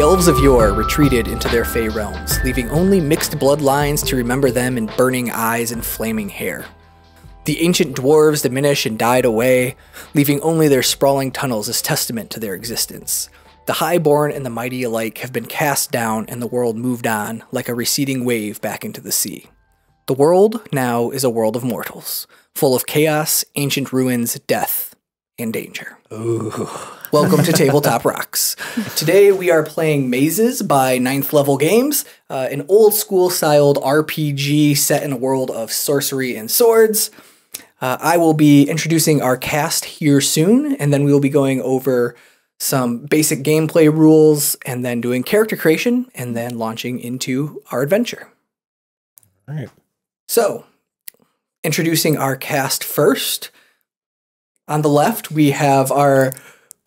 The elves of yore retreated into their fey realms, leaving only mixed bloodlines to remember them in burning eyes and flaming hair. The ancient dwarves diminished and died away, leaving only their sprawling tunnels as testament to their existence. The highborn and the mighty alike have been cast down, and the world moved on like a receding wave back into the sea. The world now is a world of mortals, full of chaos, ancient ruins, death, and danger. Welcome to Tabletop Rocks. Today we are playing Mazes by Ninth Level Games, uh, an old school styled RPG set in a world of sorcery and swords. Uh, I will be introducing our cast here soon, and then we will be going over some basic gameplay rules, and then doing character creation, and then launching into our adventure. All right. So, introducing our cast first. On the left, we have our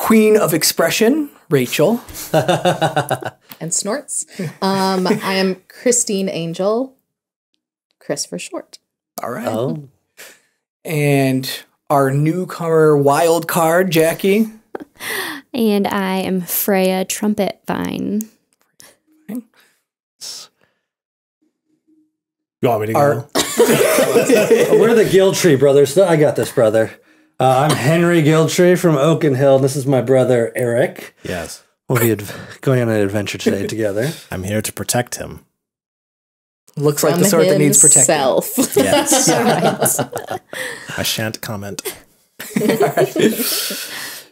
queen of expression, Rachel. and snorts. Um, I am Kristine Angel, Chris for short. All right. Oh, And our newcomer wild card, Jackie. And I am Freya Trumpet Vine. you want me to go? Our- We're the Guild Giltree brothers. I got this, brother. Uh, I'm Henry Giltree from Oaken Hill. This is my brother Eric. yes. We'll be adv- going on an adventure today together. I'm here to protect him. Looks like the From sort that needs protecting. himself. Yes. I shan't comment.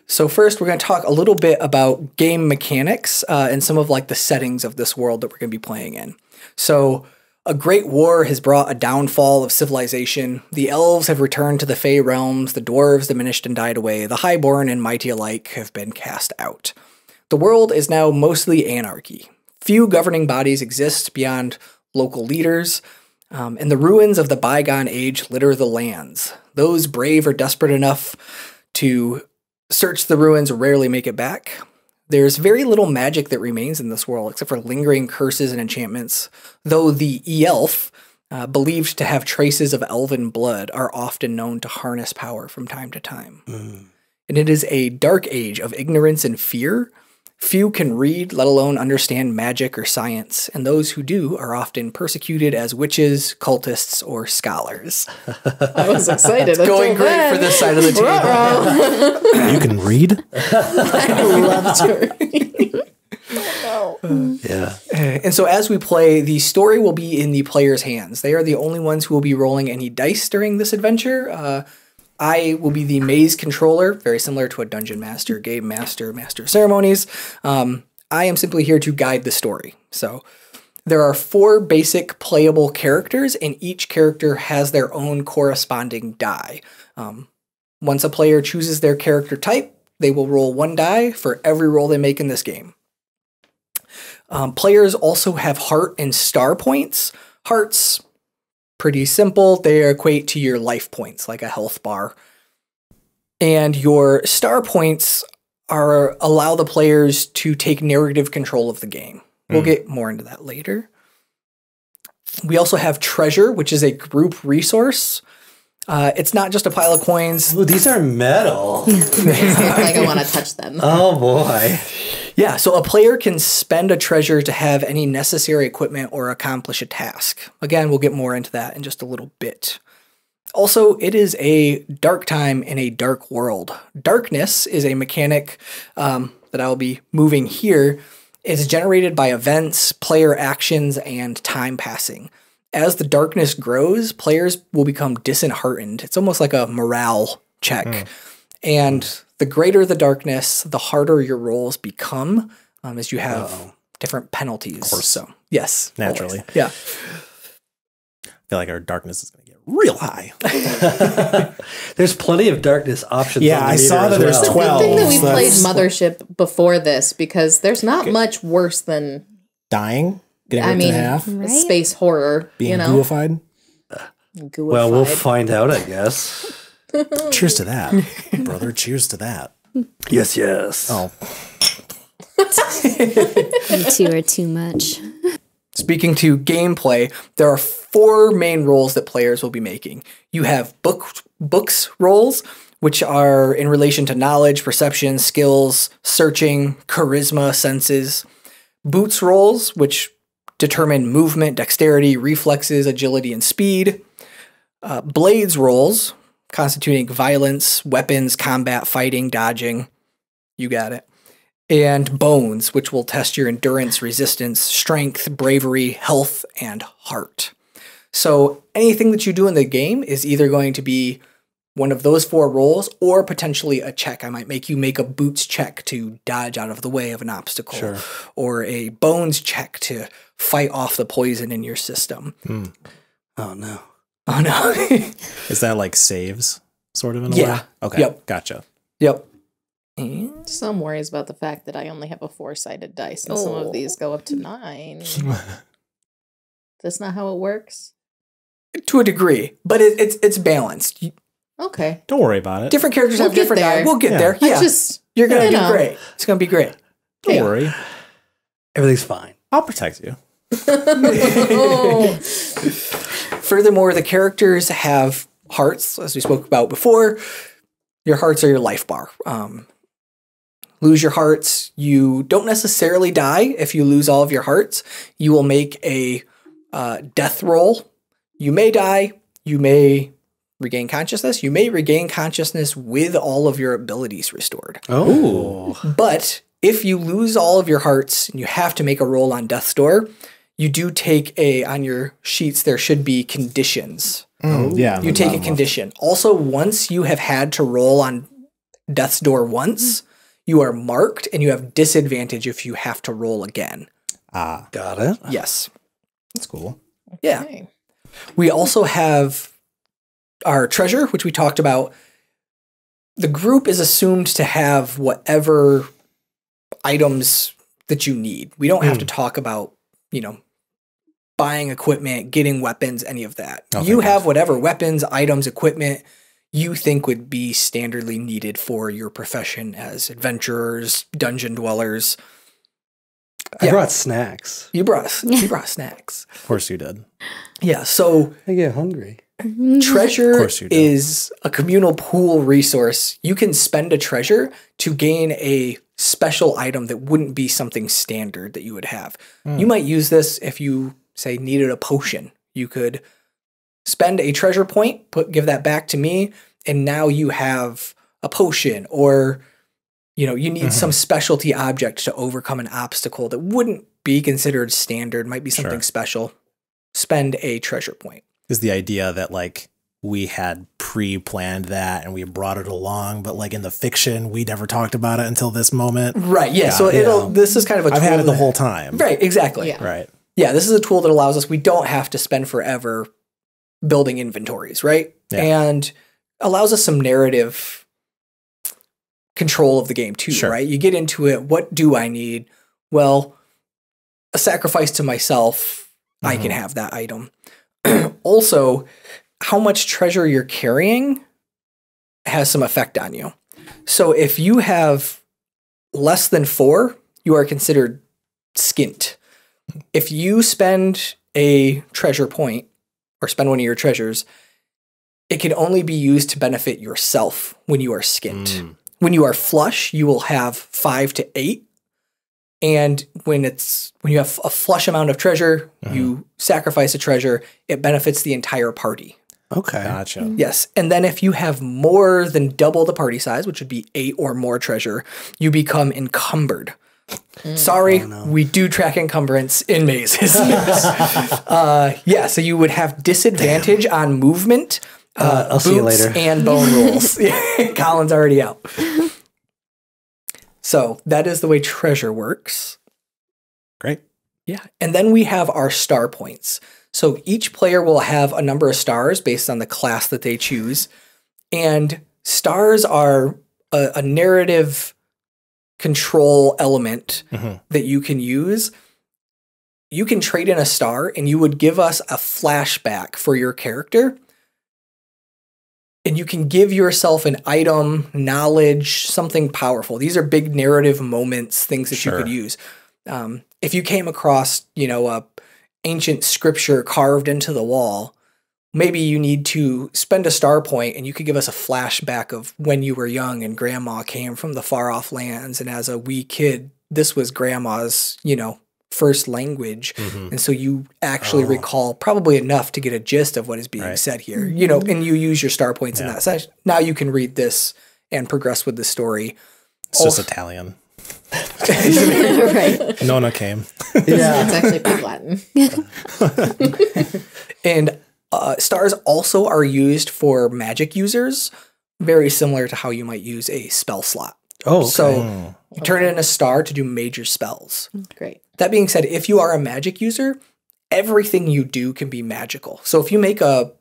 So first, we're going to talk a little bit about game mechanics uh, and some of like the settings of this world that we're going to be playing in. So, a great war has brought a downfall of civilization. The elves have returned to the Fey realms. The dwarves diminished and died away. The highborn and mighty alike have been cast out. The world is now mostly anarchy. Few governing bodies exist beyond local leaders, um, and the ruins of the bygone age litter the lands. Those brave or desperate enough to search the ruins rarely make it back. There's very little magic that remains in this world except for lingering curses and enchantments, though the Elf, uh, believed to have traces of elven blood, are often known to harness power from time to time. And it is a dark age of ignorance and fear. Few can read, let alone understand magic or science, and those who do are often persecuted as witches, cultists, or scholars. I was excited. Going great then. for this side of the table. Ruh-roh. You can read? I love to read. Yeah. And so, as we play, the story will be in the player's hands. They are the only ones who will be rolling any dice during this adventure. Uh, I will be the maze controller, very similar to a dungeon master, game master, master of ceremonies. Um, I am simply here to guide the story. So, there are four basic playable characters, and each character has their own corresponding die. Um, once a player chooses their character type, they will roll one die for every roll they make in this game. Um, players also have heart and star points. Hearts, pretty simple. They equate to your life points, like a health bar. And your star points are allow the players to take narrative control of the game. We'll hmm. get more into that later. We also have treasure, which is a group resource. Uh, it's not just a pile of coins. Ooh, these are metal. like I want to touch them. Oh boy. Yeah, so a player can spend a treasure to have any necessary equipment or accomplish a task. Again, we'll get more into that in just a little bit. Also, it is a dark time in a dark world. Darkness is a mechanic um, that I'll be moving here. It's generated by events, player actions, and time passing. As the darkness grows, players will become disheartened. It's almost like a morale check. And the greater the darkness, the harder your rolls become, um, as you have different penalties. Of course. So, yes, always. Naturally. yeah. I feel like our darkness is going to get real high. There's plenty of darkness options. Yeah, on the I saw as that there's well. 12. Good thing that we That's- played Mothership before this because there's not much worse than Dying? Getting I mean in half? Right? space horror. Being you know, gooified? Gooified. Well, we'll find out, I guess. Cheers to that, brother. Cheers to that. Yes, yes. Oh, You two are too much. Speaking to gameplay, there are four main rolls that players will be making. You have book books rolls, which are in relation to knowledge, perception, skills, searching, charisma, senses. boots rolls, which determine movement, dexterity, reflexes, agility, and speed. Uh, blades rolls, constituting violence, weapons, combat, fighting, dodging. You got it. And bones, which will test your endurance, resistance, strength, bravery, health, and heart. So anything that you do in the game is either going to be one of those four rolls or potentially a check. I might make you make a boots check to dodge out of the way of an obstacle Sure. or a bones check to fight off the poison in your system. Hmm. Oh no. Oh no. Is that like saves, sort of in a Yeah. way? Okay. Yep. Gotcha. yep. And Some worries about the fact that I only have a four sided dice and some Oh. of these go up to nine. That's not how it works. to a degree, but it, it's it's balanced. You- Okay. Don't worry about it. Different characters We'll have get different. there. die. We'll get Yeah. there. I Yeah, just you're gonna you do know. great. It's gonna be great. Don't Yeah. worry. Everything's fine. I'll protect you. oh, Furthermore, the characters have hearts, as we spoke about before. Your hearts are your life bar. Um, lose your hearts, you don't necessarily die if you lose all of your hearts. You will make a uh, death roll. You may die. You may regain consciousness. You may regain consciousness with all of your abilities restored. Oh. But if you lose all of your hearts and you have to make a roll on death's door, you do take a on your sheets there should be conditions. Mm, yeah. You take a condition. Also, once you have had to roll on death's door once, you are marked and you have disadvantage if you have to roll again. Ah, Got it. Yes. that's cool. Yeah. okay. We also have our treasure, which we talked about. The group is assumed to have whatever items that you need. We don't have to hmm. talk about, you know, buying equipment, getting weapons, any of that. Okay, you good. have whatever weapons, items, equipment you think would be standardly needed for your profession as adventurers, dungeon dwellers. I Yeah. brought snacks. You brought you brought snacks. Of course you did. Yeah, so I get hungry. Mm-hmm. treasure course you do. is a communal pool resource. You can spend a treasure to gain a special item that wouldn't be something standard that you would have. Hmm. You might use this if you say needed a potion. You could spend a treasure point, put give that back to me, and now you have a potion or you know, you need mm-hmm. some specialty object to overcome an obstacle that wouldn't be considered standard, might be something Sure. special. Spend a treasure point. Is the idea that like we had pre-planned that and we brought it along, but like in the fiction, we never talked about it until this moment. Right. Yeah. so it. it'll. This is kind of a. I've had it the that- whole time. Right. Exactly. Yeah. Right. Yeah. This is a tool that allows us. We don't have to spend forever building inventories. Right. Yeah. And allows us some narrative control of the game too. Sure. Right. You get into it. What do I need? Well, a sacrifice to myself. I Mm-hmm. can have that item. also, how much treasure you're carrying has some effect on you. So if you have less than four, you are considered skint. If you spend a treasure point or spend one of your treasures, it can only be used to benefit yourself when you are skint. Mm. When you are flush, you will have five to eight. And when it's when you have a flush amount of treasure, you sacrifice a treasure, it benefits the entire party. Okay. Gotcha. Yes. And then if you have more than double the party size, which would be eight or more treasure, you become encumbered. Sorry, we do track encumbrance in mazes. uh, yeah, so you would have disadvantage on movement, uh, I'll see you boots, later. and bone rolls. Yeah, Colin's already out. So that is the way treasure works. Great. Yeah. And then we have our star points. So each player will have a number of stars based on the class that they choose. And stars are a, a narrative control element Mhm. that you can use. You can trade in a star and you would give us a flashback for your character. And you can give yourself an item, knowledge, something powerful. These are big narrative moments, things that you could use. Um, if you came across, you know, a ancient scripture carved into the wall, maybe you need to spend a star point and you could give us a flashback of when you were young and grandma came from the far off lands and as a wee kid this was grandma's you know first language. Mhm. And so you actually Oh. recall probably enough to get a gist of what is being Right. said here. You know, and you use your star points in that session. Now you can read this and progress with the story. It's just Oh. Italian. right. Nona came. Yeah. It's actually Big Latin. And uh, stars also are used for magic users, very similar to how you might use a spell slot. Oh, okay. So Mm. you turn in a star to do major spells. Great. That being said, if you are a magic user, everything you do can be magical. So if you make a,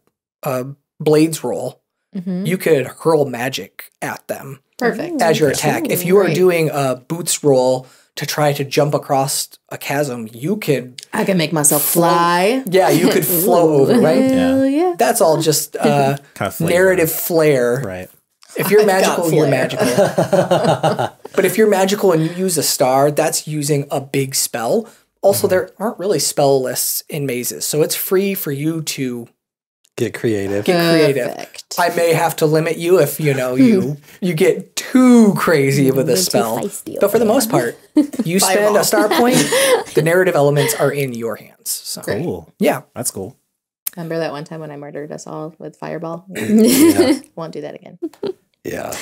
a blades roll, hmm you could hurl magic at them Perfect. as your attack. If you are Right. doing a boots roll to try to jump across a chasm, you could, I can make myself fly. yeah, you could flow over, right? Hell yeah. That's all just uh, Kind of narrative flair. Right. If you're I've magical, you're magical. but if you're magical and you use a star, that's using a big spell. Also, Mm-hmm. there aren't really spell lists in mazes, so it's free for you to Get creative. get creative. Perfect. I may have to limit you if you know you you get too crazy with a spell. But for the most part, you spend a star point. The narrative elements are in your hands. So Cool. yeah, That's cool. Remember that one time when I murdered us all with fireball? Yeah. Won't do that again. Yeah.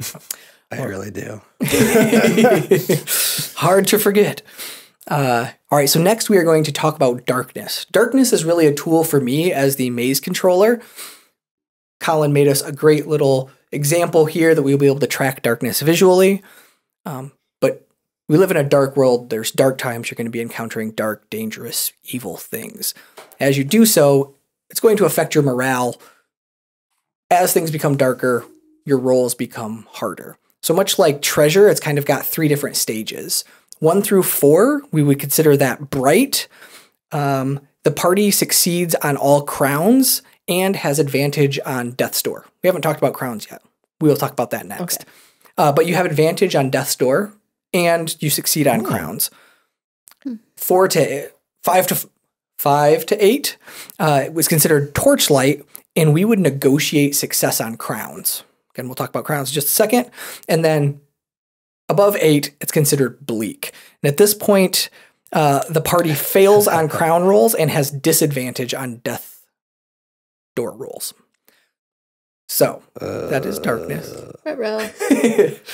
I really do. hard to forget. Uh, all right, so next we are going to talk about darkness. Darkness is really a tool for me as the maze controller. Colin made us a great little example here that we'll be able to track darkness visually. Um, we live in a dark world. There's dark times. You're going to be encountering dark, dangerous, evil things. As you do so, it's going to affect your morale. As things become darker, your rolls become harder. So much like treasure, it's kind of got three different stages. One through four, we would consider that bright. Um, the party succeeds on all crowns and has advantage on Death's Door. We haven't talked about crowns yet. We will talk about that next. Uh, but you have advantage on Death's Door and you succeed on crowns. Four to five to five to eight uh, it was considered torchlight, and we would negotiate success on crowns. Again, we'll talk about crowns in just a second. And then above eight, it's considered bleak. And at this point, uh, the party fails on crown rolls and has disadvantage on death door rolls. So that is darkness. Ruh-roh.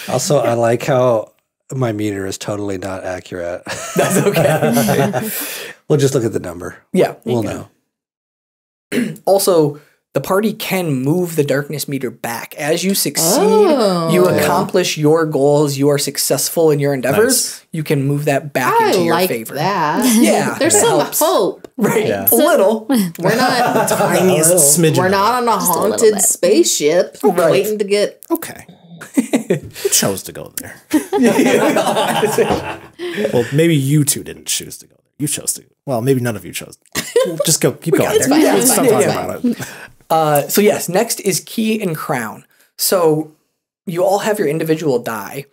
Also, I like how my meter is totally not accurate. That's okay. we'll just look at the number. yeah. We'll know. Also, the party can move the darkness meter back as you succeed. Oh. You accomplish your goals. You are successful in your endeavors. Nice. You can move that back I into your like favor. that. Yeah, There's it some helps. hope. Right, Yeah. a little. We're not the Tiniest smidgen. we're not on a Just a haunted bit. spaceship Right. waiting to get. Okay. chose to go there. Well, maybe you two didn't choose to go there. You chose to. Well, maybe none of you chose. Just go. Keep going. there. Stop talking about it. Uh, so yes, next is key and crown. So you all have your individual die.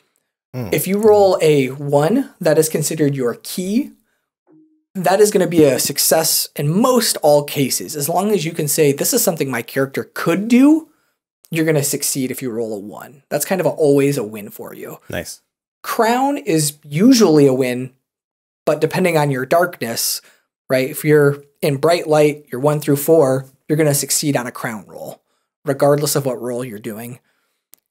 Hmm. If you roll a one, that is considered your key. That is going to be a success in most all cases. As long as you can say, this is something my character could do, you're going to succeed if you roll a one. That's kind of a, always a win for you. Nice. Crown is usually a win, but depending on your darkness, right? If you're in bright light, you're one through four, you're going to succeed on a crown roll, regardless of what roll you're doing.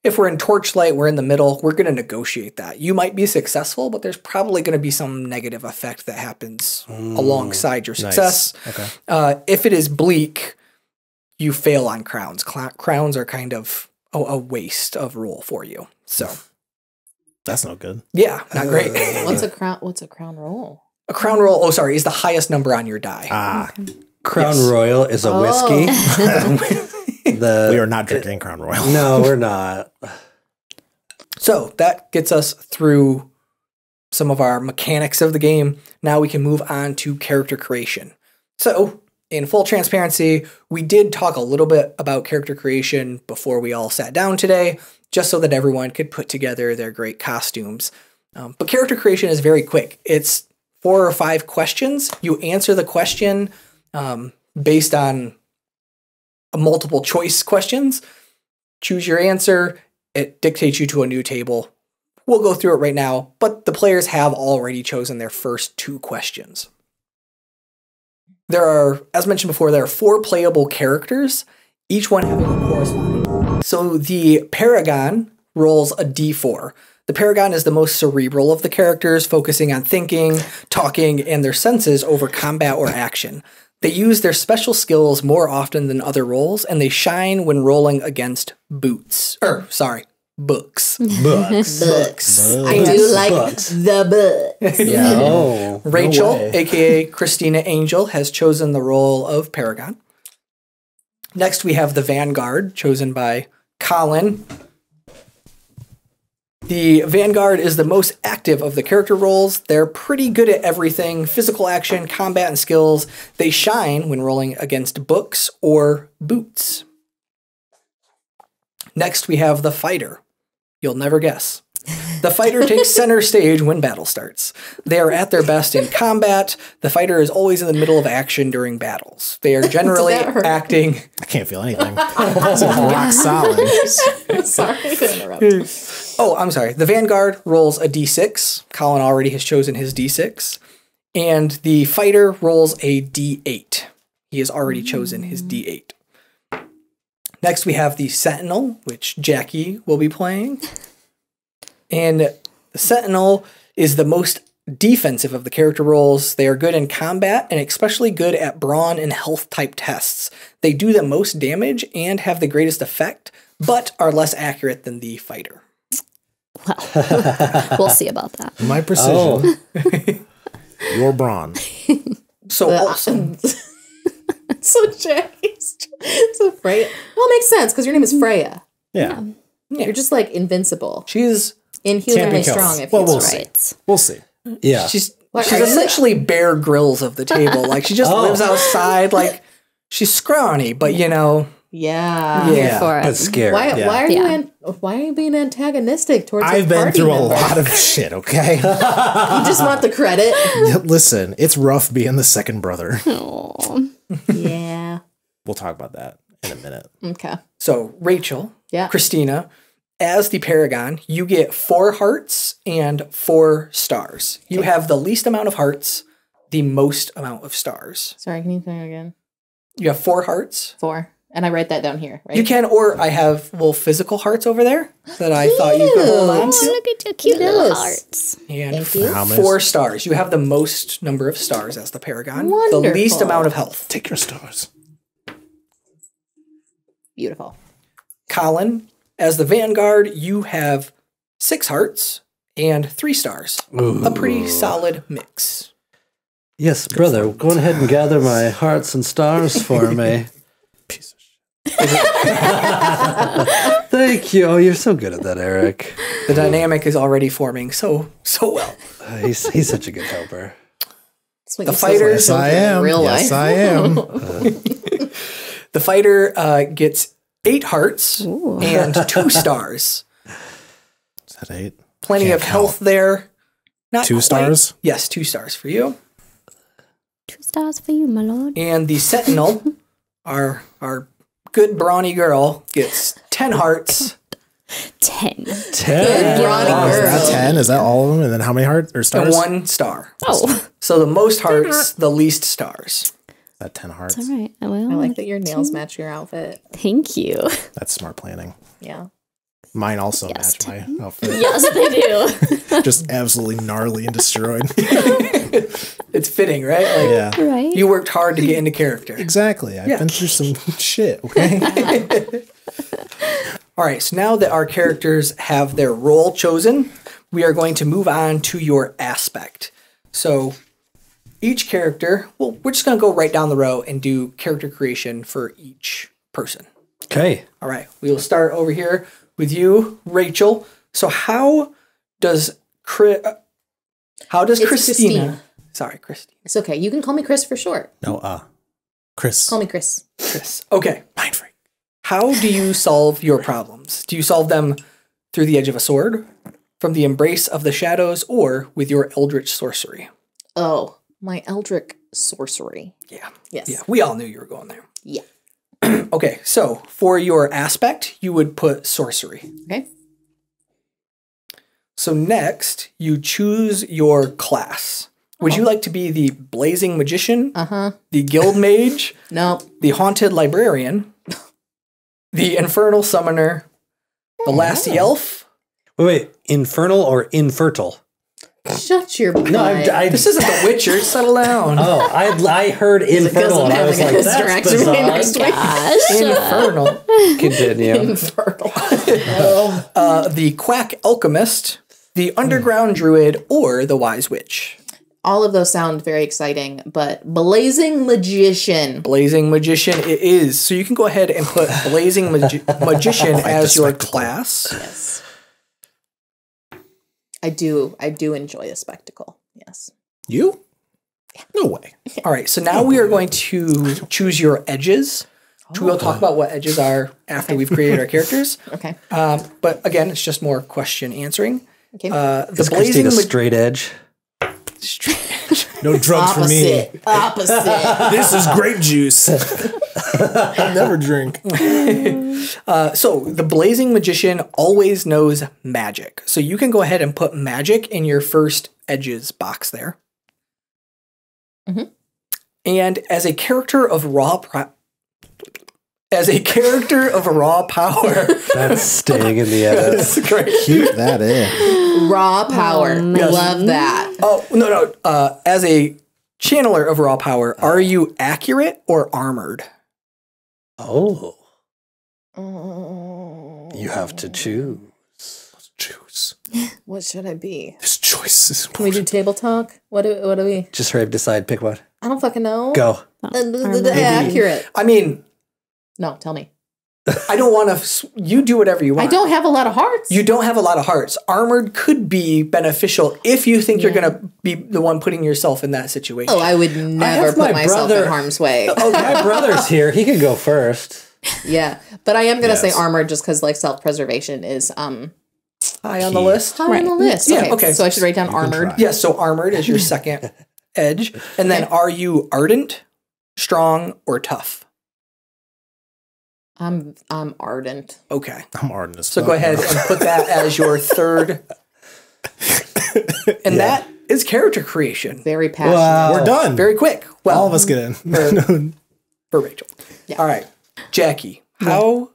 If we're in torchlight, we're in the middle, we're going to negotiate that. You might be successful, but there's probably going to be some negative effect that happens alongside your success. Nice. Okay. Uh, if it is bleak, you fail on crowns. Cla- crowns are kind of a, a waste of roll for you. So, That's not good. yeah, not great. what's a crown what's a crown roll? A crown roll, oh, sorry, is the highest number on your die. Ah, Crown Yes. Royal is a Oh. whiskey. the we are not drinking Crown Royal. no, we're not. so that gets us through some of our mechanics of the game. Now we can move on to character creation. So, in full transparency, we did talk a little bit about character creation before we all sat down today, just so that everyone could put together their great costumes. Um, but character creation is very quick. It's four or five questions. You answer the question um, based on multiple choice questions. Choose your answer. It dictates you to a new table we'll go through it right now, but the players have already chosen their first two questions. There are, as mentioned before, there are four playable characters, each one having a corresponding. So the Paragon rolls a d4. The Paragon is the most cerebral of the characters, focusing on thinking, talking, and their senses over combat or action. They use their special skills more often than other roles, and they shine when rolling against boots. Or, sorry, books. Books. Books. I do like the book. yeah. Oh, Rachel, way. aka Christina Angel, has chosen the role of Paragon. Next, we have the Vanguard, chosen by Colin. The Vanguard is the most active of the character roles. They're pretty good at everything physical action, combat, and skills. They shine when rolling against books or boots. Next, we have the Fighter. You'll never guess. The fighter takes center stage when battle starts. They are at their best in combat. The fighter is always in the middle of action during battles. They are generally acting. I can't feel anything. It's rock solid. Sorry to interrupt. Oh, I'm sorry. The Vanguard rolls a d6. Colin already has chosen his d6. And the fighter rolls a d8. He has already chosen his d8. Next, we have the Sentinel, which Jackie will be playing. And the Sentinel is the most defensive of the character roles. They are good in combat and especially good at brawn and health type tests. They do the most damage and have the greatest effect, but are less accurate than the fighter. Well, We'll see about that. My precision, oh, your brawn. So also, so Jackie's so Freya. Well, it makes sense because your name is Freya. Yeah. You're just like invincible, she's inhumanly strong. If Well, you we'll right. see. We'll see. yeah. she's What she's are you- essentially Bear Grylls of the table. Like she just Oh. lives outside. Like she's scrawny, but you know, Yeah. Yeah. For it. But scary. Why? Yeah. Why are Yeah. you? An, why are you being antagonistic towards? I've a been party through a lot of shit, okay? You just want the credit. Listen, it's rough being the second brother. Aw. Yeah. We'll talk about that in a minute. Okay. so Rachel, Yeah. Christina, as the Paragon, you get four hearts and four stars. You have the least amount of hearts, the most amount of stars. Sorry. Can you say that again? You have four hearts. Four. And I write that down here, right? You can, or I have little physical hearts over there that I thought you could hold on Oh, to. look at your cute little Yes. hearts. And Thank you. How four stars. You have the most number of stars as the Paragon. The least Wonderful. amount of health. Take your stars. Beautiful. Colin, as the Vanguard, you have six hearts and three stars. A pretty solid mix. yes, brother. Go on ahead and gather my hearts and stars for me. Piece of shit. Thank you. Oh, you're so good at that, Eric. The dynamic is already forming so so well. Uh, he's he's such a good helper. The fighter, Yes, I am. Real yes, life. I am. The fighter uh, gets eight hearts and two stars. Is that eight? Plenty Can't of health there. Not Two quite- stars? Yes, two stars for you. Two stars for you, my lord. And the Sentinel, our our good brawny girl, gets ten hearts. Ten. Ten. Brawny Oh, is that girl. ten? Is that all of them? And then how many hearts or and stars? one star. Oh, So the most hearts, the least stars. That ten hearts? all right. Well, I like that your nails match your outfit. Thank you. That's smart planning. Yeah. Mine also Yes, match my outfit. yes, they do. Just absolutely gnarly and destroyed. It's fitting, right? Like yeah. right. you worked hard to get into character. Exactly. I've Yeah. been through some shit, okay? All right, so now that our characters have their role chosen, we are going to move on to your aspect. So each character, well, we're just going to go right down the row and do character creation for each person. Okay. All right, we will start over here with you, Rachel. So how does Chri- uh, how does It's Christina, Kristine. Sorry, Kristine. It's okay. You can call me Chris for short. no, uh, Chris. Call me Chris. Chris. Okay. Mind freak. How do you solve your problems? Do you solve them through the edge of a sword, from the embrace of the shadows, or with your eldritch sorcery? Oh, my eldritch sorcery. Yeah. Yes. Yeah. We all knew you were going there. Yeah. Okay, so for your aspect, you would put sorcery. Okay. So next, you choose your class. Would you like to be the blazing magician, Uh huh. the guild mage, no. the haunted librarian, the infernal summoner, the lasty elf? Wait, wait, infernal or infertile? Shut your butt. No, I, I This isn't The Witcher. Settle down. Oh, I I heard infernal and I was like, that's distraction bizarre. next week. Infernal. Continue. Infertile. Oh. Uh, the quack alchemist, the underground druid, or the wise witch. All of those sound very exciting, but blazing magician. Blazing magician it is. So you can go ahead and put blazing magi- magician as your class. Yes. I do. I do enjoy a spectacle. Yes. You? No way. All right. So now we are going to choose your edges. We'll talk about what edges are after we've created our characters. Okay. Um, but again, it's just more question answering. Okay. Uh, the Is blazing Kristine a straight edge? No drugs for me. Opposite. Opposite. This is grape juice. I never drink. Uh, so the blazing magician always knows magic. So you can go ahead and put magic in your first edges box there. Mhm. And as a character of raw pro- as a character of raw power, That's staying in the edit. that's great. Keep that in. Raw power. Yes. Love that. Oh no no! Uh, as a channeler of raw power, are you accurate or armored? Oh, Oh. you have to choose. Juice. What should I be? This choice is Can we do table talk? What do, what do we? Just hurry up, decide, pick one. I don't fucking know. Go. Uh, th- th- Accurate. I mean, No, tell me. I don't want to. You do whatever you want. I don't have a lot of hearts. You don't have a lot of hearts. Armored could be beneficial if you think you're gonna be the one putting yourself in that situation. Oh, I would never have put my myself brother- in harm's way. Oh, my brother's here. He could go first. yeah, but I am gonna say armored just because like self preservation is um High on the list. high on the list. Yeah, okay, okay. So I should write down can armored. try. Yes. so armored is your second edge, and then are you ardent, strong, or tough? I'm I'm ardent. Okay. I'm ardent as So fuck, go ahead and put that as your third. And that is character creation. Very passionate. Wow. We're done. Very quick. Well, All of us get in. for, for Rachel. Yeah. All right. Jackie, how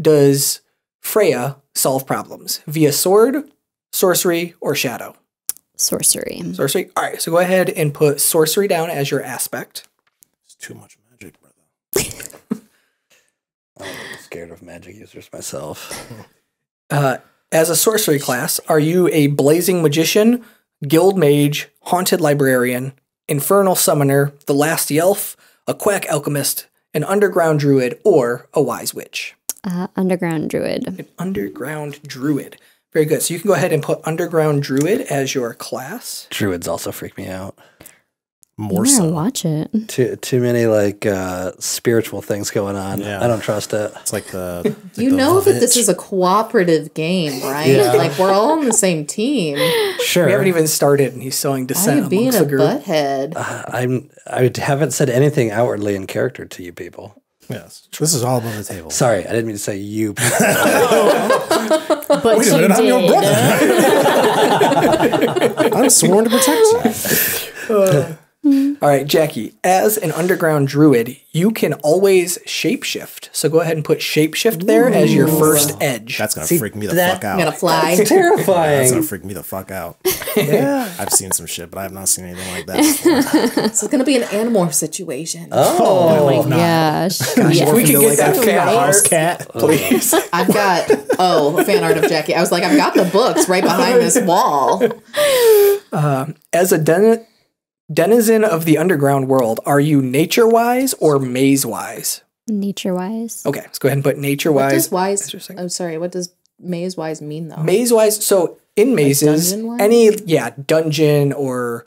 does Freya solve problems? Via sword, sorcery, or shadow? Sorcery. Sorcery. All right. So go ahead and put sorcery down as your aspect. It's too much magic, brother. I'm scared of magic users myself. Uh, as a sorcery class, are you a blazing magician, guild mage, haunted librarian, infernal summoner, the last elf, a quack alchemist, an underground druid, or a wise witch? Uh, underground druid. An underground druid. Very good. So you can go ahead and put underground druid as your class. Druids also freak me out. More I'm gonna so. watch it. Too too many like uh, spiritual things going on. Yeah. I don't trust it. It's like the. It's like you the know that this is a cooperative game, right? Yeah. Like we're all on the same team. Sure. We haven't even started, and he's sowing Why are dissent you being a the group. butthead? I'm I haven't said anything outwardly in character to you people. Yes. This is all above the table. Sorry, I didn't mean to say you. But Wait a you minute, I'm your did. brother. I'm sworn to protect you. Mm-hmm. All right, Jackie, as an underground druid, you can always shapeshift. So go ahead and put shapeshift there as your first edge. That's gonna freak me the that- fuck out. I'm gonna fly. That's That's gonna freak me the fuck out. yeah. I've seen some shit, but I have not seen anything like that before. This is gonna be an animorph situation. Oh, Oh my gosh. if we could get that fan art, cat. please. I've got oh fan art of Jackie. I was like, I've got the books right behind this wall. Um, as a den- denizen of the underground world, are you nature wise or maze wise? Nature wise. Okay, let's go ahead and put nature What wise. does wise? Interesting. Oh, sorry. What does maze wise mean though? Maze wise, so in mazes, dungeon-wise? any yeah dungeon or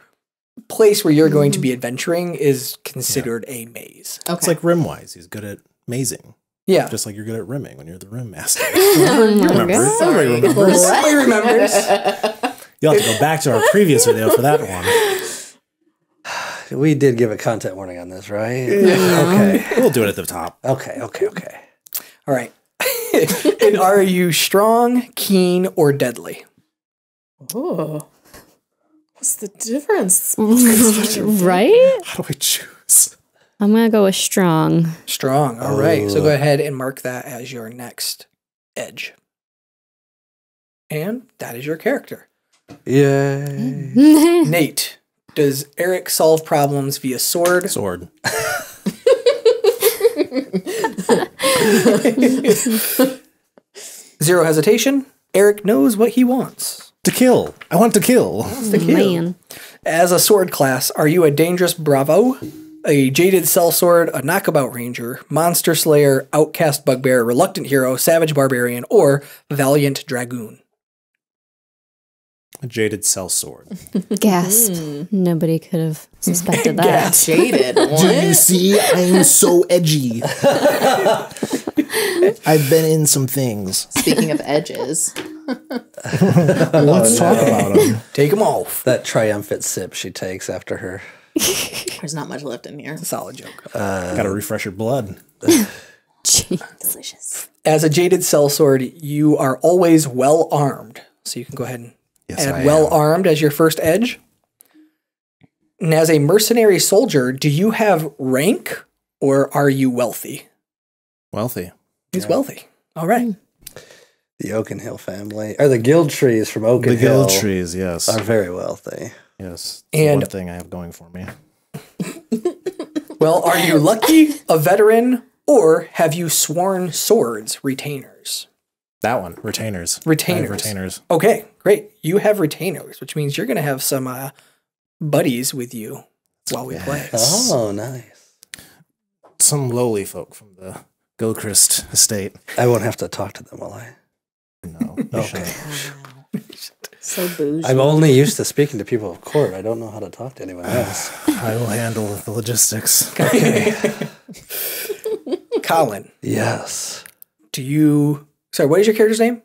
place where you're going to be hmm. adventuring is considered a maze. okay. It's like rimwise. He's good at mazing, Yeah, just like you're good at rimming when you're the rim master. Oh you remember? God. Everybody remembers. everybody remembers. You'll have to go back to our previous video for that one. We did give a content warning on this, right? Yeah. Okay. We'll do it at the top. Okay. Okay. Okay. All right. and are you strong, keen, or deadly? Oh. What's the difference? right? How do I choose? I'm gonna go with strong. Strong. All right. So go ahead and mark that as your next edge. And that is your character. Yay. Nate, does Eric solve problems via sword? Sword. Zero hesitation. Eric knows what he wants. To kill. I want to kill. The kill. Man. As a sword class, are you a dangerous bravo, a jaded sellsword, a knockabout ranger, monster slayer, outcast bugbear, reluctant hero, savage barbarian, or valiant dragoon? A jaded sellsword. Gasp. Hmm. Nobody could have suspected that. Gasp. Jaded. What? Do you see? I'm so edgy. I've been in some things. Speaking of edges, Let's talk about them. Take them off. That triumphant sip she takes after her. there's not much left in here. Solid joke. Uh, Gotta refresh your blood. Gee. Delicious. As a jaded sellsword, you are always well armed. So you can go ahead and Yes, add I well am. armed as your first edge. And as a mercenary soldier, do you have rank or are you wealthy? Wealthy. He's wealthy. All right. Hmm. The Oakenhill family, or the Giltrees from Oakenhill, The Giltrees, yes. are very wealthy. yes. And- one thing I have going for me. Well, are you lucky, a veteran, or have you sworn swords, retainers? That one. Retainers. Retainers. Retainers. Okay, great. You have retainers, which means you're going to have some uh, buddies with you while we play. Oh, nice. Some lowly folk from the Gilchrist estate. I won't have to talk to them, will I? No. you shouldn't. So bougie. I'm only used to speaking to people of court. I don't know how to talk to anyone else. I will handle the logistics. Colin, yes. do you. Sorry, what is your character's name?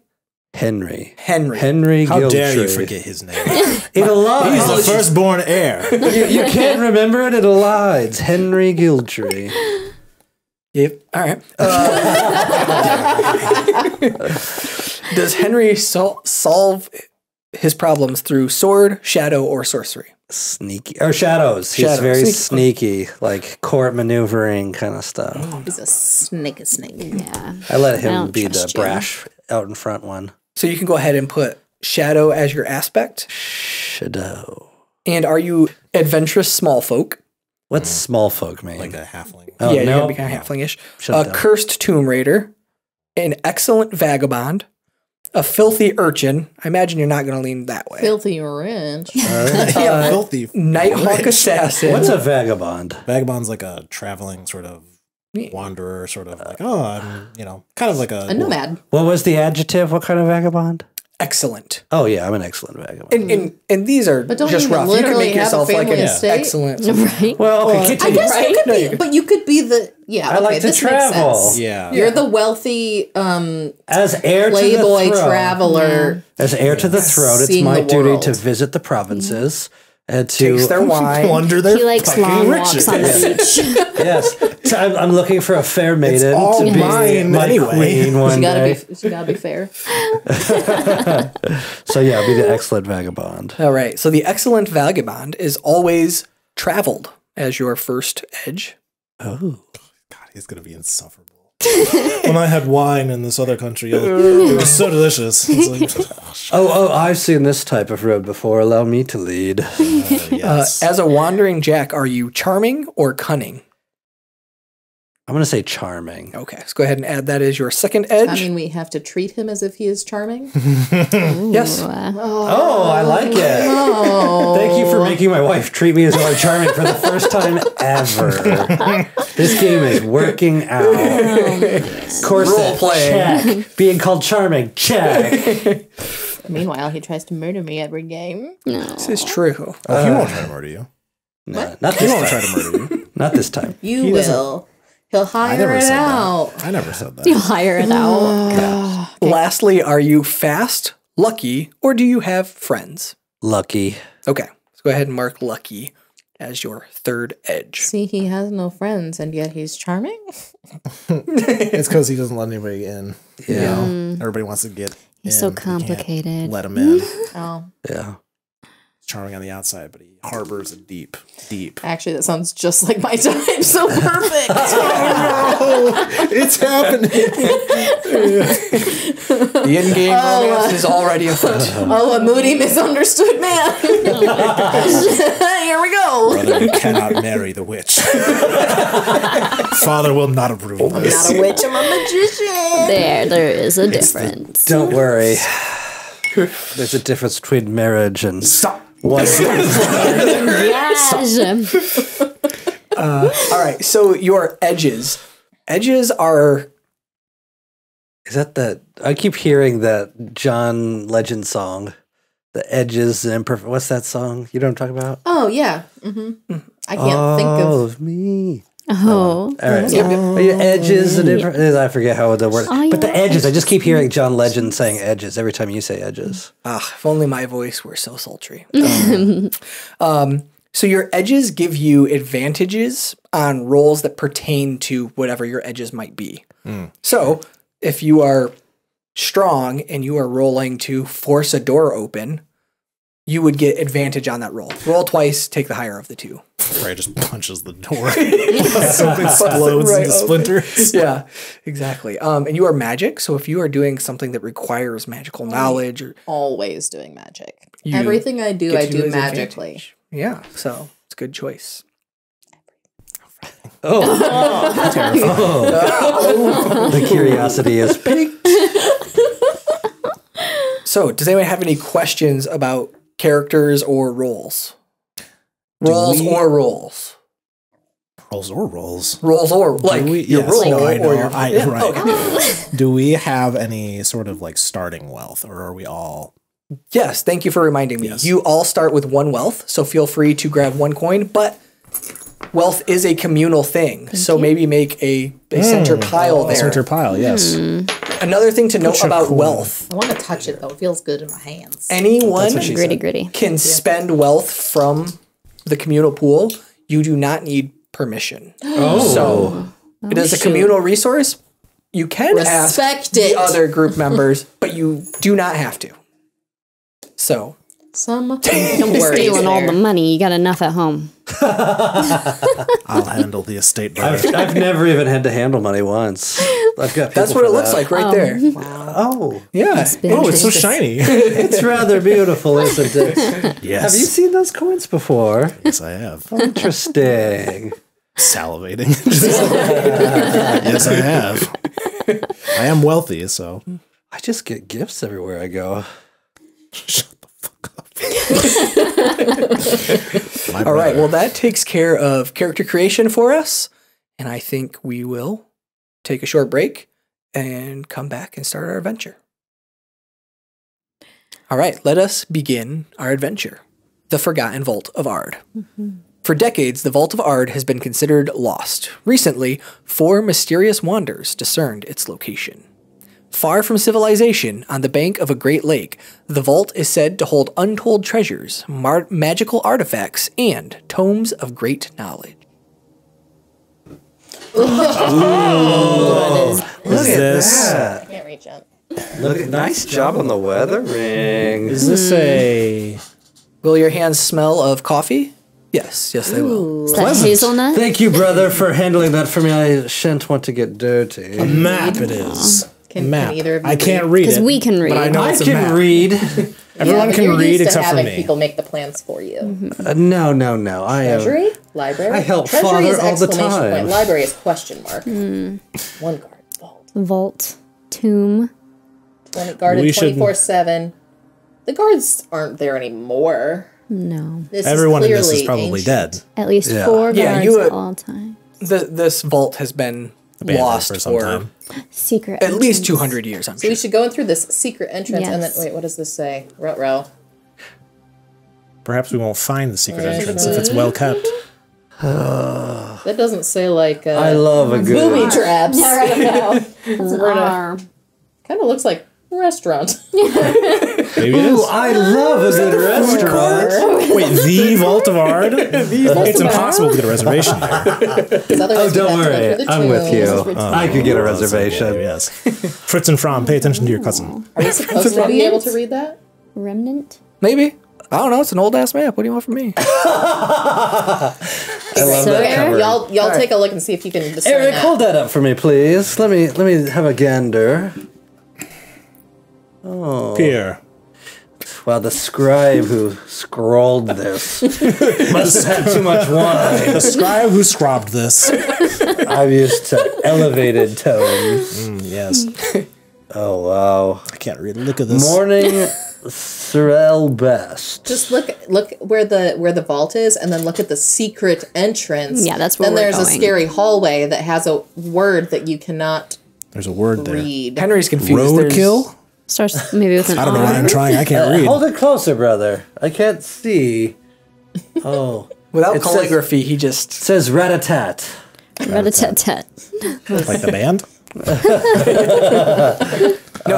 Henry. Henry. Henry How Giltree. dare you forget his name? It aligns. He's the firstborn heir. you, you can't remember it. It aligns. Henry Giltree. Yep. All right. Uh, does Henry sol- solve his problems through sword, shadow, or sorcery? Sneaky. Or shadows. He's Shadows. very Sneaky. sneaky, like court maneuvering kind of stuff. Oh, he's a snake, a snake. Yeah. I let him don't be the you. brash out in front one. So you can go ahead and put shadow as your aspect. Shadow. And are you adventurous small folk? What's small folk mean? like a halfling. Oh, yeah, you're no. gonna be kind of halflingish. Shut A down. cursed tomb raider, an excellent vagabond, a filthy urchin. I imagine you're not gonna lean that way. Filthy rich. yeah, filthy. Nighthawk assassin. What's a vagabond? Vagabond's like a traveling sort of wanderer, sort of like, oh, I'm, you know, kind of like a. A nomad. What was the adjective? What kind of vagabond? Excellent? Oh yeah, I'm an excellent vagabond. And, and and these are But don't just you rough. You can make yourself like an estate? excellent. Right. well, okay, I continue. guess you could be, you- but you could be the yeah. I okay, like to this makes travel. sense. Yeah. You're the wealthy um, As heir to the throne, traveler. as heir to the throne, it's my duty to visit the provinces and to Takes their wine. Plunder their He likes long riches. walks on the beach. yes. So I'm, I'm looking for a fair maiden all to be mine my anyway. queen one She gotta day. be. She gotta be fair. So yeah, I'll be the excellent vagabond. All right. So the excellent vagabond is always traveled as your first edge. Oh, God, he's gonna be insufferable. When I had wine in this other country, it was, so delicious. It's like, oh, oh! I've seen this type of road before. Allow me to lead. uh, Uh, as a wandering jack, are you charming or cunning? I'm gonna say charming. Okay, let's go ahead and add that as your second edge. I mean, we have to treat him as if he is charming. yes. Ooh, uh, Oh, I like it. Oh, Thank you for making my wife treat me as though I'm charming for the first time ever. this game is working out. Corset, Role playing. check. Being called charming, check. Meanwhile, he tries to murder me every game. This is true. oh, he won't try to murder you. No, not this He this won't time. try to murder you. Not this time. You doesn't- will. He'll hire never it out. that. I never said that. He'll hire it out. Lastly, are you fast, lucky, or do you have friends? Lucky. Okay, let's go ahead and mark lucky as your third edge. See, he has no friends, and yet he's charming. It's because he doesn't let anybody in. Yeah. Mm. Everybody wants to get He's so in. We can't complicated. Let him in. Oh, Yeah. Charming on the outside, but he harbors a deep, deep. actually, that sounds just like my type. So perfect. Oh, it's happening. The in-game oh, romance uh, is already afoot. oh, a moody, misunderstood man. Here we go. Brother, you cannot marry the witch. Father will not approve of this. Not a witch, I'm a magician. There, there is a difference. Don't worry. There's a difference between marriage and Stop. One. Yes. All right, so your edges. Edges are Is that the? I keep hearing that John Legend song, "The Edges and Imperfect." What's that song? You know what I'm talking about? Oh, yeah. hmm I can't think of. All of me. Oh. All right. Are your edges and imper- I forget how the word. Are But the edges. I just keep hearing John Legend saying edges every time you say edges. Ah, if only my voice were so sultry. um, so your edges give you advantages on rolls that pertain to whatever your edges might be. So if you are strong and you are rolling to force a door open, you would get advantage on that roll. Roll twice, take the higher of the two. Right, just punches the door. Something explodes Right into splinters. yeah, exactly. Um, and you are magic, so if you are doing something that requires magical knowledge, or Always doing magic. Everything I do, I do magically. advantage. yeah, so it's a good choice. Oh. The curiosity is piqued. So, does anyone have any questions about characters or roles? Roles we- or roles? Rolls or rolls. Roles or like we, your yes, role no, I know. or your I, yeah, right. okay. Do we have any sort of like starting wealth, or are we all? Yes, thank you for reminding me. Yes. You all start with one wealth, so feel free to grab one coin, but wealth is a communal thing. so maybe make a, a center mm. pile there. Center pile, yes. Hmm. Another thing to note about coin. wealth. I want to touch it though. It feels good in my hands. Anyone what she Gritty, gritty. can spend wealth from the communal pool. You do not need permission. Oh, So oh. it is a communal resource. You can ask Respect the other group members, but you do not have to. So Some worries Stealing all the money. You got enough at home. I'll handle the estate. I've, I've never even had to handle money once. I've got. that's what it for looks like right there. Um, oh, Yeah. been oh, it's so shiny. it's rather beautiful, isn't it? yes. Have you seen those coins before? Yes, I have. Oh, interesting. Salivating. yes, I have. I am wealthy, so I just get gifts everywhere I go. shut the fuck up. My All right. Well, that takes care of character creation for us. And I think we will take a short break and come back and start our adventure. All right. Let us begin our adventure The Forgotten Vault of Ard. Mm-hmm. For decades, the Vault of Ard has been considered lost. Recently, four mysterious wanders discerned its location. Far from civilization, on the bank of a great lake, the vault is said to hold untold treasures, mar- magical artifacts, and tomes of great knowledge. Look is this Can't reach out. Look, nice job on the weathering. is this a Will your hands smell of coffee? Yes, yes, they will. Is that hazelnut? Thank you, brother, for handling that for me. I shan't want to get dirty. a map? It is Can, map. can either of you I can't read Because it. we can read. but I know I it's a can map. read. Everyone but can you're read used to except for having me. people make the plans for you. Uh, no, no, no. I am. Treasury, library. I help Treasury father all the time. Point. Library is question mark. One card. Vault. Vault. Tomb. Twenty guarded We twenty four seven. The guards aren't there anymore. No. This Everyone is in this is probably ancient. dead. At least Yeah. four Yeah, guards you, uh, at all times. Th- this vault has been Abandoned lost for for, time. Secret. at least 200 years, I'm So sure. we should go in through this secret entrance and then wait, what does this say? Row row. Perhaps we won't find the secret entrance if it's well kept. That doesn't say like uh, I love a good. booby traps. It's an R. Kind of looks like a restaurant. Maybe Ooh, is. I love a good restaurant. Wait, the Vault of Ard? it's impossible to get a reservation there. Oh, don't worry. I'm with you. I could get a oh, reservation. Yes. Fritz and Fromm, pay attention to your cousin. Are you supposed to be able to read that? Remnant. Maybe. I don't know. It's an old ass map. What do you want from me? I love So that cover. Y'all, y'all take a look and see if you can discern Eric, that. hold that up for me, please. Let me let me have a gander. Oh, Pierre. Wow, the scribe who scrawled this must have had too much wine. The scribe who scrubbed this. I'm used to elevated tones. Mm, yes. Oh wow. I can't read. Look at this. Morning Sorrel Best. Just look, look where the where the vault is, and then look at the secret entrance. Yeah, that's where Then we're there's a scary hallway that has a word that you cannot There's a word there. read. Henry's confused. There's- Roadkill? Starts maybe with an I don't know why I'm trying. I can't Uh, read. hold it closer, brother. I can't see. Oh. Without It says- calligraphy, he just says rat-a-tat. Rat-a-tat-tat. Like the band? no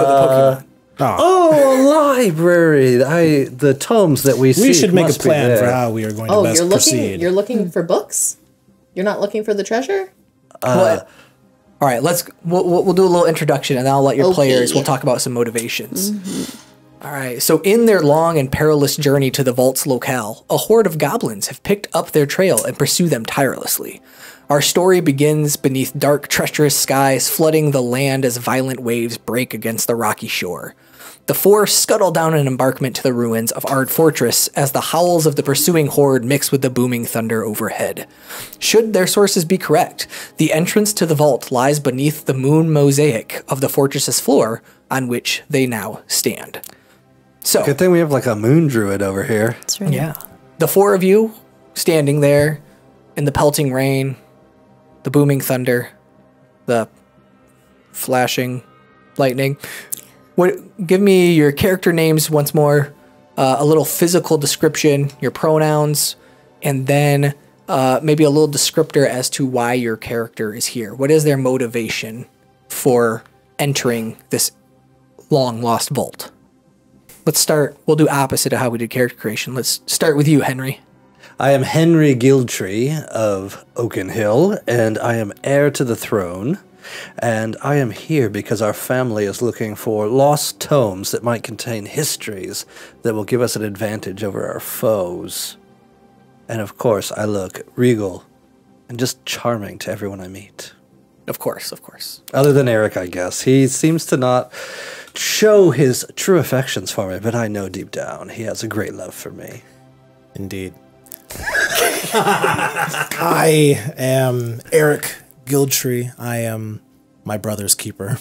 the Pokemon. Oh, a library. I the tomes that we see. We seek should make a must be plan for there. how we are going to Oh, best you're looking. proceed. You're looking for books. You're not looking for the treasure. What? All right, let's we'll, we'll do a little introduction, and then I'll let your Okay. players. We'll talk about some motivations. Mm-hmm. All right. So, in their long and perilous journey to the vault's locale, a horde of goblins have picked up their trail and pursue them tirelessly. Our story begins beneath dark, treacherous skies, flooding the land as violent waves break against the rocky shore. The four scuttle down an embankment to the ruins of Ard Fortress as the howls of the pursuing horde mix with the booming thunder overhead. Should their sources be correct, the entrance to the vault lies beneath the moon mosaic of the fortress's floor on which they now stand. So, Good thing we have like a moon druid over here. That's right. yeah. The four of you standing there in the pelting rain, the booming thunder, the flashing lightning. What give me your character names once more, uh, a little physical description, your pronouns, and then uh, maybe a little descriptor as to why your character is here. What is their motivation for entering this long lost vault? Let's start. We'll do opposite of how we did character creation. Let's start with you, Henry. I am Henry Giltree of Oakenhill, and I am heir to the throne. And I am here because our family is looking for lost tomes that might contain histories that will give us an advantage over our foes. And of course, I look regal and just charming to everyone I meet. Of course, of course. Other than Eric, I guess. He seems to not show his true affections for me, but I know deep down he has a great love for me. Indeed. I am Eric Giltree. I am my brother's keeper.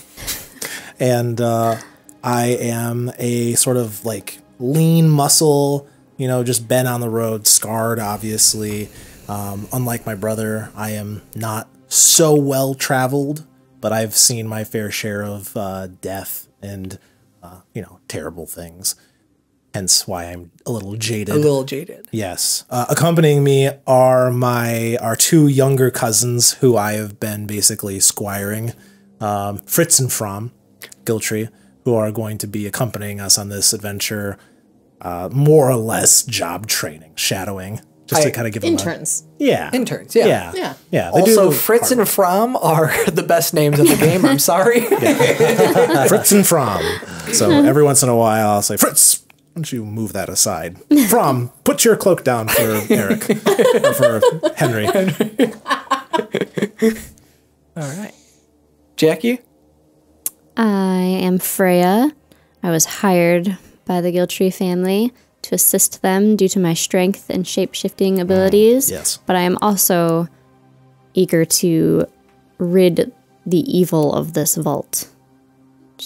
and uh, I am a sort of like lean muscle, you know, just been on the road, scarred, obviously. Um, unlike my brother, I am not so well traveled, but I've seen my fair share of uh, death and, uh, you know, terrible things. Hence why I'm a little jaded. A little jaded. Yes. Uh, accompanying me are my our two younger cousins who I have been basically squiring, um, Fritz and Fromm, Giltree, who are going to be accompanying us on this adventure, uh, more or less job training, shadowing, just I- to kind of give them Interns. a yeah Interns, yeah. yeah Yeah. yeah. They Also, the Fritz hard and Fromm are the best names of the game. I'm sorry. Fritz and Fromm. So every once in a while, I'll say Fritz. Why don't you move that aside? Fromm, put your cloak down for Eric or for Henry. All right. Jackie? I am Freya. I was hired by the Giltree family to assist them due to my strength and shape shifting mm, abilities. yes. But I am also eager to rid the evil of this vault.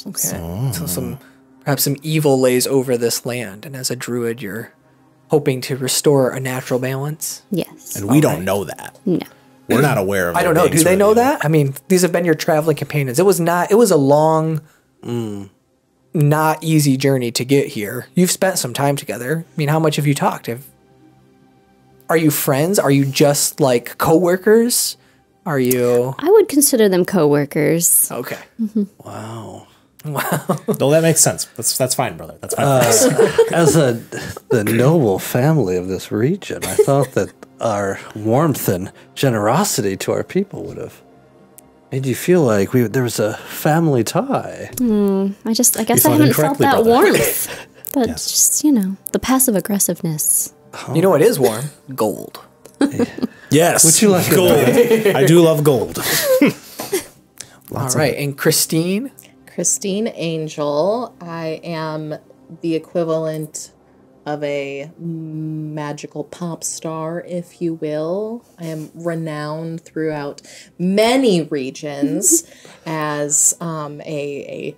Okay. Oh. So some perhaps some evil lays over this land, and as a druid, you're hoping to restore a natural balance. Yes. And we don't know that. No. We're not aware of I don't know. Do they know evil. that? I mean, these have been your traveling companions. It was not. It was a long, mm. not easy journey to get here. You've spent some time together. I mean, how much have you talked? Have are you friends? Are you just like coworkers? Are you I would consider them coworkers. okay? Mm-hmm. Wow. No, that makes sense. That's that's fine, brother. Uh, that's fine. As a the noble family of this region, I thought that our warmth and generosity to our people would have made you feel like we there was a family tie. Hmm, I just, I guess I haven't felt that brother. warmth. But Yes. just, you know, the passive aggressiveness. You know what is warm? Gold. yes. Would you like gold? I do love gold. All right, and Kristine. Kristine Angel. I am the equivalent of a magical pop star, if you will. I am renowned throughout many regions as um, a, a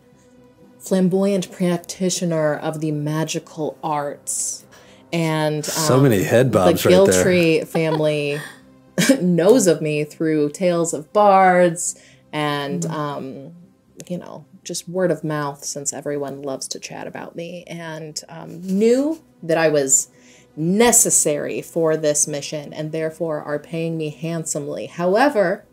flamboyant practitioner of the magical arts. And So um, many head bobs the right there. Giltree family knows of me through tales of bards and um, you know just word of mouth since everyone loves to chat about me and um, knew that I was necessary for this mission and therefore are paying me handsomely. However,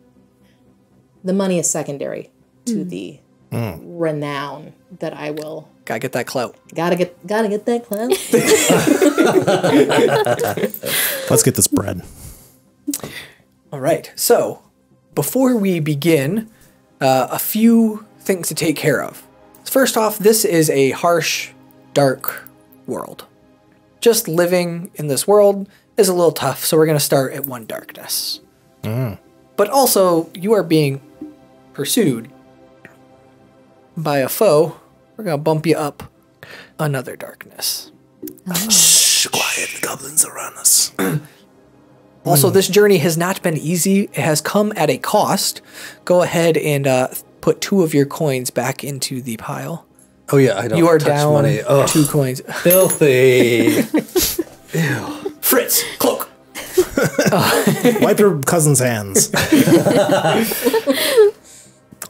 the money is secondary to the renown that I will Gotta get that clout. gotta get gotta get that clout. Let's get this bread. All right. So, before we begin, uh, a few things to take care of. First off, this is a harsh, dark world. Just living in this world is a little tough, so we're going to start at one darkness. But also, you are being pursued by a foe. We're going to bump you up another darkness. Shh, quiet. The goblins are on us. Also, this journey has not been easy. It has come at a cost. Go ahead and uh, put two of your coins back into the pile. Oh yeah, I don't You are touch down money. Oh, two coins. filthy. Fritz, cloak. Wipe your cousin's hands.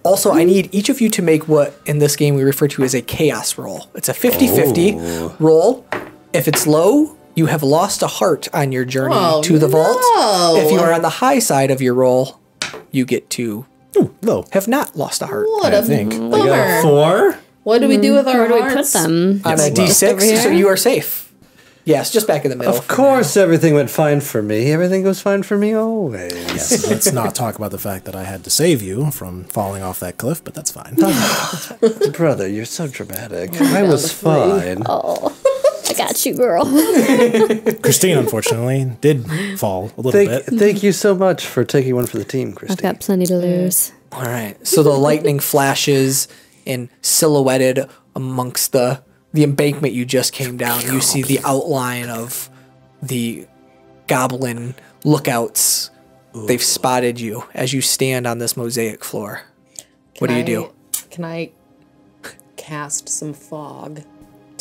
Also, I need each of you to make what in this game we refer to as a chaos roll. It's a 50 50 Oh. roll. If it's low, you have lost a heart on your journey Oh, to the vault. If you are on the high side of your roll, you get to Low. have not lost a heart. What I a think. I got bummer. a four. What do we do with our Where do we put hearts? them? On a well. Just over d6, so you are safe. Yes, just back in the middle. Of course, everything went fine for me. Everything goes fine for me always. Yes, let's not talk about the fact that I had to save you from falling off that cliff, but that's fine. Brother, you're so dramatic. I was fine. I got you, girl. Kristine, unfortunately, did fall a little Thank, bit. thank you so much for taking one for the team, Kristine. I've got plenty to lose. All right. So the lightning flashes and silhouetted amongst the the embankment you just came down. You see the outline of the goblin lookouts. They've spotted you as you stand on this mosaic floor. what do you do? Can I cast some fog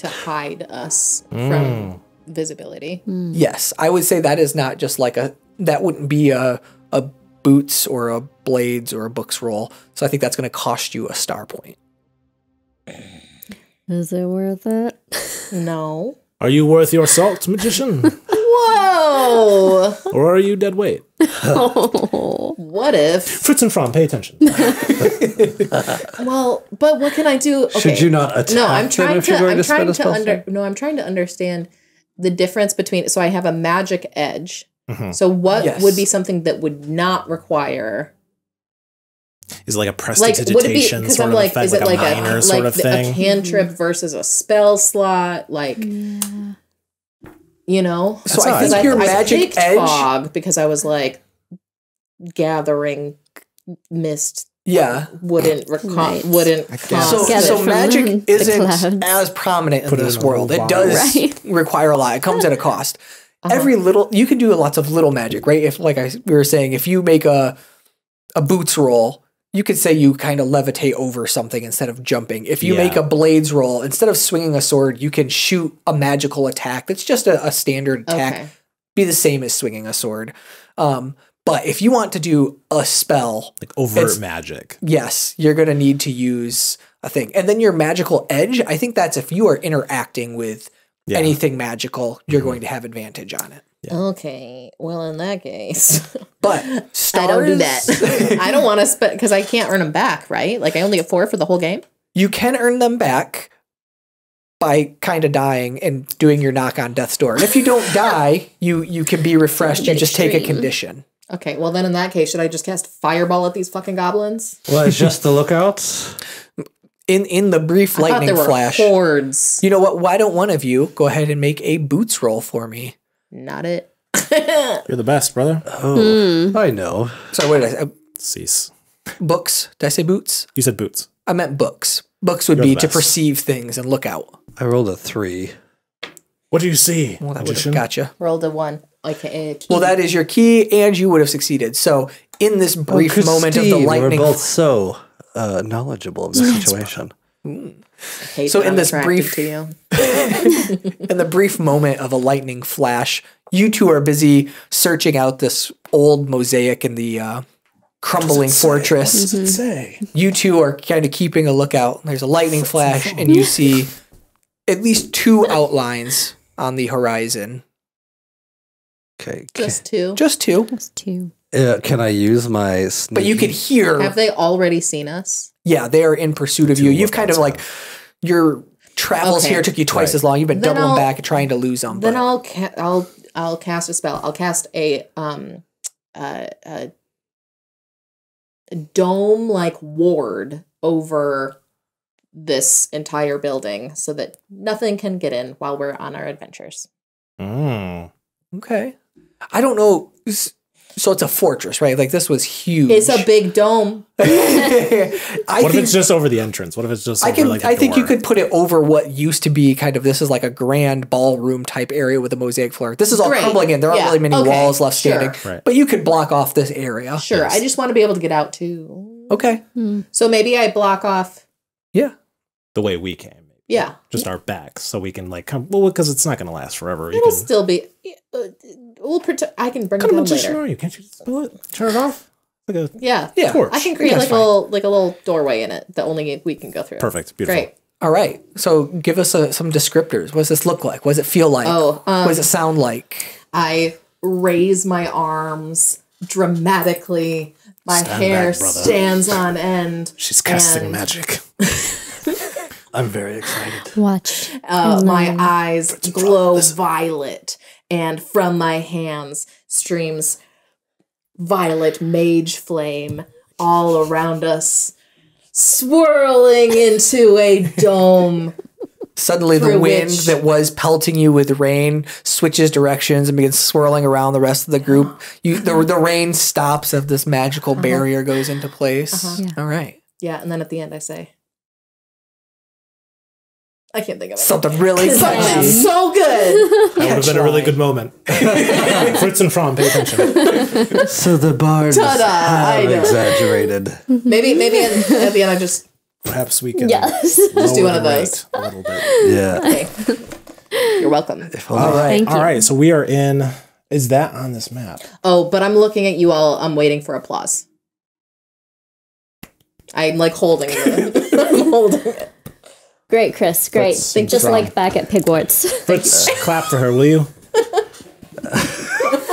to hide us mm. from visibility? Mm. Yes, I would say that is not just like a that wouldn't be a a boots or a blades or a books roll. So I think that's going to cost you a star point. Is it worth it? No. Are you worth your salt, magician? Whoa! or are you dead weight? what if? Fritz and Fromm, pay attention. Well, but what can I do? Okay. Should you not attack No, I'm them trying if to. you're going I'm to trying to under. slot? No, I'm trying to understand the difference between. So I have a magic edge. Mm-hmm. So what Yes. would be something that would not require Is it like a like prestidigitation would it be sort I'm of like effect, is it like, like a minor a sort like of the- thing? a cantrip versus a spell slot like you know So I think I- your I magic picked edge. fog because I was like gathering mist Yeah. wouldn't recon- Right. wouldn't. So, cause Get it so magic isn't as prominent Put in this in a world. It does Right. require a lot. It comes at a cost. Uh-huh. Every little you can do lots of little magic, right? If like I we were saying, if you make a a boots roll, you could say you kind of levitate over something instead of jumping. If you Yeah. make a blades roll, instead of swinging a sword, you can shoot a magical attack. That's just a, a standard attack. Okay. Be the same as swinging a sword. Um, but if you want to do a spell, like overt magic. yes, you're going to need to use a thing. And then your magical edge, I think that's if you are interacting with Yeah. anything magical, you're going to have advantage on it. Okay. Well, in that case, But I don't do that. I don't want to spend because I can't earn them back, right? Like I only get four for the whole game. You can earn them back by kind of dying and doing your knock on death's door. And if you don't die, you you can be refreshed. You bit just take a condition. Okay, well then in that case, should I just cast fireball at these fucking goblins? Well, it's just the lookouts. In in the brief I thought lightning were flash. hordes. You know what? Why don't one of you go ahead and make a boots roll for me? Not it. You're the best, brother. Oh, I know. Sorry, what did I say? Cease. Books? Did I say boots? You said boots. I meant books. Books would You're be to perceive things and look out. I rolled a three. What do you see? Well, that would magician? have gotcha. Rolled a one. Okay. a key. Well, that is your key, and you would have succeeded. So, in this brief Oh, moment of the Kristine, lightning, We're both so uh, knowledgeable of this situation. Hate so in this brief- to you. in the brief moment of a lightning flash, you two are busy searching out this old mosaic in the uh, crumbling fortress. What does it say? You two are kind of keeping a lookout. There's a lightning flash, and you see at least two outlines on the horizon. Okay. Just two. Just two, Just two. Uh, can I use my sneak? but you could hear. Have they already seen us? Yeah, they are in pursuit of you. You've kind of lookouts, like your travels Okay. here took you twice Right. as long. You've been Then doubling I'll- back and trying to lose them. Then but I'll ca- I'll I'll cast a spell. I'll cast a um uh, a dome like ward over this entire building so that nothing can get in while we're on our adventures. Mm. okay, I don't know. S- So it's a fortress, right? Like this was huge. It's a big dome. I What if think it's just over the entrance? What if it's just I over can. like the I think you could put it over what used to be kind of this is like a grand ballroom type area with a mosaic floor. This is all Great. crumbling in. There aren't Yeah. really many Okay. walls left Sure. standing. Right. But you could block off this area. Sure. Yes. I just want to be able to get out too. Okay. So maybe I block off. Yeah. the way we came. Yeah. Just our backs, so we can like come. Well, because it's not going to last forever. You It'll can. still be. Uh, we'll protect. I can bring What it kind of down magician later. are you? Can't you just spell it? Turn it off. Like a Yeah. Yeah. torch. I can create That's like a little like a little doorway in it that only we can go through. Perfect. Beautiful. Great. All right. So give us uh some descriptors. What does this look like? What does it feel like? Oh, um, what does it sound like? I raise my arms dramatically. My Stand hair back, stands on end. She's casting magic. I'm very excited. Watch. Uh, my eyes glow violet, and from my hands streams violet mage flame all around us, swirling into a dome. Suddenly, the wind which- that was pelting you with rain switches directions and begins swirling around the rest of the group. You, the, the rain stops as this magical barrier goes into place. Yeah. All right. Yeah, and then at the end I say, I can't think of it. Something really Something catchy. so good. That would have been a really good moment. Fritz and Fromm, pay attention. So the bards Ta-da, have exaggerated. Mm-hmm. Maybe, maybe at, at the end I just Perhaps we can Yes. lower do one of those. rate a little bit. Yeah. okay. You're welcome. If only- All right. Thank All you. right. So we are in. Is that on this map? Oh, but I'm looking at you all. I'm waiting for applause. I'm like holding it. I'm holding it. Great, Chris. Great. That's Think just strong. like back at Pigwarts. Fritz, clap for her, will you?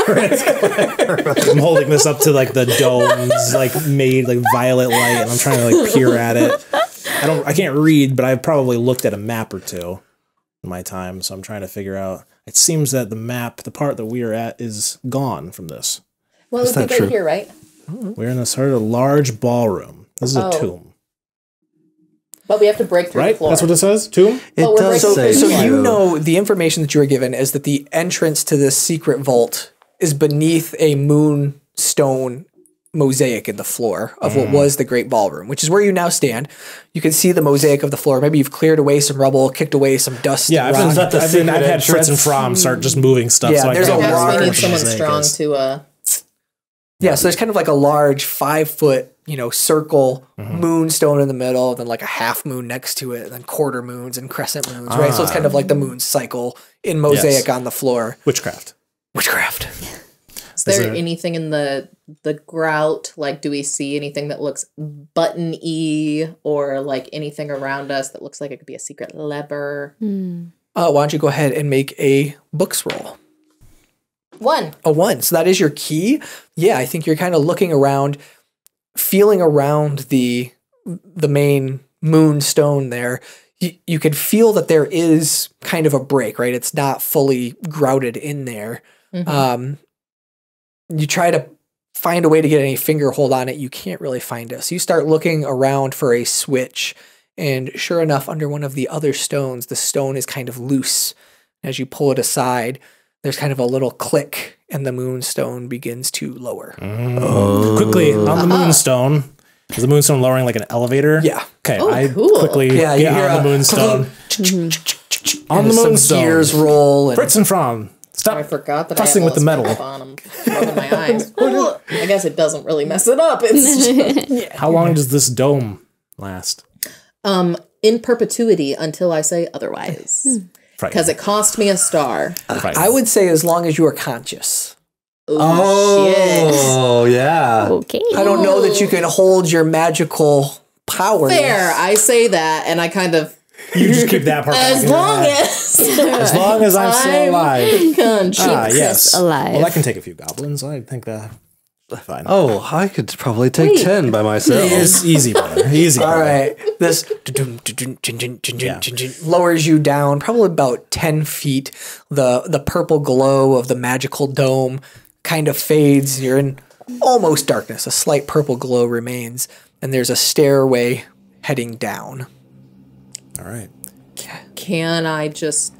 I'm holding this up to like the domes, like made like violet light, and I'm trying to like peer at it. I don't, I can't read, but I've probably looked at a map or two in my time, so I'm trying to figure out. It seems that the map, the part that we are at, is gone from this. Well, it's that right here, right? We're in this sort of large ballroom. This is a Oh. tomb, But we have to break through right? the floor. That's what it says. Tomb. It Well, does breaking say So through you know the information that you were given is that the entrance to this secret vault is beneath a moonstone mosaic in the floor of what was the great ballroom, which is where you now stand. You can see the mosaic of the floor. Maybe you've cleared away some rubble, kicked away some dust. Yeah, I've, been, that the I've, been, I've had Fritz and entrance? Fromm start just moving stuff. Yeah, so I there's can a have Perhaps we need someone strong to uh Yeah, so there's kind of like a large five foot, you know, circle mm-hmm. moonstone in the middle, and then like a half moon next to it, and then quarter moons and crescent moons, right? So it's kind of like the ah. moon cycle in mosaic on the floor. Witchcraft. Witchcraft. Is there, there- anything in the the grout? Like, do we see anything that looks button y or like anything around us that looks like it could be a secret lever? Hmm. Uh, why don't you go ahead and make a books roll? One. A one. So that is your key. Yeah, I think you're kind of looking around, feeling around the the main moonstone there, you, you could feel that there is kind of a break, right? It's not fully grouted in there. Um, you try to find a way to get any finger hold on it, you can't really find it. So you start looking around for a switch, and sure enough, under one of the other stones, the stone is kind of loose. As you pull it aside, there's kind of a little click, and the moonstone begins to lower. Mm. Quickly on the ah. moonstone. Is the moonstone lowering like an elevator? Yeah. Okay, Oh, I cool. quickly Yeah, you get hear on a the moonstone. On and the some moonstone. gears roll, and Fritz and Fromm, stop I forgot that fussing I with the metal. on them, rubbing my eyes. I guess it doesn't really mess it up. It's just, How long does this dome last? um in perpetuity until I say otherwise. Hmm. Right. Because it cost me a star. Right. I would say as long as you are conscious. Oh, shit. Oh yeah. Okay. I don't know that you can hold your magical power. Fair. I say that, and I kind of you just keep that part. as long as as long as I'm still I'm alive. conscious. Ah, yes. alive. Well, I can take a few goblins. I think that fine. Oh, I could probably take Wait. ten by myself. It's easy, brother. Easy. All brother. right, this lowers you down probably about ten feet. The the purple glow of the magical dome kind of fades. You're in almost darkness. A slight purple glow remains, and there's a stairway heading down. All right. Can I just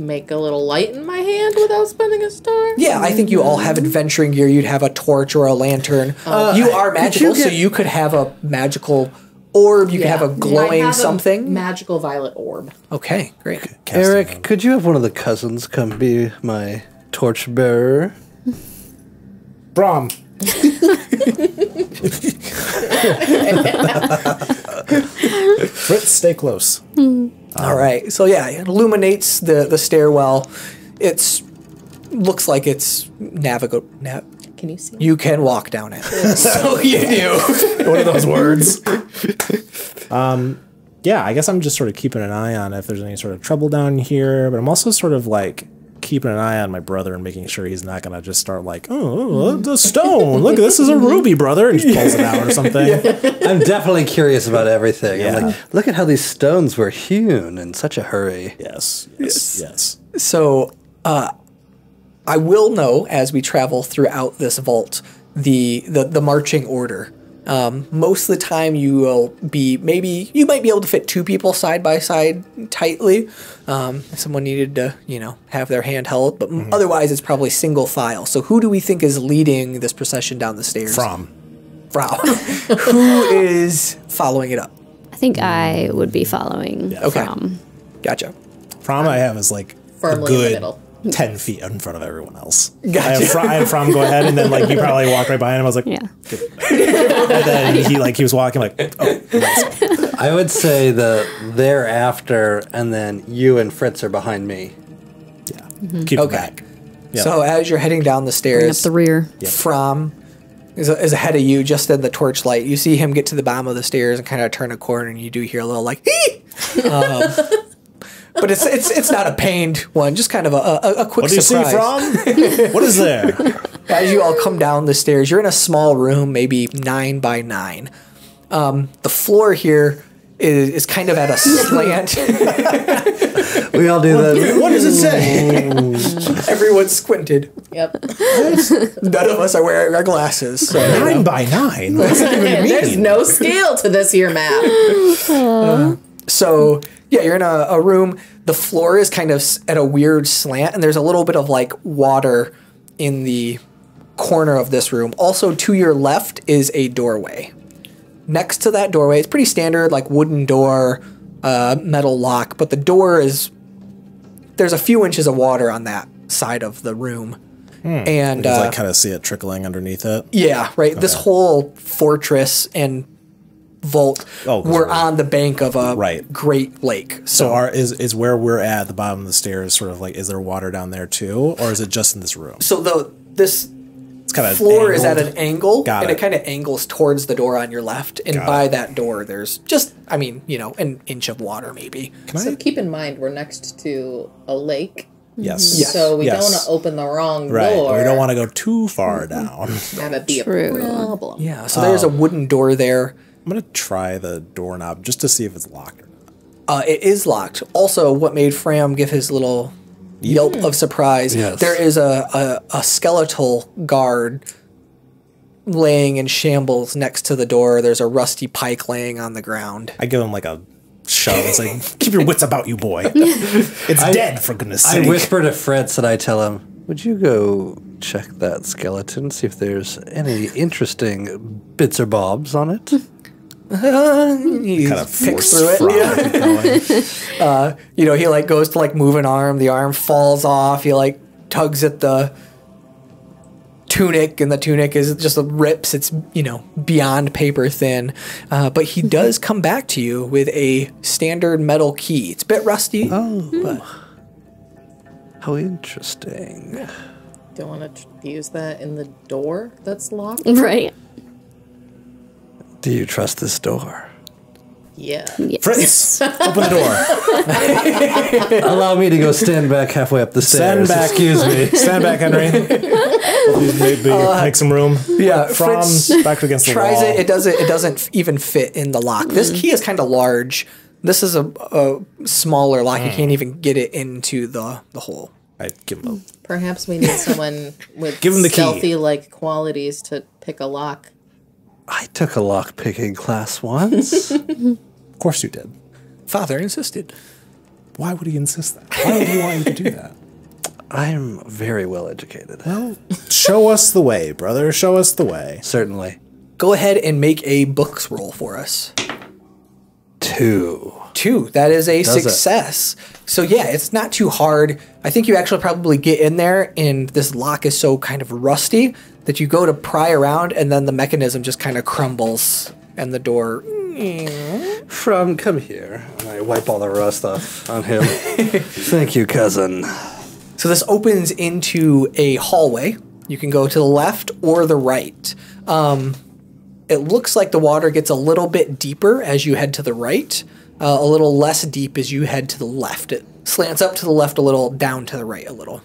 make a little light in my hand without spending a star? Yeah, I think you all have adventuring gear. You'd have a torch or a lantern. Oh, you are magical, so get- you could have a magical orb. You could have a glowing have a something. magical violet orb. okay, great. Eric, could you have one of the cousins come be my torch bearer? Brom. Fritz, stay close. All right. So yeah, it illuminates the the stairwell. It's looks like it's navigable. Nav- Can you see? you can walk down it. so you do. One of those words. um, yeah, I guess I'm just sort of keeping an eye on if there's any sort of trouble down here, but I'm also sort of like keeping an eye on my brother and making sure he's not gonna just start like, oh, the stone. Look, this is a ruby, brother, and just pulls it out or something. I'm definitely curious about everything. I'm like, look at how these stones were hewn in such a hurry. Yes, yes, yes. So uh, I will know as we travel throughout this vault the the, the marching order. Um, most of the time, you will be maybe you might be able to fit two people side by side tightly. Um, if someone needed to, you know, have their hand held, but otherwise, it's probably single file. So, who do we think is leading this procession down the stairs? Fromm. Fromm. who is following it up? I think I would be following Okay. from. Gotcha. Fromm I have is like Firmly in a the good middle. ten feet in front of everyone else. I Gotcha. have, Fromm, I have Fromm go ahead, and then like you probably walk right behind him. I was like, Yeah. and then he like he was walking like, oh, nice. I would say the thereafter, and then you and Fritz are behind me. yeah, keep Okay. back. Yeah. So, as you're heading down the Bring up stairs, the rear. Fromm is, is ahead of you, just in the torchlight. You see him get to the bottom of the stairs and kind of turn a corner, and you do hear a little like, um, but it's it's it's not a pained one, just kind of a, a, a quick What do you see from? what is there? As you all come down the stairs, you're in a small room, maybe nine by nine. Um, the floor here is, is kind of at a slant. We all do that. What does it say? Everyone's squinted. Yep. None of us are wearing our glasses. So. Nine by nine. What does that even mean? There's no scale to this here map. So yeah, you're in a, a room. The floor is kind of at a weird slant, and there's a little bit of like water in the corner of this room. Also, to your left is a doorway. Next to that doorway, it's pretty standard, like wooden door, uh, metal lock, but the door is there's a few inches of water on that side of the room. And Because uh, I kind of see it trickling underneath it. yeah, right. This whole fortress and vault Oh, 'cause were we're- on the bank of a Right. great lake. So, So are is is where we're at the bottom of the stairs sort of like is there water down there too, or is it just in this room? so the this It's kind of floor is at an angle, Got and it, it. kind of angles towards the door on your left. And Got by it. that door, there's just, I mean, you know, an inch of water maybe. Can So keep in mind, we're next to a lake. yes, mm-hmm. Yes. So we Yes. don't want to open the wrong right. door. We don't want to go too far mm-hmm. down. have it be True. a problem. Yeah. So there's a oh. wooden door there. Gonna try the doorknob just to see if it's locked or not. Uh, it is locked. Also, what made Fromm give his little yelp of surprise? Yes. There is a, a, a skeletal guard laying in shambles next to the door. There's a rusty pike laying on the ground. I give him like a shove. It's like, keep your wits about you, boy. It's dead, for goodness sake. I whisper to Fritz and I tell him, Would you go check that skeleton, see if there's any interesting bits or bobs on it? He kind of picks force through it. Frog Yeah. to. You know, he like goes to like move an arm. The arm falls off. He like tugs at the tunic, and the tunic is just rips. It's you know beyond paper thin. Uh, but he does come back to you with a standard metal key. It's a bit rusty. Oh, but how interesting. Don't want to use that in the door that's locked. Right. Do you trust this door? Yeah. Yes. Fritz, open the door. Allow me to go stand back halfway up the Stand stairs. back. Excuse me. Stand back, Henry. Please make, make, uh, make some room. yeah, Fromm's Fritz back against the tries wall. it. It doesn't. It doesn't even fit in the lock. This key is kind of large. This is a, a smaller lock. You hmm. can't even get it into the the hole. I give him a Perhaps we need someone with Give him the key. stealthy like qualities to pick a lock. I took a lock picking class once. Of course you did. Father insisted. Why would he insist that? Why would he want you to do that? I'm very well educated. Well, show us the way, brother. Show us the way. Certainly. Go ahead and make a books roll for us. Two. Two. That is a Does it? success. So yeah, it's not too hard. I think you actually probably get in there, and this lock is so kind of rusty that you go to pry around, and then the mechanism just kind of crumbles, and the door. Fromm, come here. And I wipe all the rust off on him. Thank you, cousin. So this opens into a hallway. You can go to the left or the right. Um, it looks like the water gets a little bit deeper as you head to the right, uh, a little less deep as you head to the left. It slants up to the left a little, down to the right a little.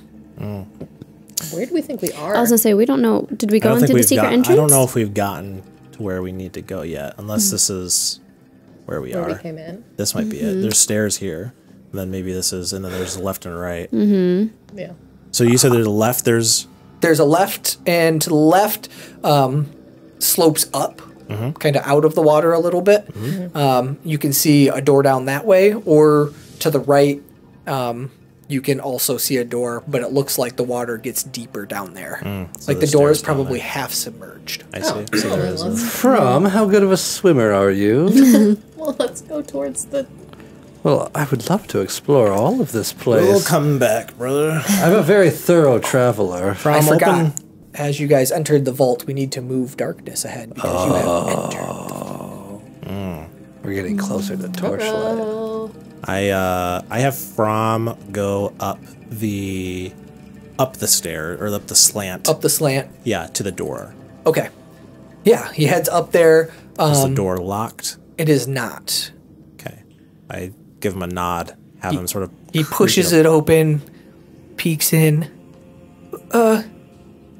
Where do we think we are? I was gonna say we don't know. Did we go into the secret got, entrance? I don't know if we've gotten to where we need to go yet, unless this is where we Where we are. came in. This might be it. There's stairs here. And then maybe this is, and then there's left and right. Yeah. So you said there's a left. There's There's a left, and to the left um, slopes up, kind of out of the water a little bit. Um, you can see a door down that way, or to the right, um, you can also see a door, but it looks like the water gets deeper down there. Hmm, like the there's door is probably half submerged. I see. Oh, so there is a, Fromm, how good of a swimmer are you? well, let's go towards the. well, I would love to explore all of this place. we'll come back, brother. I'm a very thorough traveler. I forgot. open- As you guys entered the vault, we need to move darkness ahead because you have oh. entered. Hmm. We're getting closer to torchlight. I uh I have Fromm go up the up the stair or up the slant. Up the slant. Yeah, to the door. Okay. Yeah, he heads up there. Is Um, the door locked? it is not. Okay. I give him a nod. Have him sort of He pushes it open, peeks in. Uh,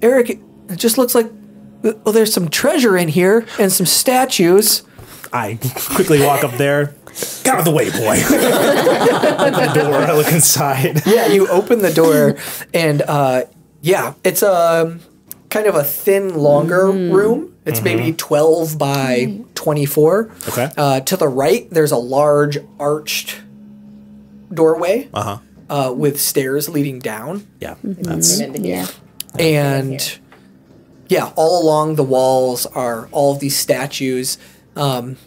Eric, it just looks like well, there's some treasure in here and some statues. I quickly walk up there. Get out of the way, boy. Open the door. I look inside. Yeah, you open the door, and uh, yeah, it's a kind of a thin, longer room. It's maybe 12 by 24. Okay. Uh, to the right, there's a large arched doorway Uh huh. uh, with stairs leading down. Yeah. That's into here. Yeah. and yeah, all along the walls are all of these statues. Um,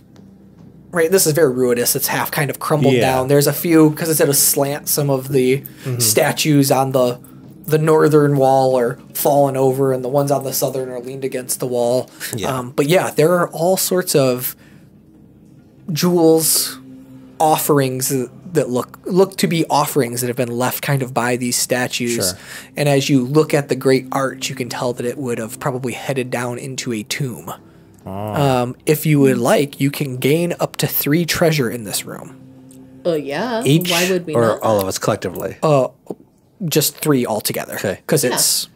right, this is very ruinous. It's half kind of crumbled Yeah. down. There's a few because it's at a slant. Some of the Mm-hmm. statues on the the northern wall are fallen over, and the ones on the southern are leaned against the wall. Yeah. Um, but yeah, there are all sorts of jewels, offerings that look look to be offerings that have been left kind of by these statues. Sure. And as you look at the great arch, you can tell that it would have probably headed down into a tomb. Um, if you would like, you can gain up to three treasure in this room. Oh yeah. Each Why would we or not? all of us collectively? Just three altogether. Okay. Because it's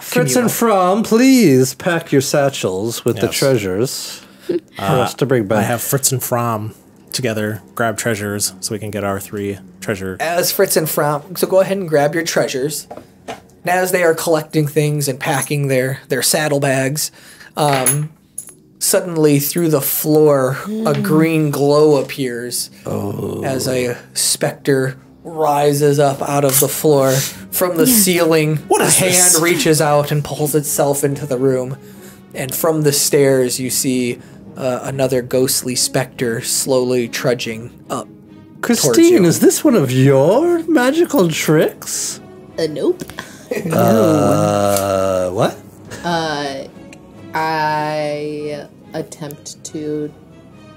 Fritz and Fromm, please pack your satchels with the Yes. treasures. for us to bring back. I have Fritz and Fromm together grab treasures so we can get our three treasure. as Fritz and Fromm. So go ahead and grab your treasures. And as they are collecting things and packing their their saddlebags, um, suddenly through the floor a green glow appears as a specter rises up out of the floor from the ceiling. What a hand this? reaches out and pulls itself into the room, and from the stairs you see. Uh, another ghostly specter slowly trudging up. Kristine, is this one of your magical tricks? Uh, nope. Uh, what? I attempt to.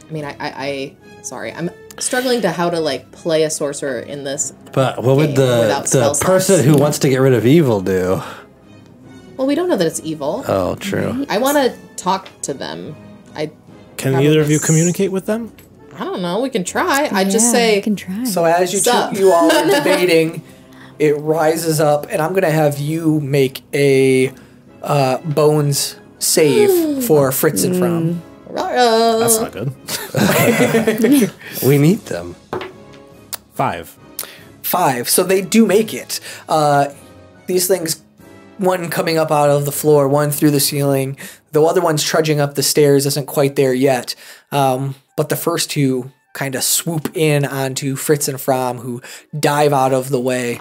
I mean, I, I, I. Sorry, I'm struggling to how to like play a sorcerer in this. But what would the the spell person who wants to get rid of evil do? Well, we don't know that it's evil. Oh, true. I want to talk to them. I. Can either of you communicate with them? I don't know. We can try. I just say. I can try. So as you two, you all are debating, it rises up, and I'm gonna have you make a uh, bones save for Fritz and Fromm. "Ruh-roh." That's not good. We need them. Five. Five. So they do make it. Uh, these things, one coming up out of the floor, one through the ceiling. The other one's trudging up the stairs, isn't quite there yet. Um, but the first two kind of swoop in onto Fritz and Fromm, who dive out of the way.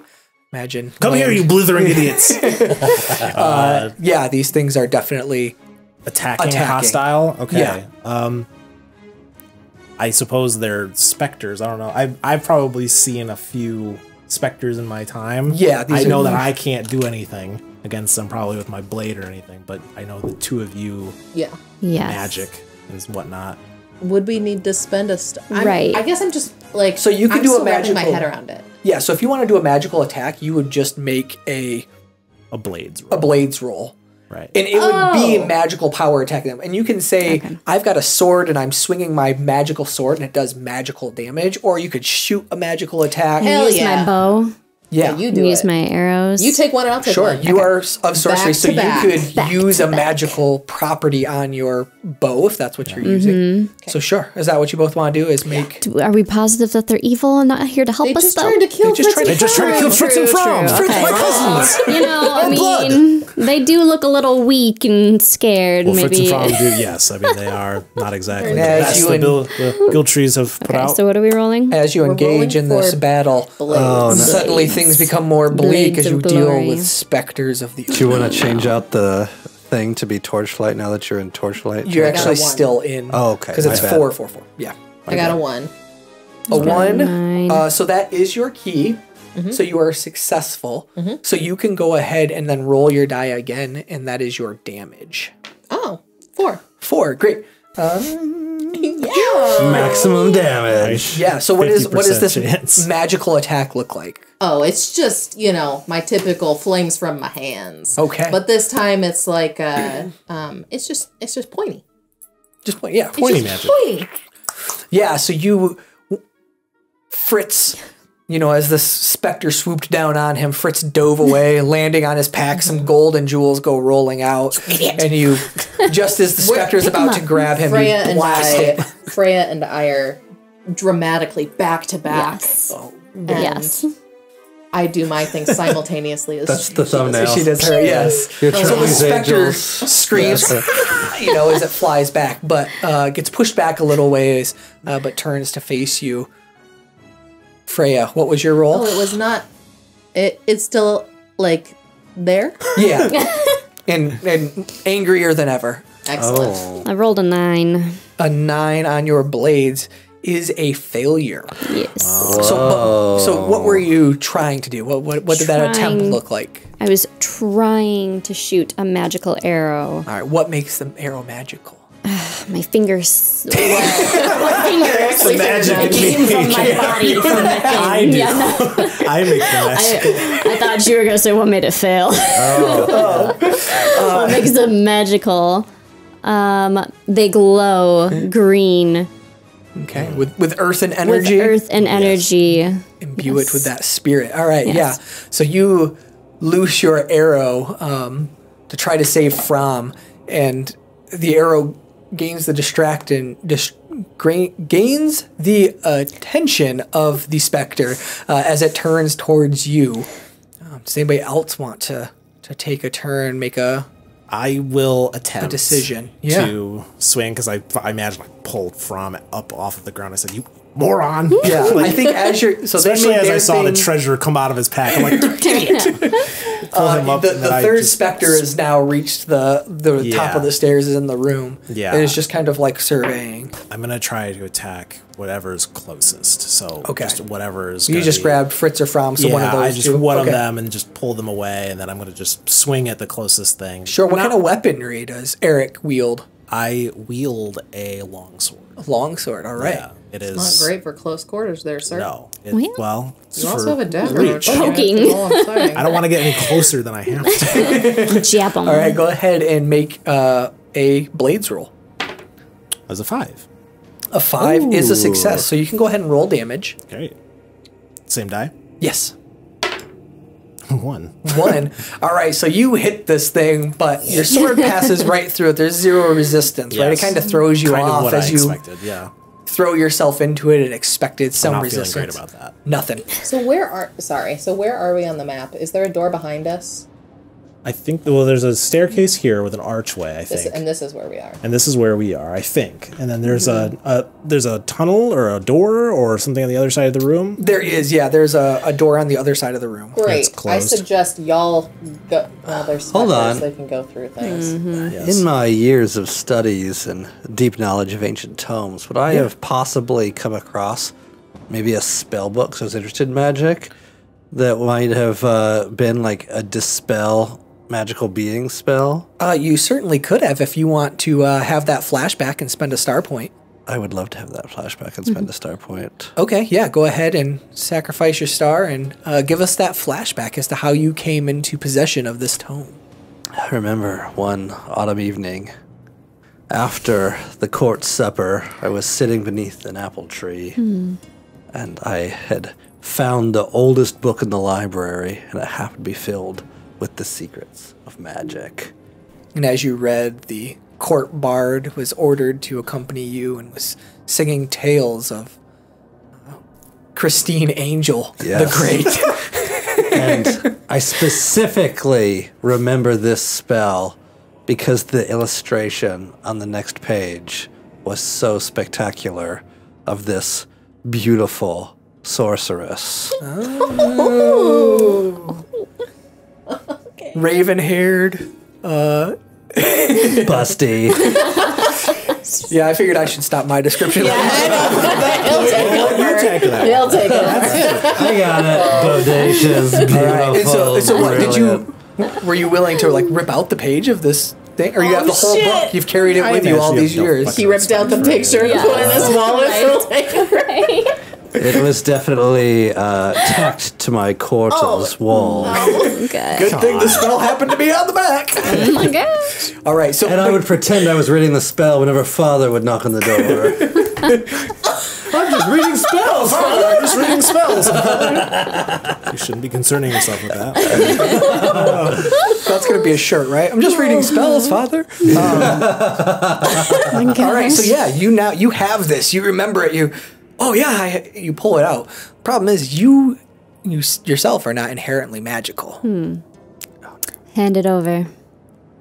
Imagine. Come here, you blithering idiots! Yeah, these things are definitely Attacking, Attacking. hostile. Okay. Yeah. Um. I suppose they're specters. I don't know. I've I've probably seen a few specters in my time. Yeah, these I are- know that I can't do anything against them, probably with my blade or anything. But I know the two of you Yeah. yes. magic and whatnot. Would we need to spend a st- I'm- Right. I guess I'm just like. So you can I'm do a still wrapping my head around it. Yeah, so if you want to do a magical attack, you would just make a A blades roll. a blades roll. right? And it would be Oh. magical power attacking them. And you can say, I've got a sword and I'm swinging my magical sword and it does magical damage. Or you could shoot a magical attack. Hell use yeah. my bow. Yeah. You do use it. my arrows. You take one and I'll take Sure, one. you are of sorcery, Back so you back. could Back use a back. magical property on your bow if that's what you're using. Mm-hmm. So sure, is that what you both want to do? Is make Are we positive that they're evil and not here to help They us just though? trying to kill. They just Fritz They just trying to kill Fromm. Fritz and True, Fromm. true. Fritz, Okay. my cousins. you know, I mean, they do look a little weak and scared. Well, Fritz and maybe. Fromm do, yes. I mean, they are not exactly the As best you the, and- the Giltrees have put out. so what are we rolling? as you engage in this battle. Suddenly things become more bleak as you deal with specters of the Do you want to change out the thing to be torchlight now that you're in torchlight? You're actually still in. Oh, okay, Because it's bad. four, four, four. Yeah. I got a one. A one. nine. Uh, so that is your key. Mm-hmm. So you are successful. So you can go ahead and then roll your die again, and that is your damage. Oh, four. Four. Great. Yeah. Maximum damage. Yeah. So what is what does this chance. magical attack look like? Oh, it's just you know my typical flames from my hands. Okay. But this time it's like uh, um, it's just it's just pointy. Just point. Yeah. It's Pointy just magic. Pointy. Yeah. So you, Fritz. You know, as this specter swooped down on him, Fritz dove away, landing on his pack. Some gold and jewels go rolling out, and you, just as the specter's about to grab him, Freya you and blast I, it. Freya and I are dramatically back to back. yes. And yes. I do my thing simultaneously. As That's the thumbnail. She does her, yes. Your So the specter Angels. screams, you know, as it flies back, but uh, gets pushed back a little ways, uh, but turns to face you. Freya, what was your roll? Oh, it was not. It it's still like there. Yeah, and and angrier than ever. Excellent. Oh. I rolled a nine. A nine on your blades is a failure. Yes. So, so what were you trying to do? What what, what did that attempt look like? I was trying to shoot a magical arrow. All right, what makes the arrow magical? My fingers. Well, my finger actually magic came from my body from the thing. I do. Yeah, no, I make the mess. I thought you were gonna say what made it fail. Oh. what makes them magical? Um, they glow green Okay, with with earth and energy. with earth and energy. imbue it with that spirit. All right, Yes. yeah. So you loose your arrow um, to try to save Fromm, and the arrow gains the distract and dis- gains the attention of the specter uh, as it turns towards you. Um, does anybody else want to to take a turn, make a I will attempt a decision, yeah. to swing because I, I imagine I pulled from up off of the ground. I said, "You moron!" yeah? I think as you're so Especially as I their saw the thing- treasure come out of his pack, I'm like, "Dang it!" Pull uh, him up. the, the third just- specter has now reached the the top of the stairs is in the room. Yeah. and it's just kind of like surveying. I'm gonna try to attack whatever's closest. So Okay. just whatever is. You just be- grabbed Fritz or Fromm, so yeah, one of those. I just two. one Okay. of them and just pull them away, and then I'm gonna just swing at the closest thing. Sure. What Not- kind of weaponry does Eric wield? I wield a longsword. A longsword. All right. Yeah, it is Not great for close quarters there, sir. No, it, Well- well, it's You also have a dagger. reach. Poking. I'm saying. I don't want to get any closer than I have to. Jab 'em. All right. Go ahead and make uh, a blades roll. As a five. A five is a success, so you can go ahead and roll damage. Great. Same die. Yes. One. One. All right, so you hit this thing, but your sword passes right through it. There's zero resistance, right? It kind of throws you Kind of off what as I you expected. Yeah. throw yourself into it and expected some I'm not resistance. feeling great about that. Nothing. So where are sorry? So where are we on the map? Is there a door behind us? I think well, there's a staircase here with an archway. I This, think, and this is where we are. and this is where we are. I think, and then there's a, a there's a tunnel or a door or something on the other side of the room. There is, yeah. There's a, a door on the other side of the room. Great. It's I suggest y'all go. Well, there's Hold specters, on. They can go through things. Yes. In my years of studies and deep knowledge of ancient tomes, would I have possibly come across maybe a spell book? So I was interested in magic that might have uh, been like a dispel magical being spell. Uh, you certainly could have if you want to uh, have that flashback and spend a star point. I would love to have that flashback and spend a star point. Okay, yeah, go ahead and sacrifice your star and uh, give us that flashback as to how you came into possession of this tome. I remember one autumn evening after the court supper, I was sitting beneath an apple tree and I had found the oldest book in the library and it happened to be filled with the secrets of magic. And as you read, the court bard was ordered to accompany you and was singing tales of uh, Kristine Angel Yes. the Great. And I specifically remember this spell because the illustration on the next page was so spectacular of this beautiful sorceress. Raven haired. Uh, Busty. Yeah, I figured I should stop my description. Yeah, He'll take it. You take that. He'll take it. I got it. Bodacious, beautiful. And so, so what did you? Were you willing to like rip out the page of this thing, or you have the whole shit. book? You've carried it I with you all these you have no years. He ripped out the picture it. and put it in his wallet. He'll take it. It was definitely uh, tacked to my quarters wall. Okay. Good thing the spell happened to be on the back. Oh my gosh. all right, so And I would pretend I was reading the spell whenever father would knock on the door. I'm just reading spells. Father, I'm just reading spells. you shouldn't be concerning yourself with that. that's going to be a shirt, right? I'm just reading spells, father. Oh my All right, so yeah, you now you have this. You remember it. You, oh yeah, I, you pull it out. Problem is, you you yourself are not inherently magical. Hmm. Oh. Hand it over.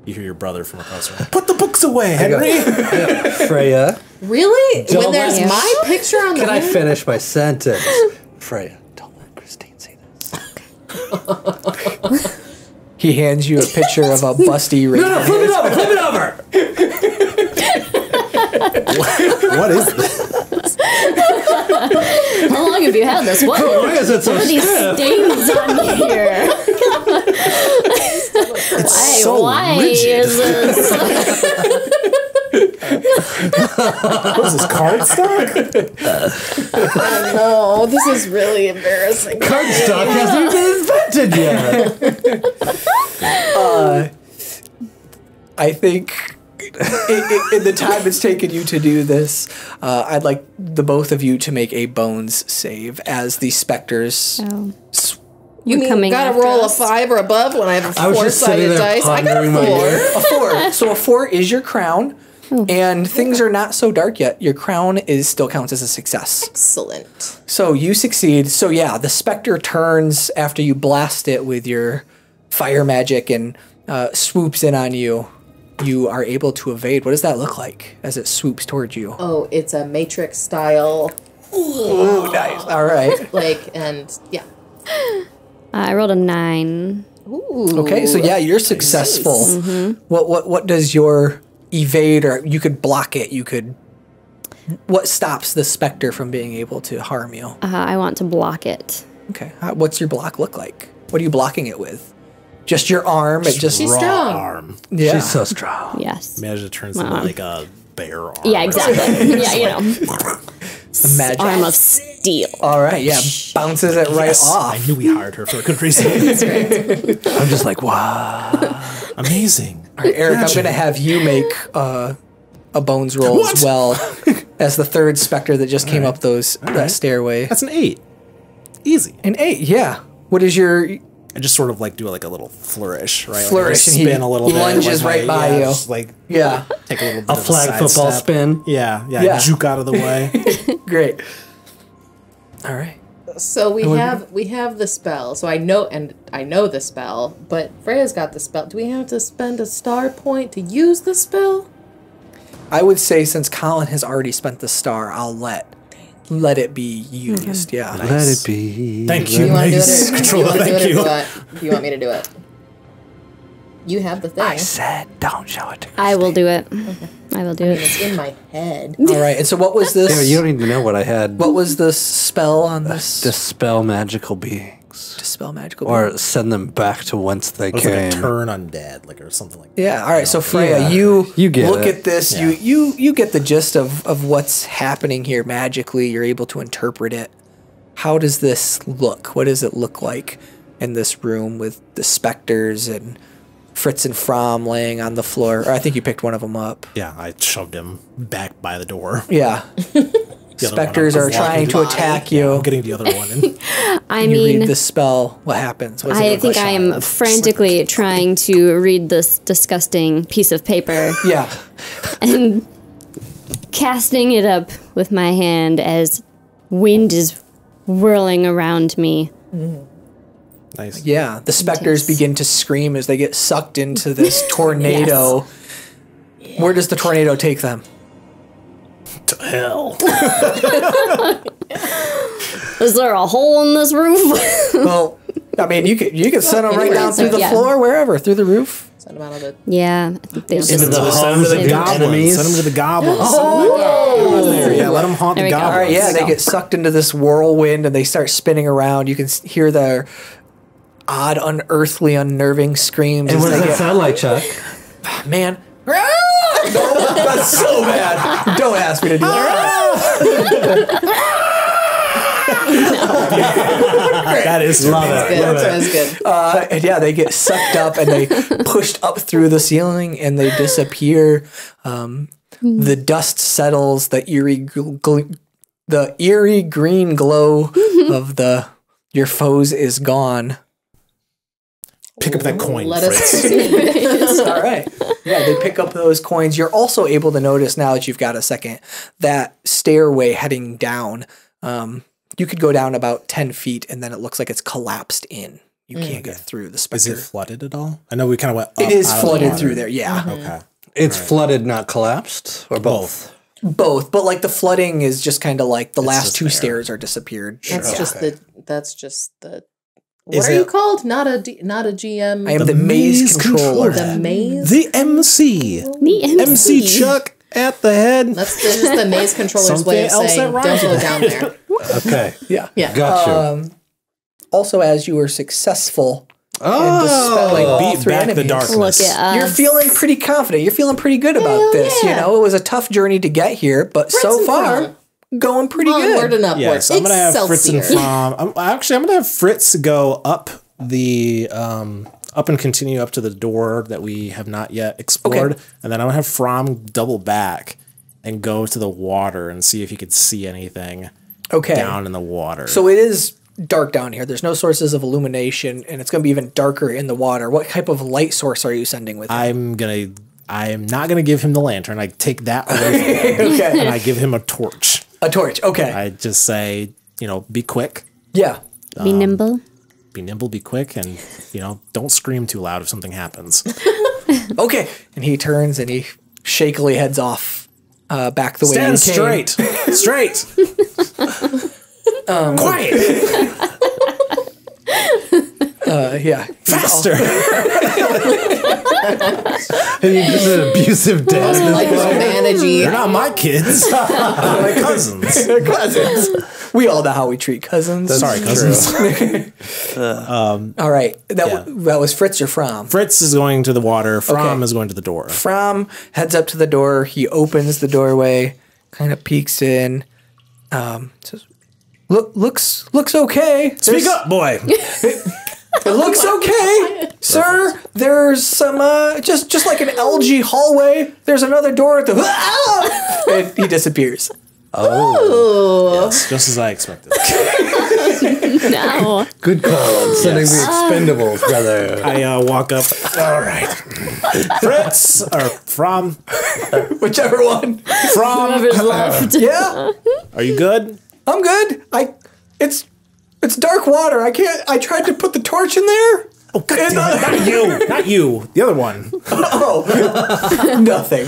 You hear your brother from across the room. Put the books away, go. Henry. Freya, Really? Don't when there's let- my picture on the can I finish my sentence? Freya, don't let Kristine see this. He hands you a picture of a busty raven. flip it over, flip it over. what is this? How long have you had this? What, Why is it so what are these stiff? stains on here? It's Why, so why rigid. is this? What is this cardstock? No, this is really embarrassing. Cardstock hasn't even been invented yet. Uh, I think in, in, in the time it's taken you to do this, uh, I'd like the both of you to make a bones save as the specters. Oh. You mean coming gotta roll us. a five or above when I have a I was just sitting four-sided dice? I got a four. A four. So a four is your crown. And things are not so dark yet. Your crown is still counts as a success. Excellent. So you succeed. So yeah, the specter turns after you blast it with your fire magic and uh, swoops in on you. You are able to evade. What does that look like as it swoops towards you? Oh, it's a Matrix style, Ooh, nice. All right. like, and yeah. Uh, I rolled a nine. Ooh. Okay, so yeah, you're successful. What what what does your evade or you could block it? You could. What stops the specter from being able to harm you? Uh, I want to block it. Okay, how, what's your block look like? What are you blocking it with? Just your arm? It just She's Raw strong. arm. yeah. She's so strong. Yes. Imagine it turns into like a bear arm. Yeah, exactly. yeah, you know, Magic. arm of steel. All right, yeah, bounces it right Yes, off. I knew we hired her for a good reason. I'm just like, wow. Amazing. All right, Eric, I'm going to have you make uh, a bones roll as well as the third specter that just came up those that right. stairway. That's an eight. Easy. An eight, yeah. What is your? I just sort of like do like a little flourish, right? Flourish, like and he spin a little bit. lunges like right by yeah, you. Just like Yeah, take a little bit A of flag side football step. spin. Yeah, yeah, Yeah. Juke out of the way. great. All right. So we would- have we have the spell. So I know and I know the spell, but Freya's got the spell. Do we have to spend a star point to use the spell? I would say since Colin has already spent the star, I'll let let it be used. Yeah. Let it be. Thank you you. want to do Nice. it? Or, do you Controller, to do thank it? Do, you. you want, do you want me to do it? You have the thing. I said, don't show it to me. I will do it. I will do it. It's in my head. All right. And so, what was this? There, you don't even know what I had. what was the spell on uh, this? Dispel magical beings. dispel magical. Or send them back to whence they It's like came. a turn undead, like or something like that. Yeah. All right. So Freya, Yeah. you You get look it. at this. Yeah. You you you get the gist of of what's happening here magically. You're able to interpret it. How does this look? What does it look like in this room with the specters and Fritz and Fromm laying on the floor? Or I think you picked one of them up. Yeah, I shoved him back by the door. Yeah. The other one Specters are trying to by. attack I'm you. getting the other one in. I You mean, read the spell. What happens? What I think? I am frantically trying to read this disgusting piece of paper Yeah. and casting it up with my hand as wind is whirling around me. Mm-hmm. Nice. Yeah, the specters Intense. begin to scream as they get sucked into this tornado. Where does the tornado take them? To hell. Is there a hole in this roof? Well, I mean, you could you could send them right down through the yeah. floor, wherever, through the roof. Send them out of the. yeah, I think they Send just. to the, send him to the Enemies. goblins. Send him to the goblins. Oh, there, yeah, let him haunt There the goblins. All right, yeah, they go. get sucked into this whirlwind and they start spinning around. You can hear their odd, unearthly, unnerving screams and what does that get sound like, Chuck? man. No, that's so bad. Don't ask me to do that. That is Love terrible. it. Good. That was good. Uh, and yeah, they get sucked up and they pushed up through the ceiling and they disappear. Um, the dust settles. The eerie, gl- gl- the eerie green glow of the your foes is gone. Pick up that coin, Let us Fritz. All right. Yeah, they pick up those coins. You're also able to notice now that you've got a second that stairway heading down. Um, you could go down about ten feet, and then it looks like it's collapsed in. You can't get through the space. Is it flooded at all? I know we kind of went. Up It is out of the flooded through there. Yeah. Okay. It's flooded, not collapsed, or both. Both, but like the flooding is just kind of like the last two there. stairs are disappeared. That's Yeah. just the. That's just the. What Is are you called? Not a D, not a GM. I am the, maze, controller. the maze. The MC. The MC. MC Chuck at the head. That's the, just the maze controller's way of else saying that don't rhymes go down there. Okay, yeah. Yeah. got you. Um, also, as you were successful in oh, dispelling all Beat three back the darkness. Look at us. you're feeling pretty confident. You're feeling pretty good about Hell this. You know, it was a tough journey to get here, but so far, Fromm. Going pretty Onward good. and upward. Yeah, so I'm gonna have Fritz and Excelsior. Fromm. I'm, actually, I'm gonna have Fritz go up the um up and continue up to the door that we have not yet explored, Okay. and then I'm gonna have Fromm double back and go to the water and see if he could see anything Okay. down in the water. So it is dark down here. There's no sources of illumination, and it's going to be even darker in the water. What type of light source are you sending with? it? I'm gonna I am not going to give him the lantern. I take that away from him, Okay. and I give him a torch. A torch. Okay. I just say, you know, be quick, yeah. Be Um, nimble. be nimble, be quick, and you know, don't scream too loud if something happens. Okay. And he turns and he shakily heads off uh, back the way Stand you came. straight, straight. Quiet, Uh, yeah. faster. And you're just an abusive dad. Like managing. They're not my kids. They're my cousins. cousins. We all know how we treat cousins. Sorry, cousins. All right. That, Yeah. w- that was Fritz or Fromm. Fritz is going to the water. Fromm Okay. is going to the door. Fromm heads up to the door. He opens the doorway, kind of peeks in. Um, says, "Look, looks looks okay. Speak There's- up, boy. It looks okay, sir. There's some uh, just just like an algae hallway. There's another door at the. Ah! and he disappears. Oh, Yes, just as I expected. No. Good call on sending the expendables, brother. I uh, walk up. All right, Fritz or Fromm. Whichever one. Fromm, Whoever's left. Yeah, are you good? I'm good. I. It's it's dark water. I can't. I tried to put the torch in there. Oh, God damn it. Uh, Not you. Not you. The other one. Oh, nothing.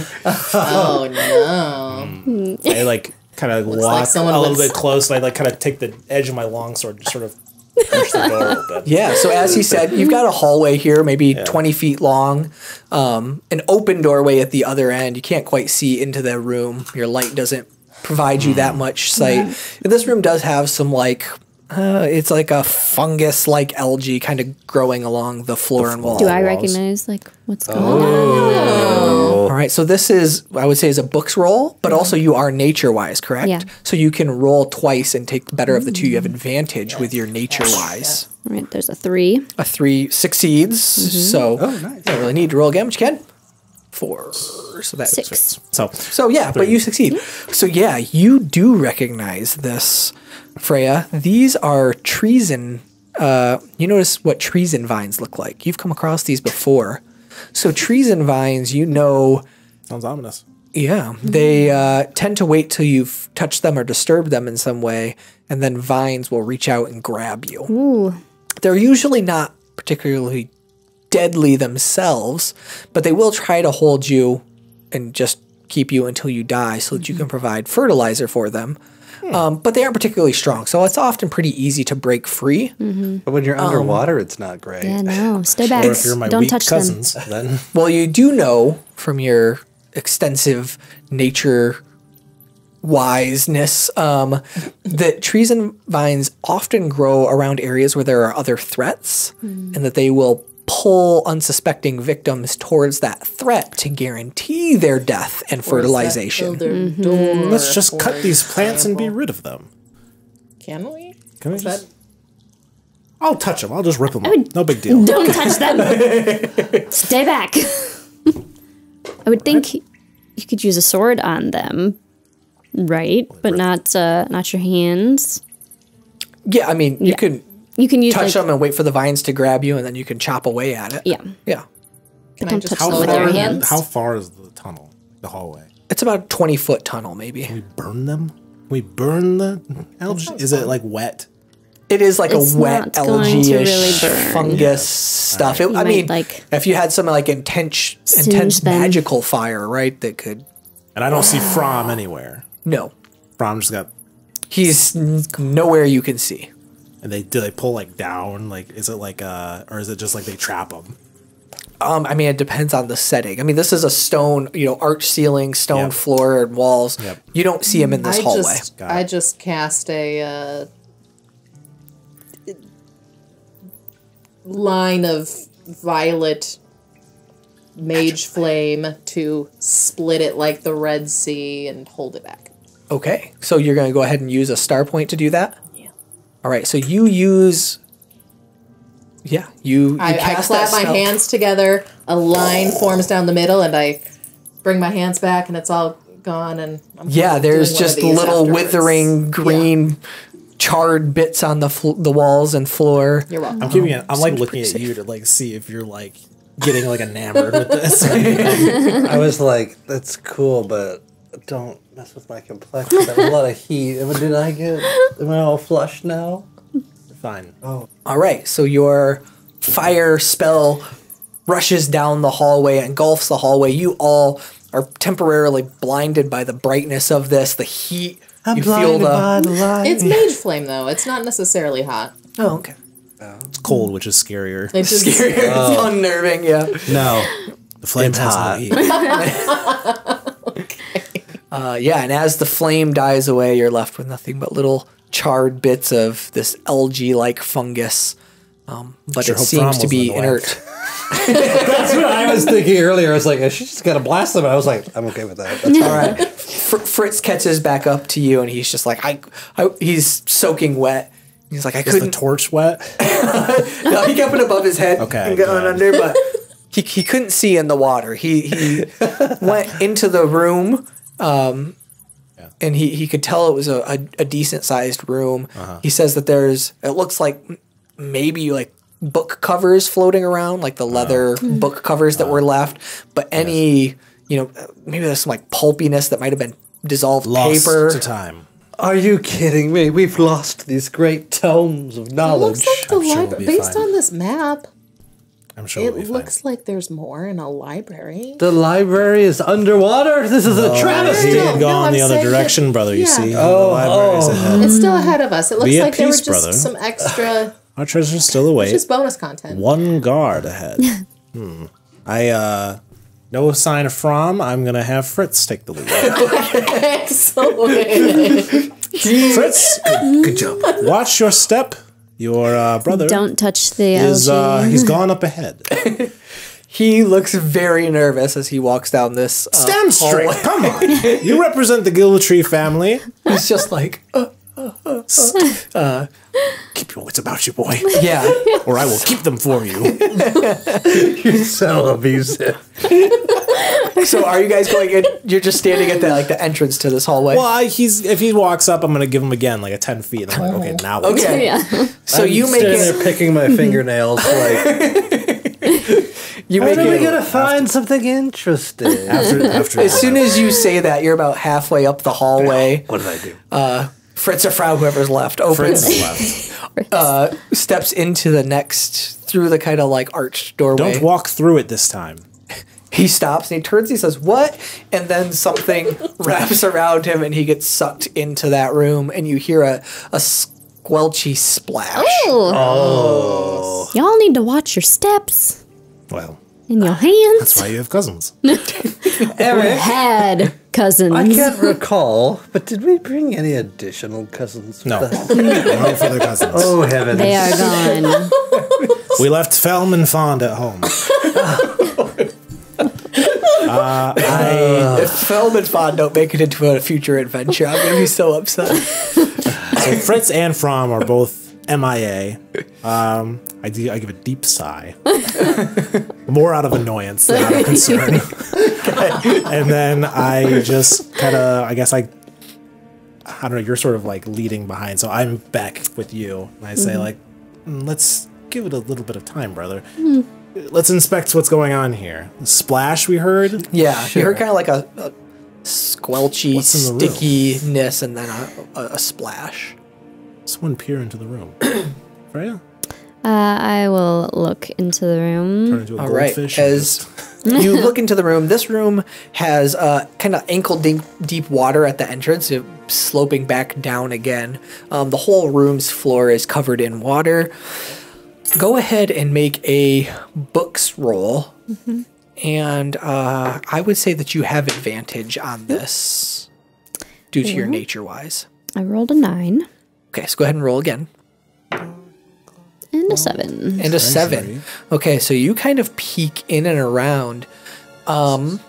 Oh no. Mm. I like kind of walk like someone a little was- bit close. And I like kind of take the edge of my longsword, and sort of push the door open. Yeah. So as he said, you've got a hallway here, maybe 20 feet long, um, an open doorway at the other end. You can't quite see into the room. Your light doesn't provide you that hmm. much sight. And this room does have some like. Uh, it's like a fungus-like algae kind of growing along the floor and wall. Do I walls. recognize like what's going oh. on? All right, so this is I would say is a books roll, but also you are nature wise, correct? Yeah. So you can roll twice and take the better of the two. You have mm-hmm. advantage with your nature wise. on? All right, there's a three. A three succeeds, mm-hmm. so Oh, nice. you don't really need to roll again, but you can. Four. So that's Six. So So yeah, but you succeed. Mm-hmm. So yeah, you do recognize this, Freya. These are treason. Uh, you notice what treason vines look like. You've come across these before. So treason vines, you know, sounds ominous. yeah, they uh, tend to wait till you've touched them or disturbed them in some way, and then vines will reach out and grab you. Ooh. They're usually not particularly deadly themselves, but they will try to hold you and just keep you until you die so that you can provide fertilizer for them. Um, but they aren't particularly strong, so it's often pretty easy to break free. But when you're underwater, it's not great. Yeah, no. Stay back. Or if you're my Don't weak touch cousins, then Well, you do know from your extensive nature wiseness um, that treason vines often grow around areas where there are other threats and that they will pull unsuspecting victims towards that threat to guarantee their death and fertilization. Builder door let's just for cut these plants and be rid of them. Can we? Can we Is just? I'll touch them. I'll just rip them. Up. No big deal. Don't touch them. Stay back. I would think you could use a sword on them, right? But not uh, not your hands. Yeah, I mean, you Yeah. can You can use touch like, them and wait for the vines to grab you, and then you can chop away at it. Yeah, Yeah. can I don't touch How them with far? your hands. How far is the tunnel? The hallway? It's about a 20 foot tunnel, maybe. Can we burn them? Can We burn the algae? Is it like wet? It is like It's a wet not going algae really burn. fungus stuff. It, I mean, like, if you had some like intense, intense them. magical fire, right? That could And I don't see Fromm anywhere. no, Fromm just got. he's nowhere you can see. And they do they pull like down? Like is it like uh or is it just like they trap them? Um, I mean, it depends on the setting. I mean, this is a stone, you know, arch ceiling, stone Yep. floor and walls. Yep. You don't see them in this I hallway. just I just cast a uh, line of violet mage flame to split it like the Red Sea and hold it back. Okay, so you're going to go ahead and use a star point to do that. Yeah. All right, so you use. Yeah, you. you I, I clap that my spell. hands together. A line forms down the middle, and I bring my hands back, and it's all gone. And I'm Yeah, there's just little afterwards. withering green, charred bits on the fl- the walls and floor. You're welcome. I'm keeping it. I'm like looking pretty at you to like see if you're like getting like enamored with this. I was like, that's cool, but don't mess with my complexion. That was a lot of heat. Did I get? Am I all flushed now? Fine. Oh. All right, so your fire spell rushes down the hallway, engulfs the hallway. You all are temporarily blinded by the brightness of this, the heat. I'm you feel blinded the. by the light. It's mage flame though. It's not necessarily hot. oh, okay. It's cold, which is scarier. It just it's oh. unnerving, yeah. No, the flame It's has hot. no heat. Uh, yeah, and as the flame dies away, you're left with nothing but little charred bits of this algae-like fungus. Um, but Sure it seems to be in the way. inert. That's what I was thinking earlier. I was like, she just got to blast them. I was like, I'm okay with that. That's All right. Fr- Fritz catches back up to you, and he's just like, I, I he's soaking wet. He's like, I Is the couldn't. torch wet? no, he kept it above his head Okay, and going good. under, but he, he couldn't see in the water. He he went into the room, um, Yeah. and he, he could tell it was a, a, a decent sized room. Uh-huh. He says that there's it looks like maybe like book covers floating around, like the leather Uh-huh. book covers that were left, but any you know maybe there's some like pulpiness that might have been dissolved Lost paper. to time. Are you kidding me? We've lost these great tomes of knowledge. It knowledge. looks like the I'm we'll library. be Based fine. on this map, I'm sure it we'll be looks fine. like there's more in a library. the library is underwater. This is a He travesty. had No, gone I'm the other saying that- direction, brother. You yeah. see, Oh, the library's oh. ahead. It's still ahead of us. It looks Be like there were just brother. some extra, Our treasures still await. just bonus content. One guard ahead. hmm. I uh, no sign of Fromm. I'm gonna have Fritz take the lead. Excellent. Fritz, Good job. watch your step. Your uh, brother Don't touch the is uh, he's gone up ahead. He looks very nervous as he walks down this. Uh, Stand straight. Come on. You represent the Giltree family. He's just like, uh, Uh, keep your wits about you, boy, yeah. or I will keep them for you. You're so abusive. So are you guys going in? You're just standing at the like the entrance to this hallway. Well, I, he's if he walks up, I'm gonna give him again like a ten feet. And I'm like, okay, oh. now what? Okay. yeah. So I'm you make standing it. there picking my fingernails. Like, You when make are we it. gonna find something interesting? After after As soon as you say that, you're about halfway up the hallway. what did I do? Uh, Fritz or Frau, whoever's left, Fritz opens, is left. Uh, steps into the next through the kind of like arched doorway. Don't walk through it this time. he stops and he turns. He says, "What?" And then something wraps around him, and he gets sucked into that room. And you hear a a squelchy splash. Oh. Y'all need to watch your steps Well, in your hands. that's why you have cousins. Eric, Had cousins. I can't recall, but did we bring any additional cousins? No, no further cousins. Oh heavens! They are gone. We left Felm and Fond at home. if Film and Fond don't make it into a future adventure, I'm gonna be so upset. So Fritz and Fromm are both MIA. Um, I, I give a deep sigh, more out of annoyance than out of concern. and then I just kind of, I guess I, I don't know. You're sort of like leading behind, so I'm back with you, and I say like, "Mm, let's give it a little bit of time, brother. Let's inspect what's going on here. The splash we heard. Yeah, you heard kind of like a, a squelchy What's room? stickiness, and then a, a, a splash. Someone peer into the room. Freya, Uh, I will look into the room. turn into a All right. goldfish. and As you look into the room, this room has uh, kind of ankle deep, deep water at the entrance, uh, sloping back down again. Um, the whole room's floor is covered in water. Go ahead and make a books roll. And uh, I would say that you have advantage on this due to your nature wise. I rolled a nine Okay, so go ahead and roll again. And a seven. and a seven. Okay, so you kind of peek in and around. Um,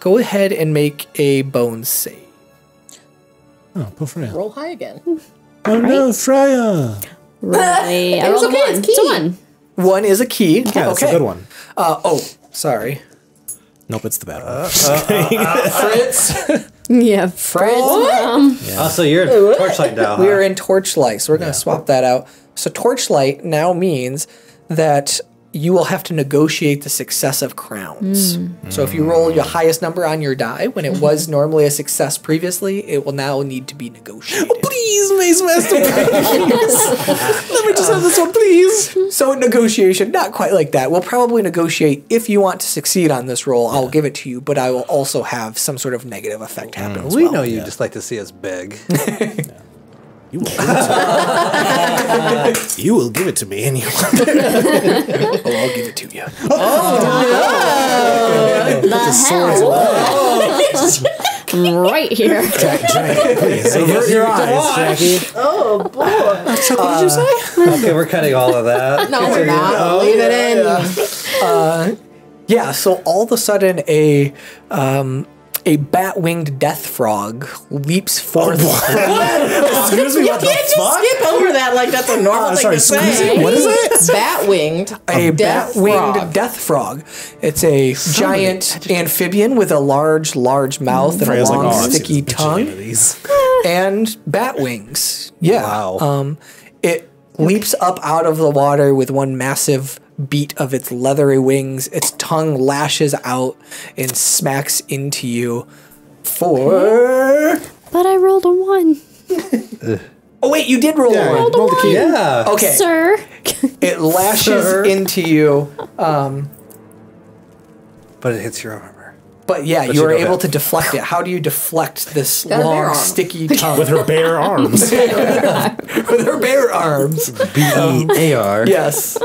go ahead and make a bone save. Oh, poor Freya. Roll high again. Oh no, Freya! Really? I It was rolled okay, a it's one. key. It's a one. One is a key. Yeah, that's okay. a good one. Uh, oh, sorry. Nope, it's the bad one. Uh, uh, uh, Fritz. Yeah. Fritz. Oh, so you're a torchlight now. We huh? are in torchlight, so we're going to swap that out. So torchlight now means that you will have to negotiate the successive crowns. Mm. So if you roll your highest number on your die, when it mm-hmm. was normally a success previously, it will now need to be negotiated. Oh, Please, Maze Master, please. Let me just have this one, please. So negotiation, not quite like that. We'll probably negotiate if you want to succeed on this roll. I'll give it to you, but I will also have some sort of negative effect happen. Mm. as we know you just like to see us big. You will, give it to me. you will give it to me, and you. Oh, I'll give it to you. Oh, the hell! right here. Jackie, please avert your eyes, Jackie. Oh boy! What did you say? okay, we're cutting all of that. No, we're not. Leave it in. Yeah, so all of a sudden a um, a bat winged death frog leaps forth. Excuse me, You what can't just fuck? skip over that like that's a normal Oh, thing sorry, to excuse say. me, what is it? Bat winged. a death bat winged death frog. It's a giant amphibian with a large, large mouth and a Freya's like, long, oh, sticky tongue. and bat wings. Yeah. Wow. Um, it leaps up out of the water with one massive beat of its leathery wings. Its tongue lashes out and smacks into you. For But I rolled a one, oh wait, you did roll Yeah, one. roll the key. Yeah. Okay, sir. it lashes Sir. into you. Um, but it hits your armor. But yeah, But you you are able that. to deflect it. How do you deflect this Got long, sticky tongue With her bare arms. with her bare arms? B E A R. Yes.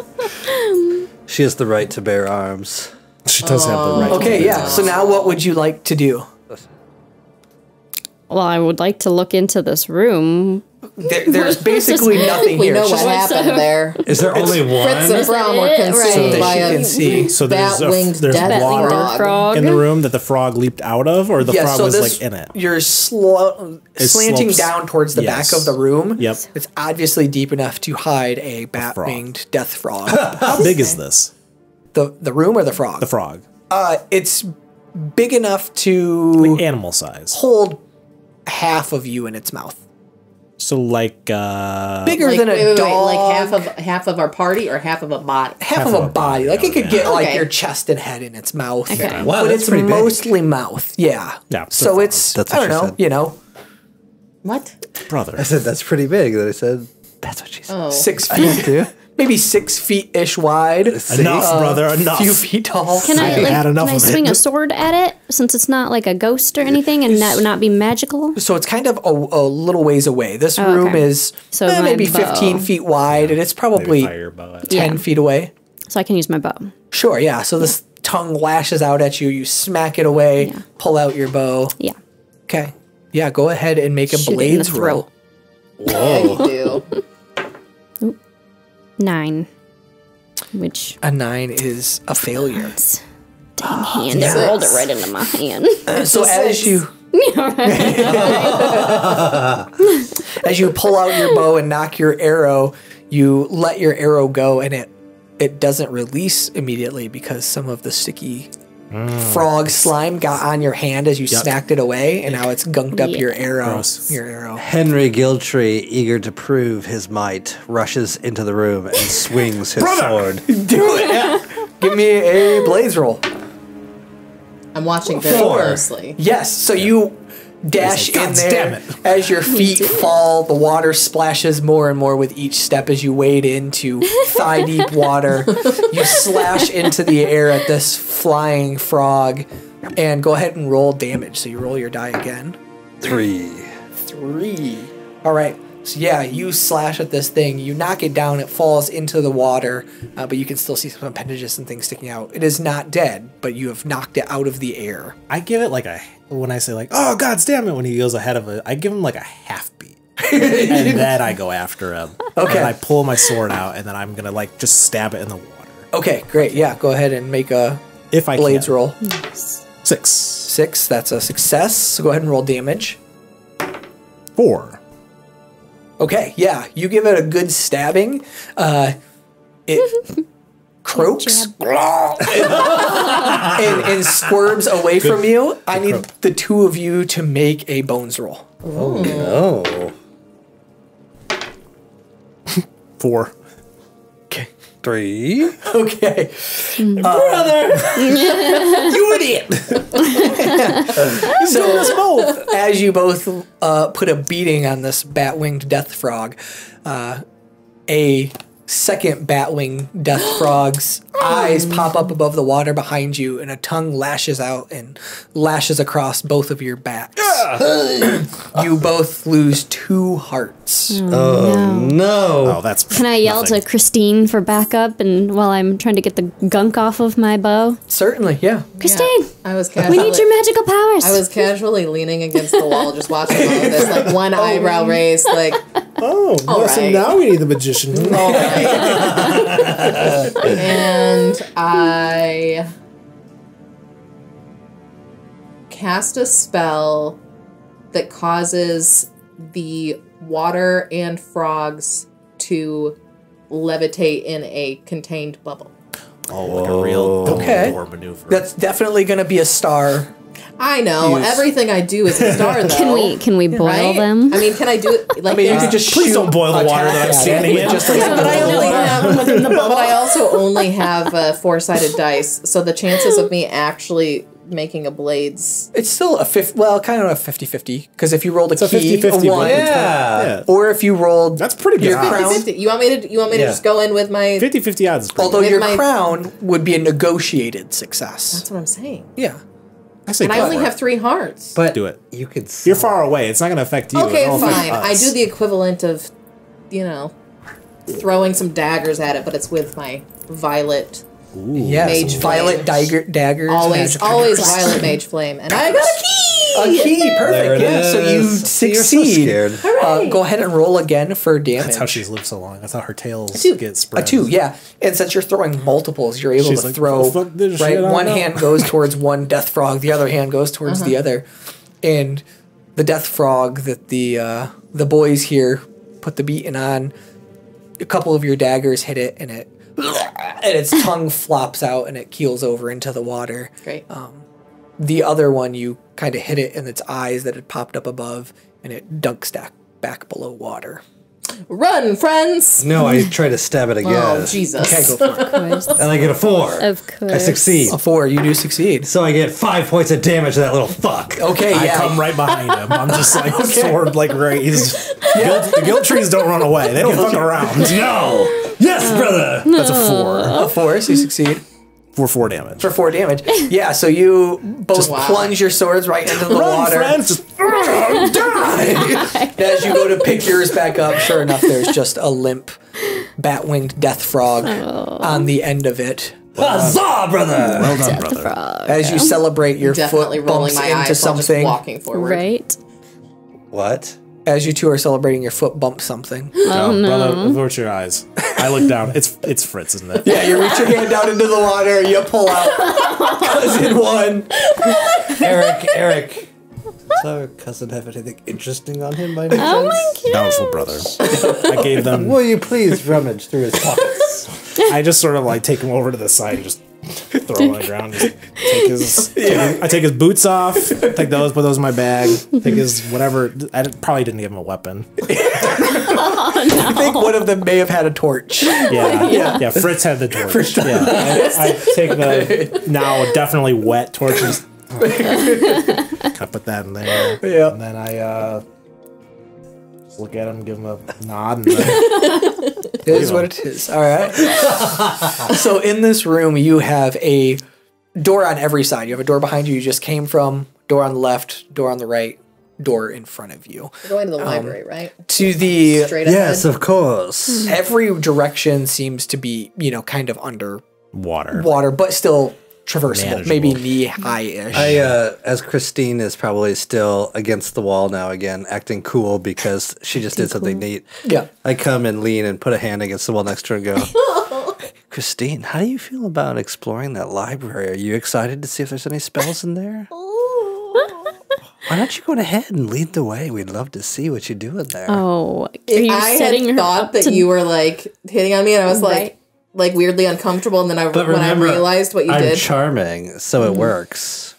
She has the right to bear arms. She does have the right. to Okay, yeah. that. So now what would you like to do? Well, I would like to look into this room. There, there's basically nothing We here. know It's what just happened there. Is there only Fritz and one? Brown were it? consumed Right. by That she a can see. So there's a, bat-winged there's death water frog. frog. in the room that the frog leaped out of, or the yeah, frog so was this, like in it. You're slow, It slanting slopes- down towards the yes. back of the room. Yep. It's obviously deep enough to hide a bat frog. winged death frog. How big is this? the the room or the frog? The frog, Uh, it's big enough to animal size. hold half of you in its mouth. So like uh, Bigger Like, than a wait, wait, wait, like half of half of our party or half of a body. half of a body. Like it could get like your chest and head in its mouth. Okay. Wow, but that's it's pretty big. mostly mouth. Yeah. Yeah, it's So it's That's I what don't know. said. You know, What? brother. I said that's pretty big. That I said that's what she said. Oh. six feet, maybe six feet ish wide. Enough, brother. A Enough. few feet tall. Can I I've like can I of it. swing a sword at it since it's not like a ghost or anything and that would not be magical? So it's kind of a, a little ways away. This Oh, room okay. is So eh, maybe bow. 15 feet wide, and it's probably fire your bow at- 10 Yeah. feet away. So I can use my bow. Sure, yeah. So this tongue lashes out at you. You smack it away, Yeah. pull out your bow. Yeah. Okay. Yeah, go ahead and make a Shoot it in the blades roll. throat. Yeah, you do. Nine. Which A nine is a failure. dang hand, it rolled it right into my hand. Uh, so as you as you pull out your bow and nock your arrow, you let your arrow go and it it doesn't release immediately because some of the sticky frog slime got on your hand as you snacked it away and now it's gunked up your arrow. Gross. Your arrow. Henry Giltree, eager to prove his might, rushes into the room and swings his sword. Do it. Give me a blades roll. I'm watching very Four. closely. Yes. So you dash like, in there damn it." as your feet fall. The water splashes more and more with each step as you wade into thigh deep water. You slash into the air at this flying frog, and go ahead and roll damage. So you roll your die again. Three. Three. All right. So yeah, you slash at this thing. You knock it down. It falls into the water, uh, but you can still see some appendages and things sticking out. It is not dead, but you have knocked it out of the air. I give it like a when I say like, oh god damn it when he goes ahead of it, I give him like a half beat. and then I go after him. Okay. And I pull my sword out and then I'm gonna like just stab it in the water. Okay, great. Yeah, go ahead and make a If I blades can. roll. Six. Six, that's a success. So go ahead and roll damage. Four. Okay, yeah, you give it a good stabbing. Uh, it croaks and, and, and squirms away from you. I need the two of you to make a bones roll. Oh. Four. Okay. Three. Okay. Brother You idiot! So as you both uh, put a beating on this bat-winged death frog, uh, a second bat-winged death frog's oh. eyes pop up above the water behind you, and a tongue lashes out and lashes across both of your backs. you both lose two hearts. Oh, oh no. Oh, that's Can I yell nothing. to Kristine for backup and while I'm trying to get the gunk off of my bow? Certainly, yeah. Kristine, I was we casually. need your magical powers. I was casually leaning against the wall, just watching all of this, like one oh. eyebrow raised, like Oh, well, so now we need the magician. and I cast a spell that causes the water and frogs to levitate in a contained bubble. Oh, like a real Okay. Dumbledore maneuver. That's definitely going to be a star. I know Use- everything I do is a star, though. can we can we boil right? them? I mean, can I do it? Like, I mean, you could just Please don't boil the water attack that I'm standing in. Just like Yeah, but I only have within the But I also only have uh, four-sided dice, so the chances of me actually making a blades. It's still a fifth. Well, kind of a 50-50 because if you rolled a It's a key, 50-50, one, but- Yeah. Yeah. or if you rolled That's pretty good your odds. crown. 50. You want me to? You want me to Yeah. just go in with my? 50 50 odds is Although With your my- crown would be a negotiated success. That's what I'm saying. Yeah. I say And I only for have three hearts. But Do it. You could. You're far away. It's not going to affect you. okay, fine. affect I do the equivalent of, you know, throwing some daggers at it, but it's with my violet. Yes. Mage violet flame. dagger, daggers. Always, always violet mage flame, and I got a key. A key, perfect. Yeah, so you is. See, you're so succeed. scared. uh, go ahead and roll again for damage. That's how she's lived so long. That's how her tails get A spread. two, yeah. And since you're throwing multiples, you're able She's to like, throw "Oh, right. One know." hand goes towards one death frog, the other hand goes towards the other, and the death frog that the uh, the boys here put the beating on. A couple of your daggers hit it, and it and its tongue flops out, and it keels over into the water. Great. The other one, you kind of hit it in its eyes that had popped up above, and it dunks back back below water. Run, friends! No, I try to stab it again. Oh Jesus! Okay, go for it. Of course. And I get a four. Of course. I succeed. A four, you do succeed. So I get five points of damage to that little fuck. Okay, I yeah. come right behind him. I'm just like sword like raised. Guild, the Giltrees don't run away. They don't fuck around. No. Yes, brother. That's a four A four, so you succeed. For four damage. for four damage. Yeah, so you both Wow. plunge your swords right into the Run, water. friends! Just- die. As you go to pick yours back up, sure enough, there's just a limp, bat-winged death frog oh. on the end of it. Huzzah, uh, brother. well done, brother. Frog. As you celebrate, your Definitely foot rolling bumps my into eyes while just something. walking forward. Right? What? As you two are celebrating, your foot bumps something. Oh, oh, no, brother, avert your eyes. I look down. It's it's Fritz, isn't it? Yeah, you reach your hand down into the water, you pull out cousin one. Eric, Eric. Does our cousin have anything interesting on him by any Oh chance? my Doubtful brother. I gave them. Will you please rummage through his pockets? I just sort of like take him over to the side and just throw him on the ground. Just take his. I take his boots off. Take those. Put those in my bag. Take his whatever. I probably didn't give him a weapon. I think one of them may have had a torch. Yeah, yeah. Fritz had the torch. Fritz. Yeah, I, I take the now definitely wet torches. And just, kind of put that in there. Yeah. and then I uh, just look at him, give him a nod, and then It is what it is. All right. so in this room, you have a door on every side. You have a door behind you. You just came from. Door on the left. Door on the right. Door in front of you. We're going to Um, the library, right? To the Straight yes, ahead. of course. every direction seems to be you know kind of under water. water, but still traversable. Manageable. Maybe knee high ish. I, uh, as Kristine is probably still against the wall now again, acting cool because she just did something neat. Yeah. I come and lean and put a hand against the wall next to her and go, Kristine, how do you feel about exploring that library? Are you excited to see if there's any spells in there? Why don't you go ahead and lead the way? We'd love to see what you do in there. Oh, are you I setting had her thought up that to you were like hitting on me, and I was Right. like weirdly uncomfortable. And then I, But when I realized what you I'm did, charming, so it works.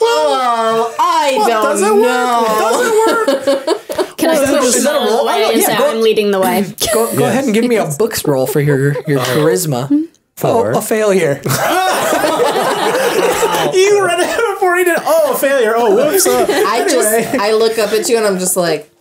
oh, I don't does it know. work? Does it work? Can I push is that a roll? away and Yeah, say go- I'm leading the way? Go, go ahead and give me a books roll for your your charisma. Four. Oh, a failure. You read it before he did. Oh, a failure. Oh, whoops. Uh, I just I look up at you and I'm just like.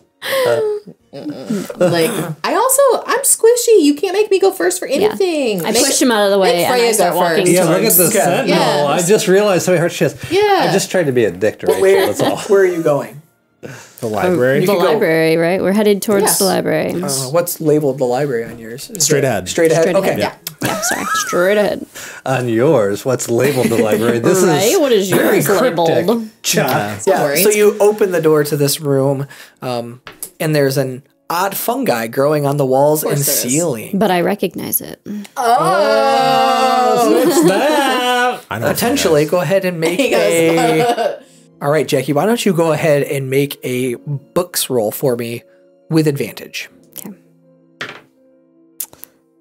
Like I also I'm squishy. You can't make me go first for anything. I Make- push him out of the way and I start walking. first. Yeah, look at the Okay. sentinel. Yeah. I just realized how hard she is. Yeah. I just tried to be a dick to Rachel, Where, that's all. where are you going? the library. The could go- library, right? We're headed towards Yes. the library. Uh, what's labeled the library on yours? Is Straight ahead. Straight ahead. Straight okay. ahead, yeah. Yeah, sorry. Straight ahead. On yours, what's labeled the library? This Right? is What is very yours cryptic. labeled? Chuck. Yeah. worry. So you open the door to this room, um, and there's an odd fungi growing on the walls and course there is. ceiling. But I recognize it. Oh, what's that? I know. Potentially, go ahead and make a. All right, Jackie. Why don't you go ahead and make a books roll for me with advantage? Okay.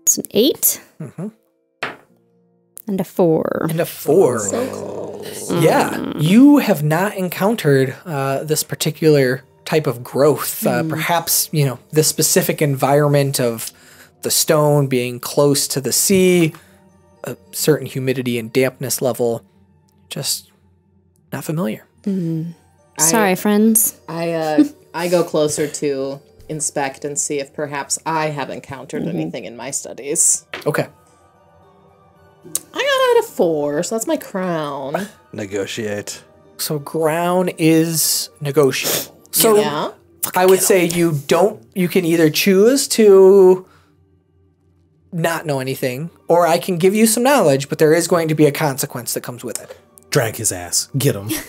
It's an 8 and a four. And a four. Yeah, you have not encountered uh, this particular type of growth. Uh, perhaps you know the specific environment of the stone being close to the sea, a certain humidity and dampness level. Just not familiar. Sorry, friends. I uh I go closer to inspect and see if perhaps I have encountered mm-hmm. anything in my studies. Okay. I got out of four, so that's my crown. Negotiate. So ground is negotiable. So yeah. I would say you don't. You can either choose to not know anything, or I can give you some knowledge, but there is going to be a consequence that comes with it. Drag his ass. Get him.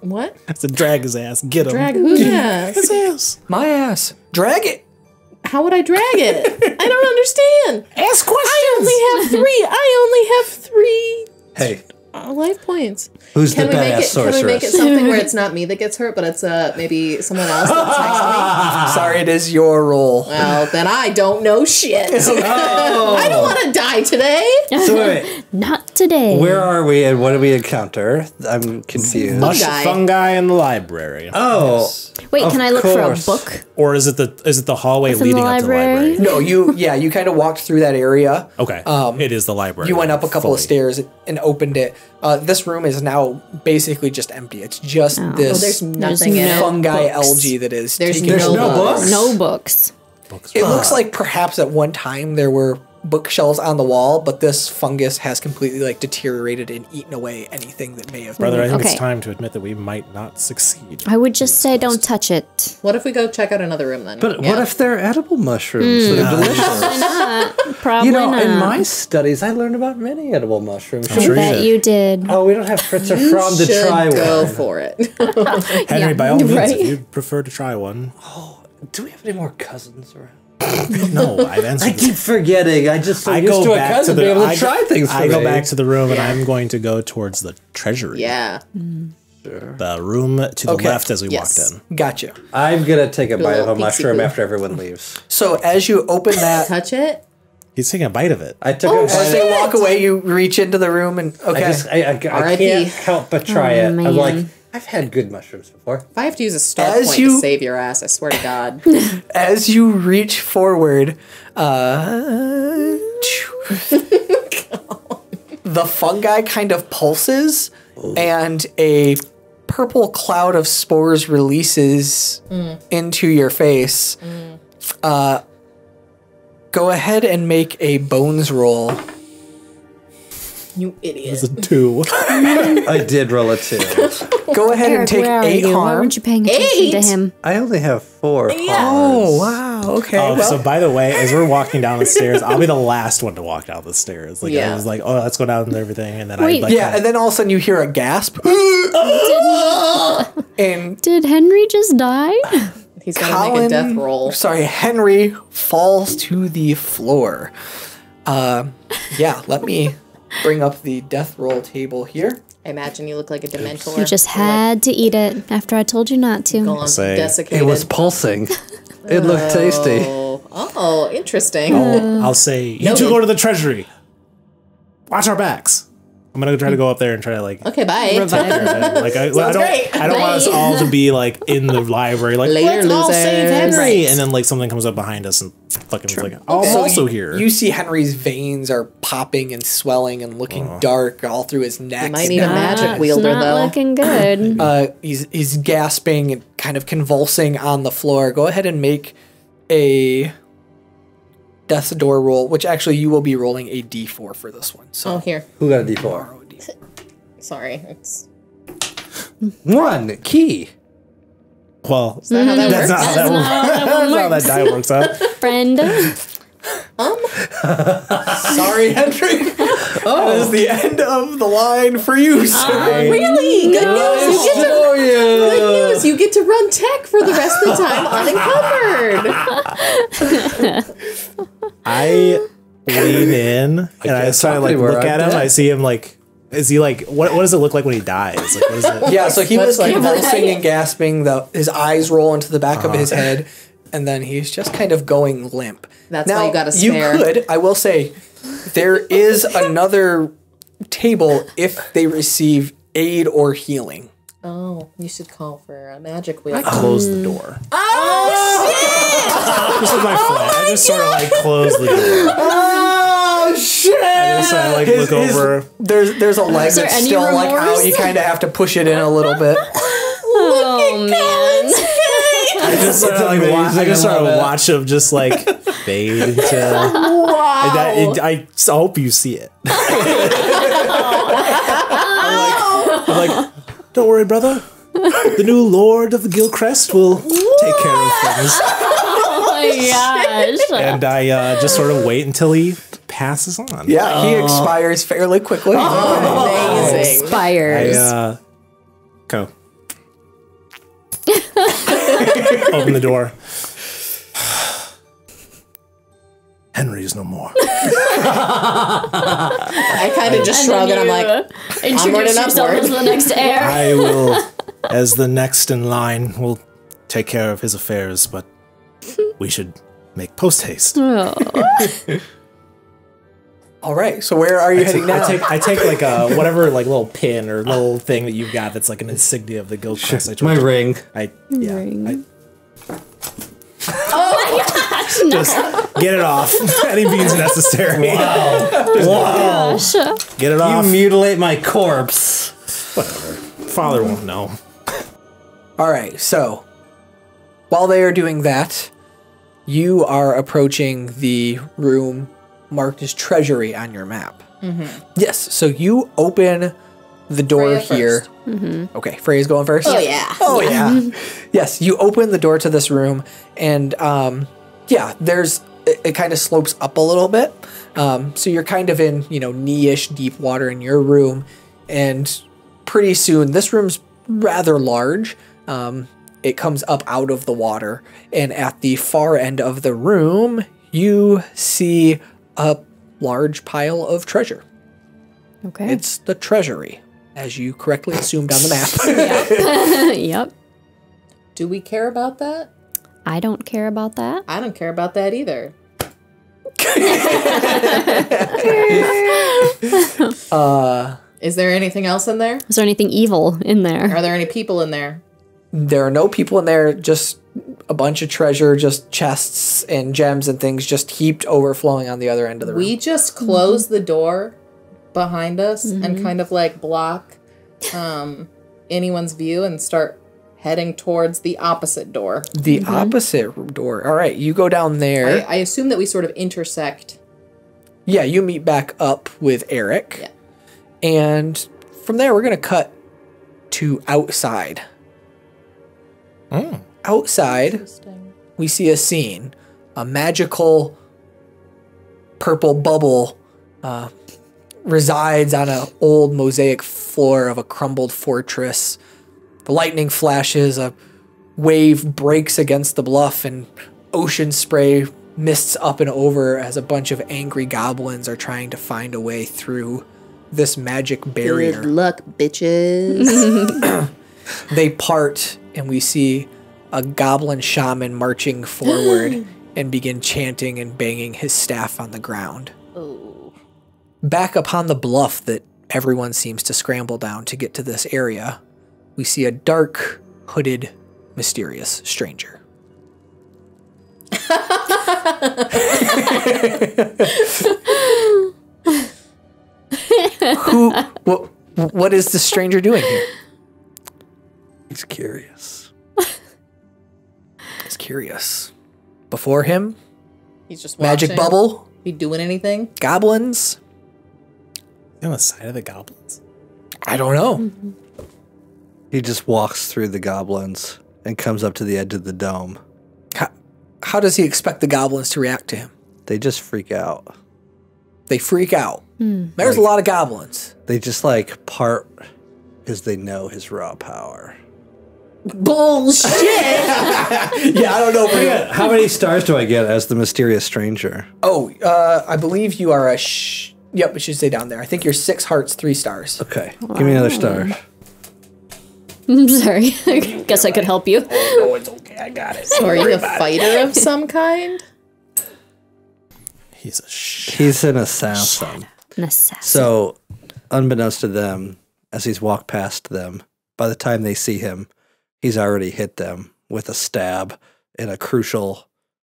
What? I said drag his ass. Get him. Drag whose ass? his ass. My ass, drag it. How would I drag it? I don't understand. Ask questions. I only have three. I only have three Hey, uh, life points. who's Can the we make badass it? Can we make it something where it's not me that gets hurt, but it's uh maybe someone else that's next to Sorry, it is your role. Well, then I don't know shit. I don't want to die today. So wait, Not today. where are we and what do we encounter? I'm confused. Mush Fungi. fungi in the library. Oh, Wait, Of can I look course. for a book? Or is it the is it the hallway Within the leading up to the library? library? No, you. Yeah, you kind of walked through that area. Okay. it is the library. You went up a couple of stairs and opened it. Uh, this room is now basically just empty. It's just Oh, this there's nothing in it. fungi books. algae that is There's taking no over. books. No books. books. It looks like perhaps at one time there were bookshelves on the wall, but this fungus has completely like deteriorated and eaten away anything that may have Brother, I think Okay. it's time to admit that we might not succeed. I would just say don't touch it. What if we go check out another room then? but what if they're edible mushrooms hmm. that are delicious? Probably You know, not. in my studies, I learned about many edible mushrooms. sure you Bet you did. Oh, we don't have Fritz or You Fromm to should try go one. for it. Henry, Yeah, by all means, right. if you'd prefer to try one. Oh, do we have any more cousins around? No, I've answered I this. keep forgetting. I just so I used go to a back to cousin the. being able to I, try things. For I go me. back to the room, and I'm going to go towards the treasury. yeah. The room to the Okay. left as we Yes. walked in. Gotcha. I'm gonna take a bite of a mushroom pixie after everyone leaves. So as you open that, Touch it. He's taking a bite of it. I took Oh, a as bite. they walk away, you reach into the room and I okay. just I, I, I can't help but try it. I'm oh, like I've had good mushrooms before. If I have to use a star As point you- to save your ass, I swear to God. as you reach forward, uh, the fungi kind of pulses, and a purple cloud of spores releases into your face. Uh, go ahead and make a bones roll. You idiot. It's a two. I did roll a two. Go ahead and take where are eight you? Why harm. weren't you paying attention to Eight? him? I only have four. Oh wow! Okay, Oh, well, so by the way, as we're walking down the stairs, I'll be the last one to walk down the stairs. Like I Yeah. was like, oh, let's go down and everything, and then I like, yeah, and then all of a sudden you hear a gasp, and Did Henry just die? He's gonna make a death roll. Sorry, Henry falls to the floor. Um, yeah, let me bring up the death roll table here. I imagine you look like a Dementor. You just You're, like, had to eat it after I told you not to. gone Say, desiccated. It was pulsing. It looked tasty. Oh, oh, interesting. I'll, I'll say, you two go to the treasury. Watch our backs. I'm gonna try to go up there and try to like. Okay, bye. Revive. Like I, I don't, great. I don't want us all to be like in the library, like Later, let's all save. Henry, Right. and then like something comes up behind us and fucking is like, oh, I'm So also you, here. You see Henry's veins are popping and swelling and looking dark all through his neck. I might need a magic That's wielder, not though. looking good. uh, he's he's gasping and kind of convulsing on the floor. Go ahead and make a death door roll, which actually you will be rolling a d4 for this one. So Oh, here. Who got a D4? Sorry. It's One key. Well, is that how that that's not how that works. That's not how that die works out. Friend. Um. Sorry, Henry. That is the end of the line for you, sir. really? Good news. You get to Oh yeah. good news. You get to run tech for the rest of the time unencumbered. I lean in and I can't start to like look at him. dead. I see him like, is he like, what, what does it look like when he dies? Like, what is it? Yeah, so he was like- convulsing and gasping. The his eyes roll into the back of his Uh-huh. head, and then he's just kind of going limp. That's now, why you got a You spare. could, I will say, there is another table if they receive aid or healing. Oh, you should call for a magic wheel. I Close the door. Oh shit! This is my friend. I just sort of like close the door. Oh shit! I just I like look over. there's there's a leg there that's any still like out. You kind of have to push it in a little bit. Oh man. I just sort of like wa- I just I sort love of him just like fade into. wow. And that, it, I s- hope you see it. I'm like, I'm like, don't worry, brother. The new lord of the Gilcrest will take care of things. Oh my gosh. And I uh, just sort of wait until he passes on. Yeah, he expires fairly quickly. Amazing. I Spires. uh, go. Open the door. Henry is no more. I kind of just shrug and I'm like, introduce onward and yourself upward. as the next heir. I will, as the next in line, will take care of his affairs, but we should make post haste. Oh. All right, so where are you heading now? I take I take like a whatever like little pin or little thing that you've got that's like an insignia of the guild crest. I, My try- ring. I yeah. Ring. Oh I, just get it off. Any means necessary. Wow! Gosh. Get it off. You off. mutilate my corpse. Whatever. Father won't know. All right, so while they are doing that, you are approaching the room marked as treasury on your map. Yes, so you open the door Freya here. first. Okay, Freya's going first. oh yeah. Oh yeah. yes, you open the door to this room, and um, yeah, there's it, it kind of slopes up a little bit. Um, so you're kind of in you know knee-ish deep water in your room, and pretty soon this room's rather large. Um, it comes up out of the water, and at the far end of the room, you see a large pile of treasure. Okay. It's the treasury, as you correctly assumed on the map. yep. yep. Do we care about that? I don't care about that. I don't care about that either. Uh, is there anything else in there? Is there anything evil in there? Are there any people in there? There are no people in there just a bunch of treasure just chests and gems and things just heaped overflowing on the other end of the room. We just close the door behind us and kind of like block um, anyone's view and start heading towards the opposite door. the opposite door. All right you go down I, there I assume that we sort of intersect. yeah you meet back up with eric. Yeah. and from there we're gonna cut to outside outside we see a scene a magical purple bubble uh, resides on an old mosaic floor of a crumbled fortress. The lightning flashes a wave breaks against the bluff and ocean spray mists up and over as a bunch of angry goblins are trying to find a way through this magic barrier. Good luck, bitches. they part and we see a goblin shaman marching forward and begin chanting and banging his staff on the ground. Back upon the bluff that everyone seems to scramble down to get to this area, we see a dark, hooded, mysterious stranger. Who? What? What is the stranger doing here? He's curious. He's curious. Before him, He's just magic watching. bubble, He doing anything? goblins. On the side of the goblins. I don't know. He just walks through the goblins and comes up to the edge of the dome. How, how does he expect the goblins to react to him? They just freak out. They freak out. Hmm. There's a lot of goblins. They just like part because they know his raw power. Bullshit! Yeah, I don't know. But How many stars do I get as the mysterious stranger? oh, uh, I believe you are a. Sh- yep, it should stay down there. I think you're six hearts, three stars. Okay, give me another star. I'm sorry. I guess I could help you. Oh, it's okay. I got it. So are you a fighter of some kind? He's a sh- He's an assassin. An assassin. So, unbeknownst to them, as he's walked past them, by the time they see him, he's already hit them with a stab in a crucial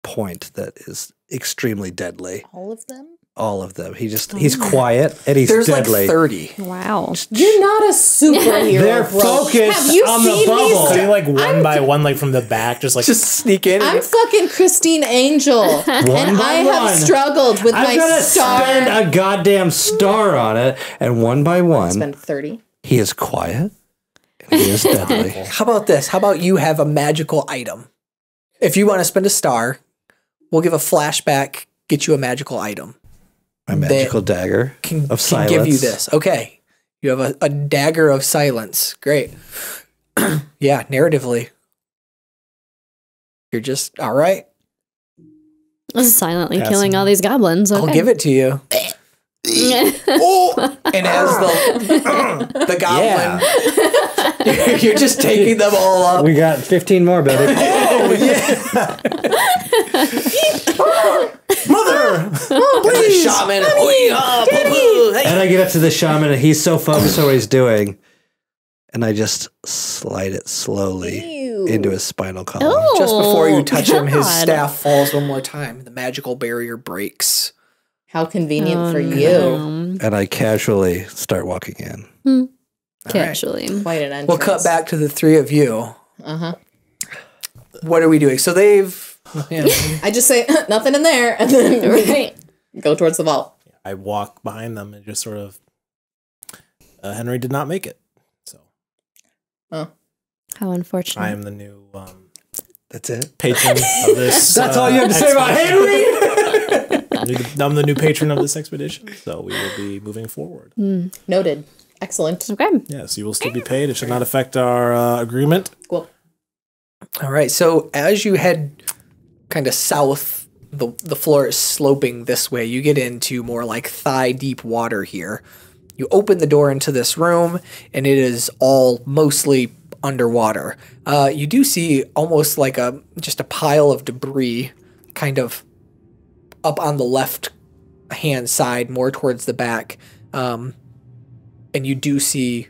point that is extremely deadly. All of them? All of them. He just he's oh quiet and he's There's deadly. like 30. wow. You're not a superhero, They're bro. focused Have you on the bubble. these? Doing like one by one, like from the back, just like Just sneak in. I'm fucking Kristine Angel, and by I have one. struggled with I'm my gonna star. spend a goddamn star on it, and one by one, Spend thirty. he is quiet and he is deadly. how about this? How about you have a magical item? If you want to spend a star, we'll give a flashback, get you a magical item. My magical dagger Can, of can silence. give you this. Okay. You have a, a dagger of silence. Great. yeah, narratively. You're just all right. Silently Pass killing all these goblins. Okay. I'll give it to you. oh, and as the the goblin, you're just taking them all up. We got 15 more, baby. Oh, mother. Please. The shaman. "Hoo-yah, boo-boo, hey." and I get up to the shaman, and he's so focused on what he's doing, and I just slide it slowly Ew. into his spinal column. Oh, Just before you touch him, his staff falls one more time. The magical barrier breaks. How convenient Oh, for you. And I casually start walking in. All right. Casually. Quite an entrance. We'll cut back to the three of you. Uh huh. What are we doing? So they've. Yeah. I just say nothing in there, and then Right. go towards the vault. I walk behind them and just sort of. Uh, Henry did not make it, so Oh, How unfortunate. I am the new um, That's it. patron of this. That's all you have to say about. Henry. I'm the- new patron of this expedition, so we will be moving forward. Noted. Excellent. okay. Yes, you will still be paid. It should not affect our uh, agreement. Cool. All right. So as you head kind of south, the the floor is sloping this way. You get into more like thigh deep water here. You open the door into this room, and it is all mostly underwater. Uh, you do see almost like a just a pile of debris, kind of up on the left hand side, more towards the back. Um, and you do see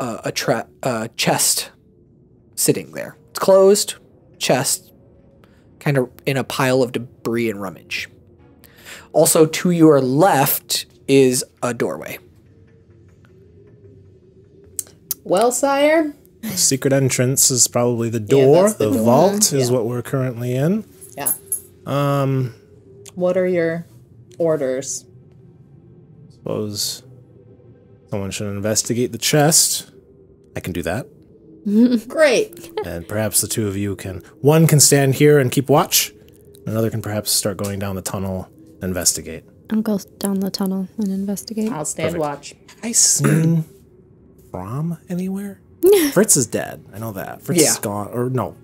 uh, a tra- uh, chest sitting there. It's closed, chest, kind of in a pile of debris and rummage. Also, to your left is a doorway. Well, sire, Secret entrance is probably the door. that's the the door. vault is Yeah. what we're currently in. yeah. Um, What are your orders? suppose someone should investigate the chest. I can do that. Great. and perhaps the two of you can one can stand here and keep watch another can perhaps start going down the tunnel and investigate I'll go down the tunnel and investigate. I'll stand watch. i seen Fromm anywhere fritz is dead i know that fritz Yeah. is gone or no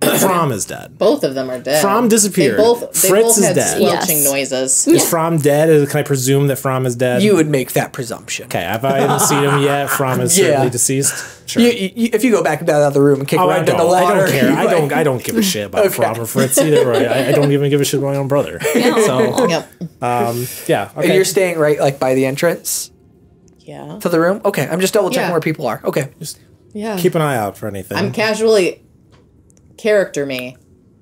Fromm is dead Both of them are dead. Fromm disappeared. They both, they Fritz both is had dead. squelching Yes. noises. is Fromm dead can i presume that Fromm is dead You would make that presumption. okay if i haven't seen him yet Fromm is Yeah. certainly deceased sure You, you, if you go back into that other room and kick Oh, I around in the water, I don't care. I don't. I don't give a shit about Okay. Fromm or Fritz either. Right? I, I don't even give a shit about my own brother. So, Yep. um, yeah. And you're staying right like by the entrance. Yeah. to the room? Okay, I'm just double checking Yeah. where people are. Okay. Just yeah. Keep an eye out for anything. I'm casually character me.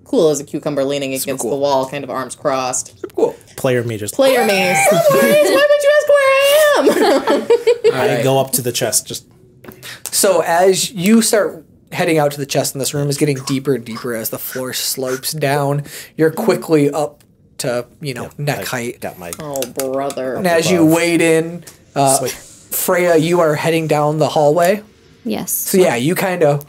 Cool as a cucumber leaning against cool. the wall, kind of arms crossed. Cool. Player me just. Player me. Why would you ask where I am? I go up to the chest. Just So as you start heading out to the chest, and this room is getting deeper and deeper as the floor slopes down, you're quickly up to you know neck I height. got my. oh, brother. And as you wade in, uh, Freya, you are heading down the hallway. Yes. So yeah, you kind of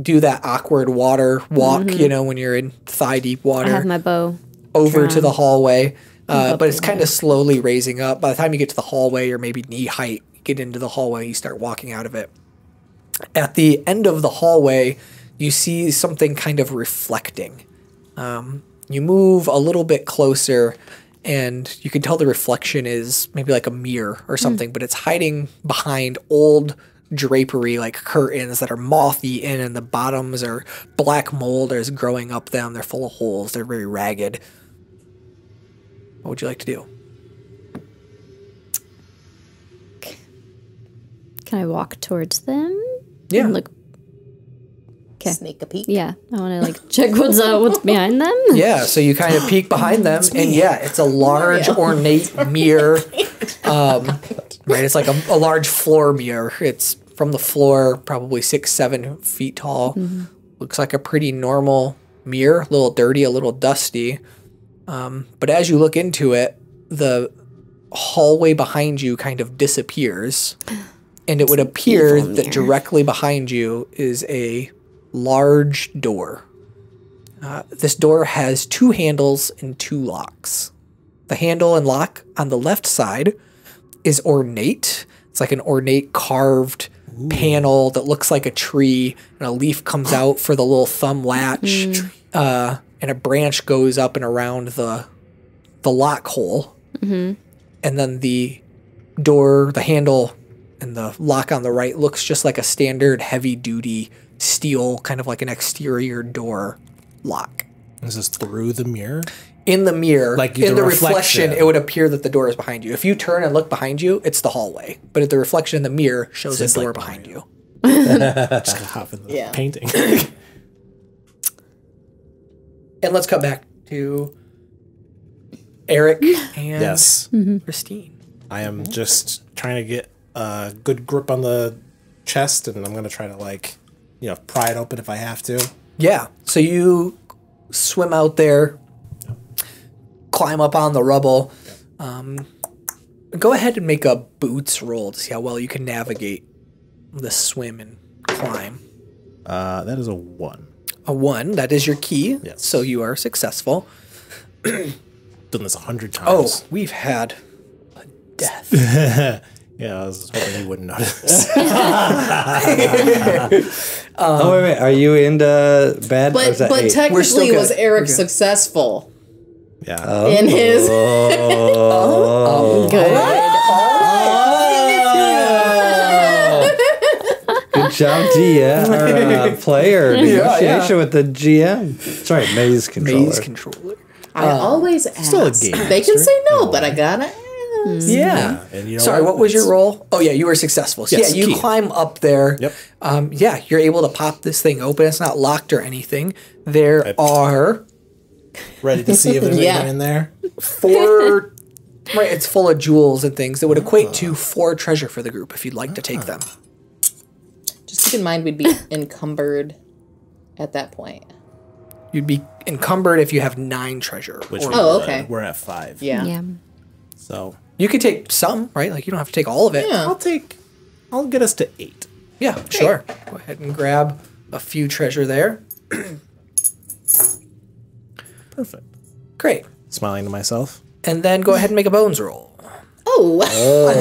do that awkward water walk, you know, when you're in thigh deep I have water my bow. over to the hallway. Uh, but it's kind of slowly raising up. By the time you get to the hallway, or maybe knee height, you get into the hallway, you start walking out of it. At the end of the hallway, you see something kind of reflecting. Um, you move a little bit closer, and you can tell the reflection is maybe like a mirror or something, but it's hiding behind old drapery, like curtains that are moth eaten and the bottoms are black mold is growing up them. They're full of holes. They're very ragged. What would you like to do? Can I walk towards them? Yeah. And look. Okay. Sneak a peek. Yeah. I want to like check what's uh, what's behind them. Yeah, so you kind of peek behind them, and yeah, it's a large, ornate mirror. Um, right, it's like a, a large floor mirror. It's from the floor, probably six, seven feet tall. Looks like a pretty normal mirror, a little dirty, a little dusty. Um, but as you look into it, the hallway behind you kind of disappears, and it would appear that directly behind you is a large door. Uh, this door has two handles and two locks. The handle and lock on the left side is ornate. It's like an ornate carved panel that looks like a tree, and a leaf comes out for the little thumb latch, uh, and a branch goes up and around the the lock hole, and then the door, the handle, and the lock on the right looks just like a standard heavy duty steel, kind of like an exterior door lock Is this through the mirror? in the mirror, Like in the the reflection, reflection. it would appear that the door is behind you. If you turn and look behind you, it's the hallway. But if the reflection in the mirror shows So a door like behind you. Just gonna hop in the Yeah. painting. And let's cut back to Eric and yes, mm-hmm. Kristine. I am just trying to get a good grip on the chest, and I'm gonna try to like, you know, pry it open if I have to. Yeah. So you swim out there, climb up on the rubble. Um, go ahead and make a boots roll to see how well you can navigate the swim and climb. Uh, that is a one. A one, that is your key. Yes. So you are successful. Done this a hundred times. Oh, we've had a death. yeah, I was hoping you wouldn't notice. oh wait, wait, are you into bad? or is But that but eight? technically, was Eric We're successful yeah. in his? Oh. oh, Good. Good job, GM. Or, uh, player negotiation yeah. with the GM. Sorry, maze controller. Maze controller. I always ask. still a game They can say no, in but I gotta ask. Yeah. and you know Sorry, what? what was your role? Oh yeah, you were successful. So Yes, yeah, you key. climb up there. Yep. Um, yeah, you're able to pop this thing open. It's not locked or anything. There are Ready to see if there's Yeah. anything in there? four. right, it's full of jewels and things that would equate to four treasure for the group if you'd like to take them. Just keep in mind we'd be encumbered at that point. You'd be encumbered if you have nine treasure. Which or- we Oh, were- okay. We're at five. Yeah. Yeah. So you could take some, right? Like you don't have to take all of it. Yeah. I'll take. I'll get us to eight. Yeah, sure. Go ahead and grab a few treasure there. Perfect. Great. Smiling to myself. And then go ahead and make a bones roll. Oh. oh.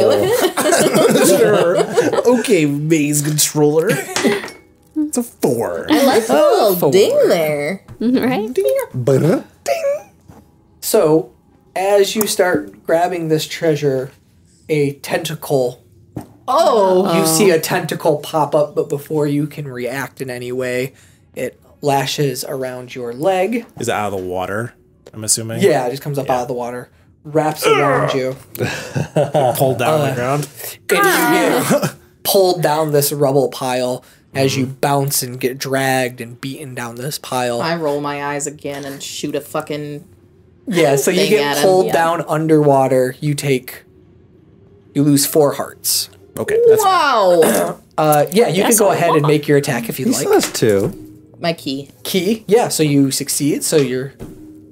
Go ahead. sure. okay, maze controller. It's a four. I like the little ding there. Right? Ding. So, as you start grabbing this treasure, a tentacle. Oh. You see a tentacle pop up, but before you can react in any way, it lashes around your leg. Is it out of the water? I'm assuming. Yeah, it just comes up out of the water, wraps around you. Pulled down on the uh, ground. and you ah. get pulled down this rubble pile as you mm-hmm. bounce and get dragged and beaten down this pile. I roll my eyes again and shoot a fucking. Yeah, so you get at him, pulled yeah. down underwater. You take, you lose four hearts. Okay, that's fine. Wow! Uh, yeah, you can go ahead and make your attack if you'd He like. still two. my key. Key, yeah, so you succeed. So you're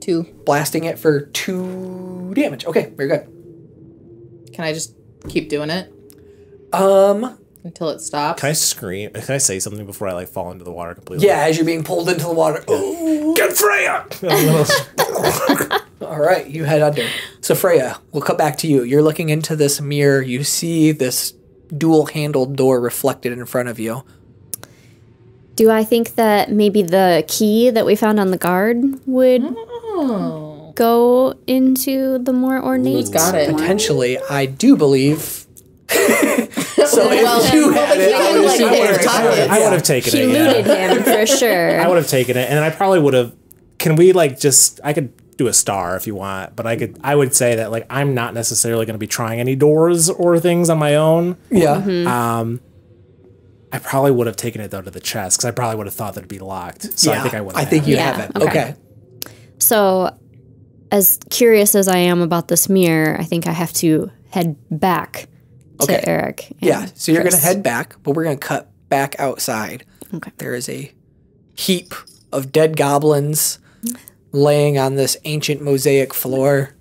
Two. blasting it for two damage. Okay, very good. Can I just keep doing it Um, until it stops? Can I scream? Can I say something before I like fall into the water completely? yeah, as you're being pulled into the water. Oh, Get Freya! All right, you head under. So Freya, we'll come back to you. You're looking into this mirror. You see this dual-handled door reflected in front of you. Do I think that maybe the key that we found on the guard would oh. go into the more ornate? Got it. Potentially, I do believe. so Well, if you well, had it, I would like, assume his it was pockets. yours. I would have taken He it. Yeah. looted him for sure. I would have taken it, and I probably would have. Can we like just? I could do a star if you want, but I could. I would say that like I'm not necessarily going to be trying any doors or things on my own. Yeah. Mm-hmm. I probably would have taken it though to the chest because I probably would have thought that it'd be locked. So yeah. I think I would. I think you Yeah, have it. okay. Okay. So, as curious as I am about this mirror, I think I have to head back Okay. to Eric. and Yeah. So you're gonna head back, but we're gonna cut back outside. Okay. There is a heap of dead goblins laying on this ancient mosaic floor.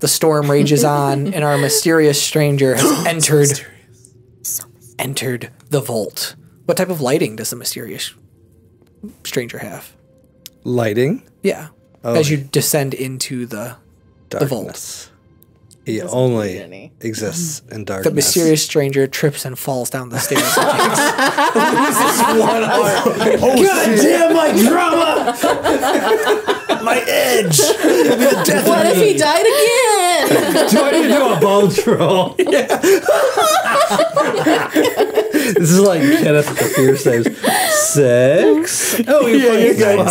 The storm rages on, and our mysterious stranger has entered entered the vault. What type of lighting does the mysterious stranger have? Lighting. Yeah. Oh, As you descend into the vault. Darkness. He only any. exists in darkness. the mysterious stranger trips and falls down the stairs. loses one arm. God damn my drama! My edge. What if he died again? Do I need to do a bones roll? this is like Kenneth with oh, the fear saves. Six. Oh, Yeah, you're good.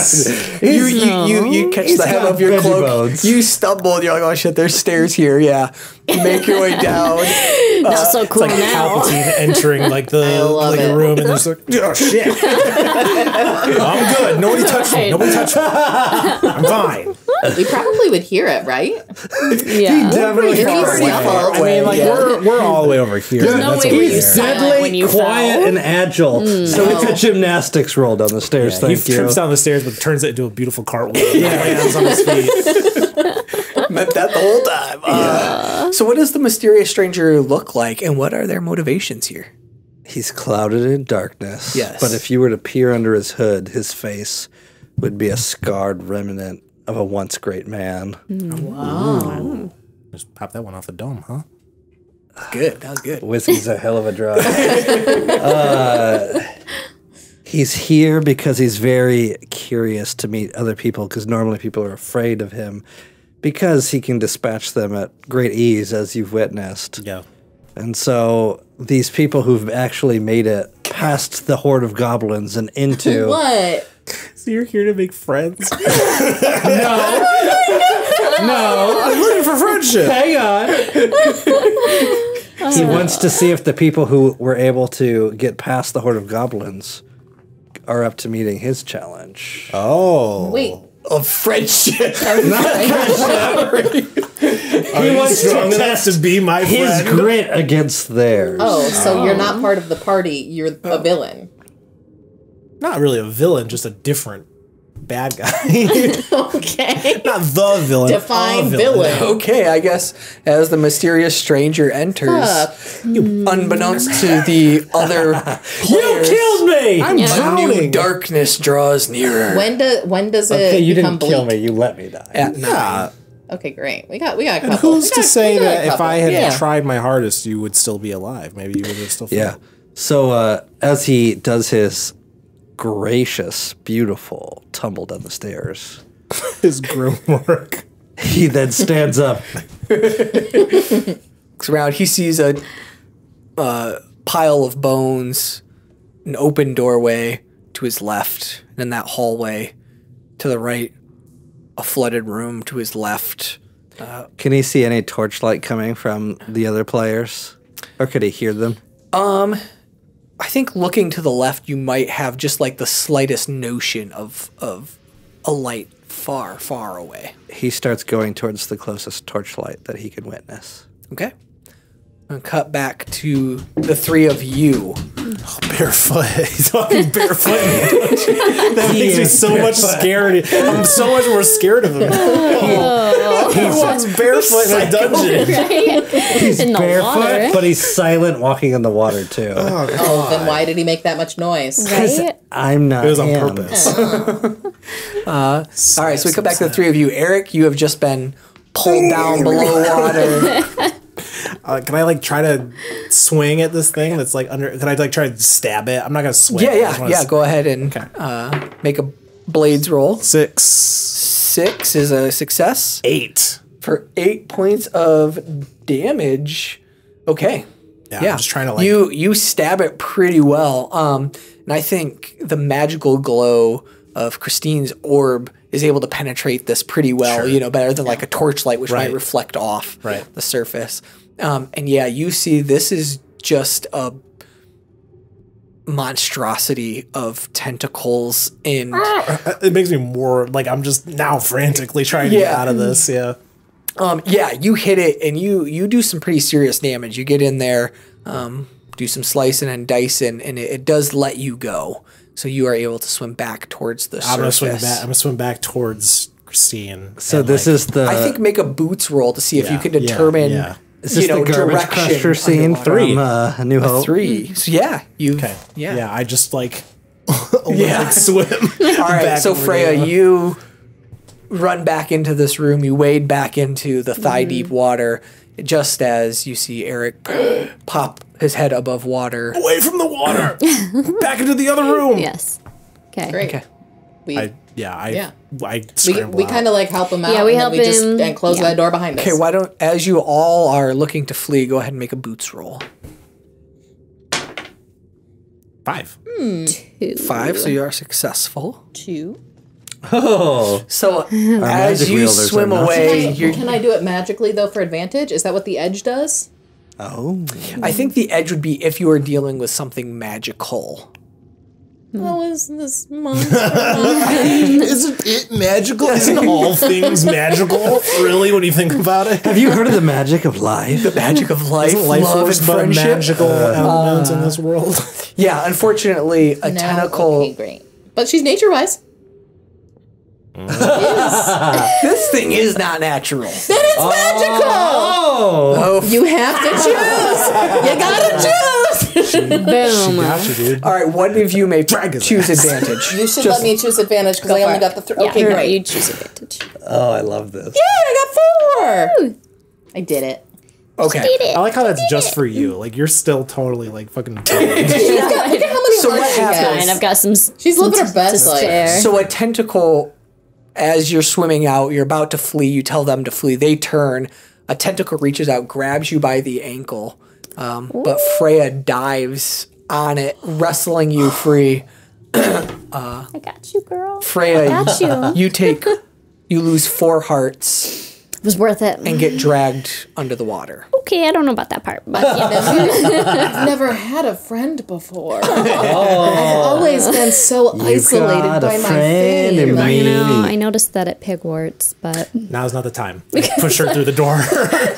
You, you, you, you catch He's the hem of your veggie cloak. bones. You stumble and you're like, oh shit, there's stairs here. Yeah. You make your way down. Not so cool Like now. Palpatine entering like the like it. a room and there's like oh shit. I'm good. Nobody touched me. Nobody touched me. I'm fine. we probably would hear it, right? Yeah. Definitely far he's away. far I mean, like yeah. we're we're all the way over here. There's no That's way over where you Deadly when you quiet fell. and agile. So it's a gymnastics roll down the stairs. Yeah, he thank you. trips down the stairs, but turns it into a beautiful cartwheel. Yeah, lands on his feet. Meant that the whole time. Uh, so, what does the mysterious stranger look like, and what are their motivations here? He's clouded in darkness. Yes. But if you were to peer under his hood, his face would be a scarred remnant of a once great man. Just pop that one off the dome, huh? Good. That was good. Whiskey's a hell of a drug. uh, he's here because he's very curious to meet other people because normally people are afraid of him because he can dispatch them at great ease, as you've witnessed. Yeah. And so these people who've actually made it past the horde of goblins and into What? So you're here to make friends? no. no. I'm looking for friendship. Hang on. he wants to see if the people who were able to get past the horde of goblins are up to meeting his challenge. Oh. Wait. Of friendship. He wants to enough to be my His friend. grit against theirs. Oh, so oh. you're not part of the party. You're a oh. villain. Not really a villain, just a different bad guy. Okay. Not the villain. Define a villain. Okay, I guess as the mysterious stranger enters, Fuck. unbeknownst to the other players, Killed me. I'm a new drowning. darkness draws nearer. When do when does it Okay, you become didn't kill me. You let me die. At night. Yeah. Okay, great. We got we got a couple. Who's We to got- say we got a that if. I had Yeah. tried my hardest, you would still be alive? Maybe you would have still. Yeah. So uh, as he does his gracious, beautiful tumble down the stairs, His groom work. he then stands up. looks around. He sees a uh, pile of bones, an open doorway to his left, and then that hallway to the right, a flooded room to his left, Can he see any torchlight coming from the other players? Or could he hear them? I think looking to the left, you might have just like the slightest notion of of a light far, far away. He starts going towards the closest torchlight that he can witness. Okay. And cut back to the three of you. Oh, barefoot. He's walking barefoot. that makes me so much scared. I'm so much more scared of him. he walks barefoot in a dungeon. in the water. but he's silent walking in the water too. Oh, oh, oh then why did he make that much noise? Right? I'm not It was on him. purpose. Uh, all right, so we come back to the three of you. Eric, you have just been pulled down below water. Uh, can I like try to swing at this thing that's like under? Can I like try to stab it? I'm not gonna swing. yeah, yeah, yeah. Go ahead and Okay. uh, make a blades roll. Six, Six is a success eight. for eight points of damage. Okay. Yeah, I'm just trying to like. you you stab it pretty well. Um, and I think the magical glow of Kristine's orb is able to penetrate this pretty well. Sure. You know, better than like a torchlight, which might reflect off Right. the surface. Um, and yeah, you see, this is just a monstrosity of tentacles and it makes me more like I'm just now frantically trying to get out of this. Yeah. Um, yeah, you hit it and you you do some pretty serious damage. You get in there, um, do some slicing and dicing, and it, it does let you go. So you are able to swim back towards the I'm gonna swim back. I'm gonna swim back towards Kristine. So this like, is the I think make a boots roll to see if you Yeah, can yeah, determine. yeah. Is this you know, the garbage direction crusher scene underwater. from uh, A New Hope? three. So yeah, you. okay. Yeah. Yeah. I just like Yeah. swim. All right. So Freya, you run back into this room. You wade back into the thigh deep water, just as you see Eric pop his head above water. away from the water, back into the other room. Yes. Okay. Great. Okay. We, I yeah. I Yeah. I we, scramble we out. kind of like help him out. Yeah, we and then help we just him. and close Yeah. that door behind us. Okay. Why don't, as you all are looking to flee, go ahead and make a boots roll. five. Hmm. Two. Five. So you are successful. Two. Oh, So as you swim are not- away, you're, Can I do it magically though for advantage? Is that what the edge does? oh, I think the edge would be if you were dealing with something magical. How hmm. is this monster? Isn't it magical? Isn't all things magical? Really, when you think about it, have you heard of the magic of life? The magic of life, isn't life love, force and friendship. magical uh, elements in uh, this world? Yeah, unfortunately, a No? tentacle. Okay, great. But she's nature wise. Mm. This thing is not natural. Then it's magical. Oh, Oh, You have to choose. You gotta choose. Boom. Gotcha, dude. all right. One of you may Dragons. choose advantage. You should Just- let me choose advantage because I only got the three. Yeah, okay, no, great. You choose advantage. oh, I love this. Yeah, I got four. I did it. Okay. I like how that's just for you. Like you're still totally like fucking. Look at how many So hearts what she happens- And. I've got some. She's some living her best life. So a tentacle, as you're swimming out, you're about to flee. You tell them to flee. They turn. A tentacle reaches out, grabs you by the ankle, um, but Freya dives on it, wrestling you free. I got you, girl. Freya, Got you. you take, you lose four hearts was worth it. and get dragged under the water. okay, I don't know about that part, but yeah. I've never had a friend before. Oh. I've always been so isolated got a by my friend fame. in me. you know, I noticed that at Pigwarts, but Now's not the time. Push her through the door.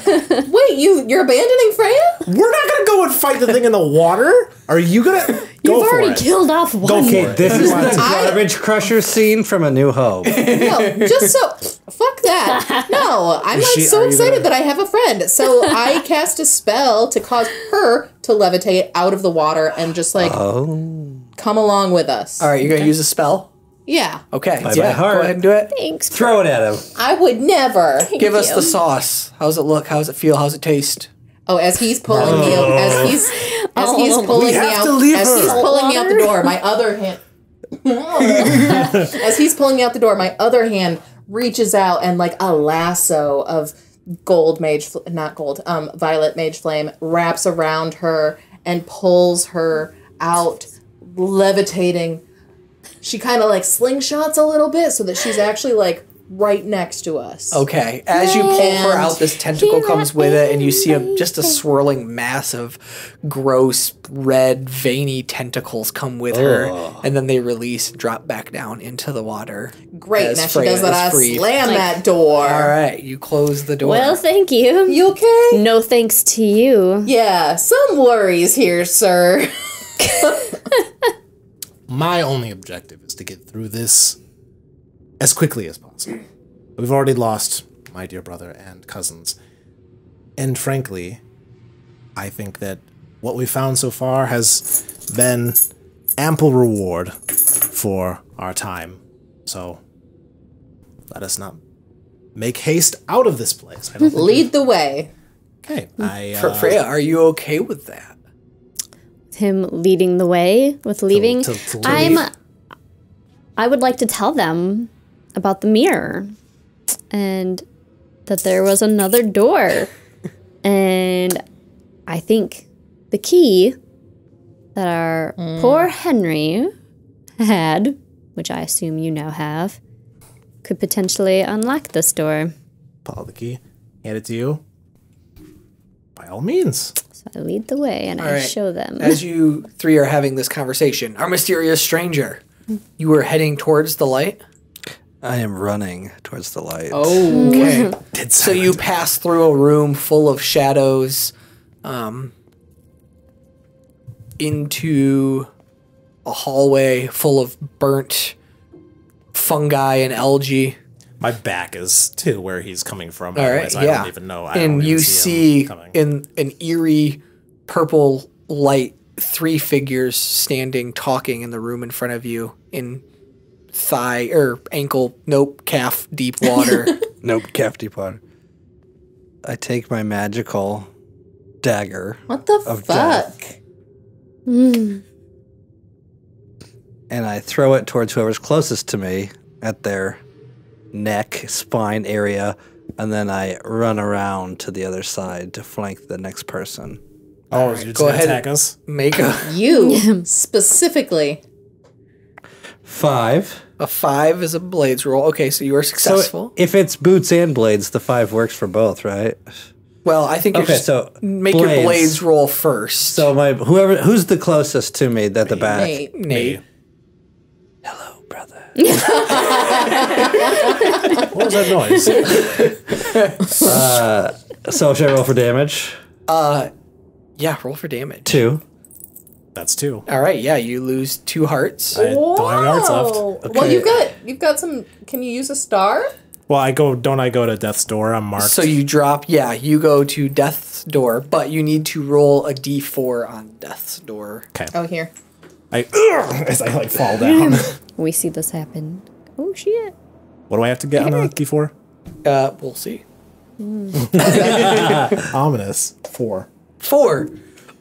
Wait, you you're abandoning Freya? We're not gonna go and fight the thing in the water. Are you gonna go you've for already it? killed off one. Go Okay, this is the garbage crusher scene from A New Hope. No, just so fuck that. No, I'm like she- so excited gonna- that I have a friend. So I cast a spell to cause her to levitate out of the water and just like oh. come along with us. All right, you're gonna use a spell. Yeah, Okay, Bye yeah, bye heart. go ahead and do it. Thanks. Throw it at him. I would never. Give us the sauce. How's it look? How's it feel? How's it taste? Oh, as he's pulling me, as he's as he's Oh, pulling me out, as her. he's pulling me out the door, my other hand, as he's pulling me out the door, my other hand reaches out and like a lasso of gold mage, not gold, um, violet mage flame wraps around her and pulls her out, levitating. She kind of like slingshots a little bit so that she's actually like right next to us. Okay. As you pull her out, this tentacle comes with it, and you see a, just a swirling mass of gross, red, veiny tentacles come with her, and then they release drop back down into the water. Great. as Now she does that. is I freed. slam that door. All right, you close the door. Well, thank you. You okay? No thanks to you. Yeah, some worries here, sir. My only objective is to get through this as quickly as possible. We've already lost my dear brother and cousins. And frankly, I think that what we've found so far has been ample reward for our time. So let us not make haste out of this place. I don't think Lead the way. Okay. I Fre- uh, Freya, are you okay with that? Him leading the way with leaving. to- to I'm. leave. I would like to tell them about the mirror and that there was another door. and I think the key that our mm. poor Henry had, which I assume you now have, could potentially unlock this door. Paul the key. Hand it to you. By all means. So I lead the way and I right. show them. As you three are having this conversation, our mysterious stranger, you were heading towards the light. I am running towards the light. Oh. Okay. Did So you pass through a room full of shadows, um, into a hallway full of burnt fungi and algae. My back is to where he's coming from. All right, I yeah. don't even know. I don't and even you see, see in an eerie purple light three figures standing talking in the room in front of you in thigh or ankle nope calf deep water Nope, calf deep Potter. I take my magical dagger What the Of fuck? Mm. and I throw it towards whoever's closest to me at their neck, spine area, and then I run around to the other side to flank the next person. oh, you're just go gonna ahead. attack us? make a, You specifically. Five. A five is a blades roll okay so you are So successful if it's boots and blades, the five works for both, right? well i think you're Okay, just so make your blades. blades roll first So my whoever who's the closest to me at the back. Nate. nate Hello, brother. What was that noise? so should I roll for damage? Uh, yeah roll for damage Two. That's two. all right yeah you lose two hearts I don't have any arts left. Whoa. Well, you've got you've got some. Can you use a star? Well, I go. Don't I go to death's door? I'm marked. So you drop, yeah, you go to death's door, but you need to roll a d4 on death's door. Okay. Oh, here. I as I like fall down. we see this happen. Oh shit. what do I have to get on a D4? Uh, we'll see. Ominous. Four. Four.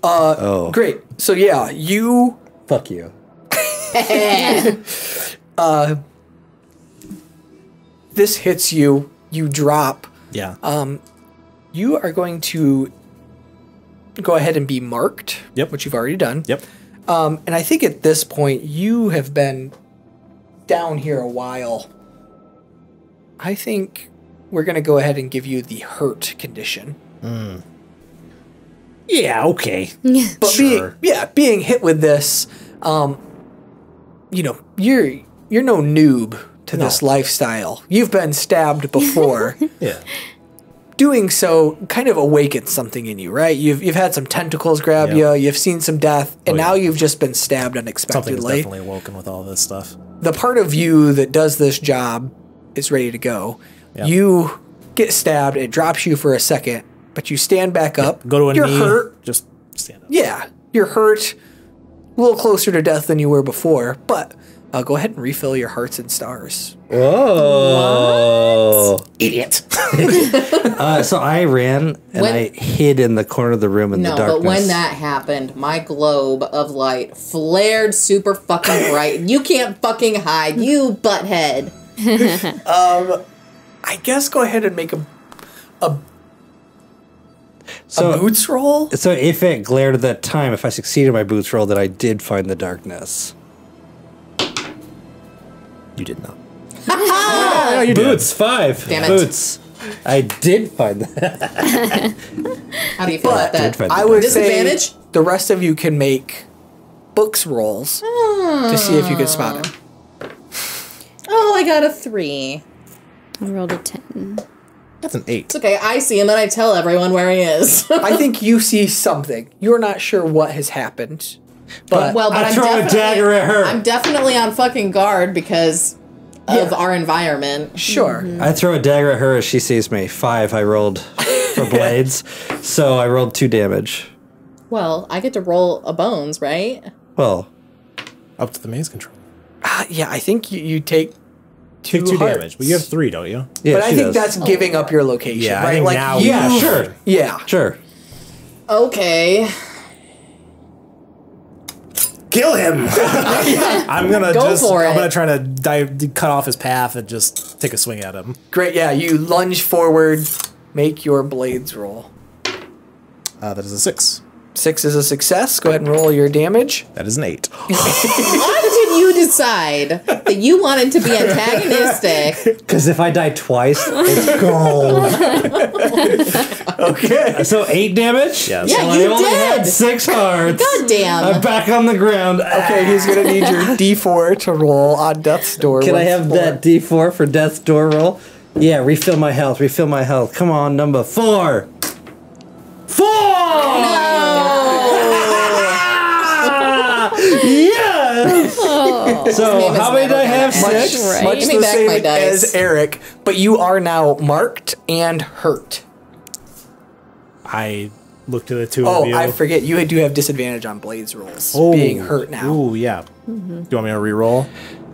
Uh, Oh. Great. So yeah, you Fuck you. this hits you. You drop. Yeah. Um, You are going to go ahead and be marked. Yep. Which you've already done. yep. Um, and I think at this point you have been down here a while. I think we're going to go ahead and give you the hurt condition. Yeah. Okay. But Sure. being yeah, being hit with this, um, you know, you're you're no noob to this lifestyle. You've been stabbed before. Yeah. Doing so kind of awakens something in you, right? You've you've had some tentacles grab Yeah. you, you've seen some death, and Oh, now you've just been stabbed Something is unexpectedly. definitely awoken with all this stuff. The part of you that does this job is ready to go. Yeah. You get stabbed, it drops you for a second, but you stand back up. Go to a you're knee. hurt, Just stand up. yeah, you're hurt, a little closer to death than you were before, but uh, go ahead and refill your hearts and stars. Oh. Idiot. Uh, so I ran and When- I hid in the corner of the room in No, the darkness. but when that happened, my globe of light flared super fucking bright. You can't fucking hide, you butthead. I guess go ahead and make a, a so, boots roll. so if it glared at that time, if I succeeded in my boots roll, that I did find the darkness. you did not. Oh, you did. Boots five. Damn it. Boots. I did find that. How do you feel about that? Did I would Disadvantage? say the rest of you can make books rolls to see if you can spot him. Oh, I got a three. I rolled a 10. That's an eight. It's okay. I see him and I tell everyone where he is. I think you see something. You're not sure what has happened, but well, but I I'm throw a definitely- dagger at her. I'm definitely on fucking guard because of our environment. sure. I throw a dagger at her as she sees me. Five I rolled for blades. so I rolled two damage. Well, I get to roll a bones, right? Well, Up to the maze control. Uh, yeah, I think you, you take two, Take two damage, but you have three, don't you? yeah, But I think does. that's giving up your location, Yeah, I right? think like now you, we Yeah, sure. yeah. Sure. Okay. Kill him! I'm gonna Go just. for I'm it. gonna try to dive, cut off his path and just take a swing at him. Great. Yeah, you lunge forward, make your blades roll. Uh, that is a six. Six is a success. Go ahead and roll your damage. That is an eight. Why did you decide that you wanted to be antagonistic? Because if I die twice, it's gold. Okay. so eight damage? Yes. Yeah, Well, I you only had did. six hearts. God damn. I'm back on the ground. Okay, he's gonna need your D4 to roll on Death's Door. Can I have more. that D4 for death's door roll? Yeah, refill my health. Refill my health. Come on, number four. Four. yes. So how many did I have? gonna Much, Six. Right. much Give the back same my dice. as Eric, but you are now marked and hurt. I look to the two Oh, of you. I forget. You do have disadvantage on blades rolls. Oh, being hurt now. Ooh, yeah. Do you want me to re-roll?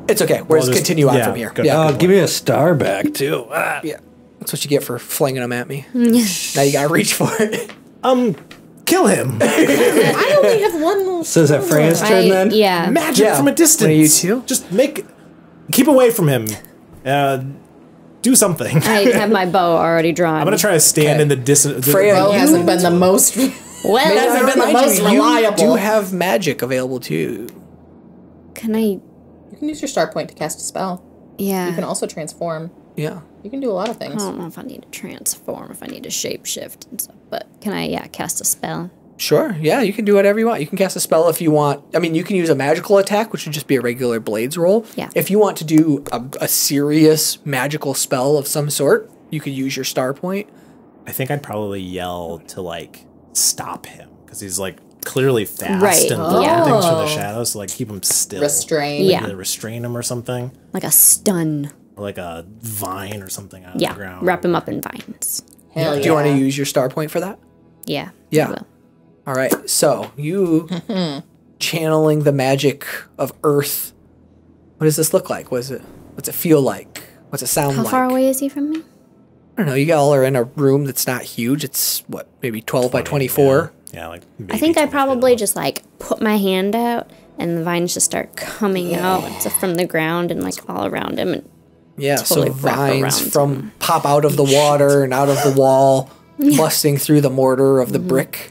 It's okay. We'll just just- continue on yeah, from here. good. Yeah, Oh, give me a star back too. Ah. yeah. That's what you get for flinging them at me. now you gotta reach for it. Um, kill him. I only have one little. So is that Freya's I, turn then? yeah. Magic Yeah. from a distance. What are you two? Just make, keep away from him. Uh, do something. I have my bow already drawn. I'm gonna try to stand Okay. in the distance. Freya, Bow hasn't been the most. Well, Hasn't been the Remind most you, you do have magic available to you. can I? You can use your star point to cast a spell. Yeah. You can also transform. Yeah. You can do a lot of things. I don't know if I need to transform, if I need to shapeshift and stuff. But can I, yeah, cast a spell? Sure. Yeah, you can do whatever you want. You can cast a spell if you want. I mean, you can use a magical attack, which would just be a regular blades roll. Yeah. If you want to do a, a serious magical spell of some sort, you could use your star point. I think I'd probably yell to like stop him because he's like clearly fast Right, and throwing yeah. things from the Oh. shadows. So like keep him still. Restrain. Yeah. Restrain him or something, Like a stun. or like a vine or something out of the ground. Wrap him up in vines. Hell yeah. Do you want to use your star point for that? Yeah. Yeah. All right. So you channeling the magic of Earth. What does this look like? What is it? What's it feel like? What's it sound How like? How far away is he from me? I don't know. You all are in a room that's not huge. It's what maybe twelve by twenty-four. Yeah, like. I think I probably just like put my hand out and the vines just start coming out from the ground and like all around him. And Yeah, totally so vines around from pop out of the water and out of the wall, busting through the mortar of the mm-hmm. brick.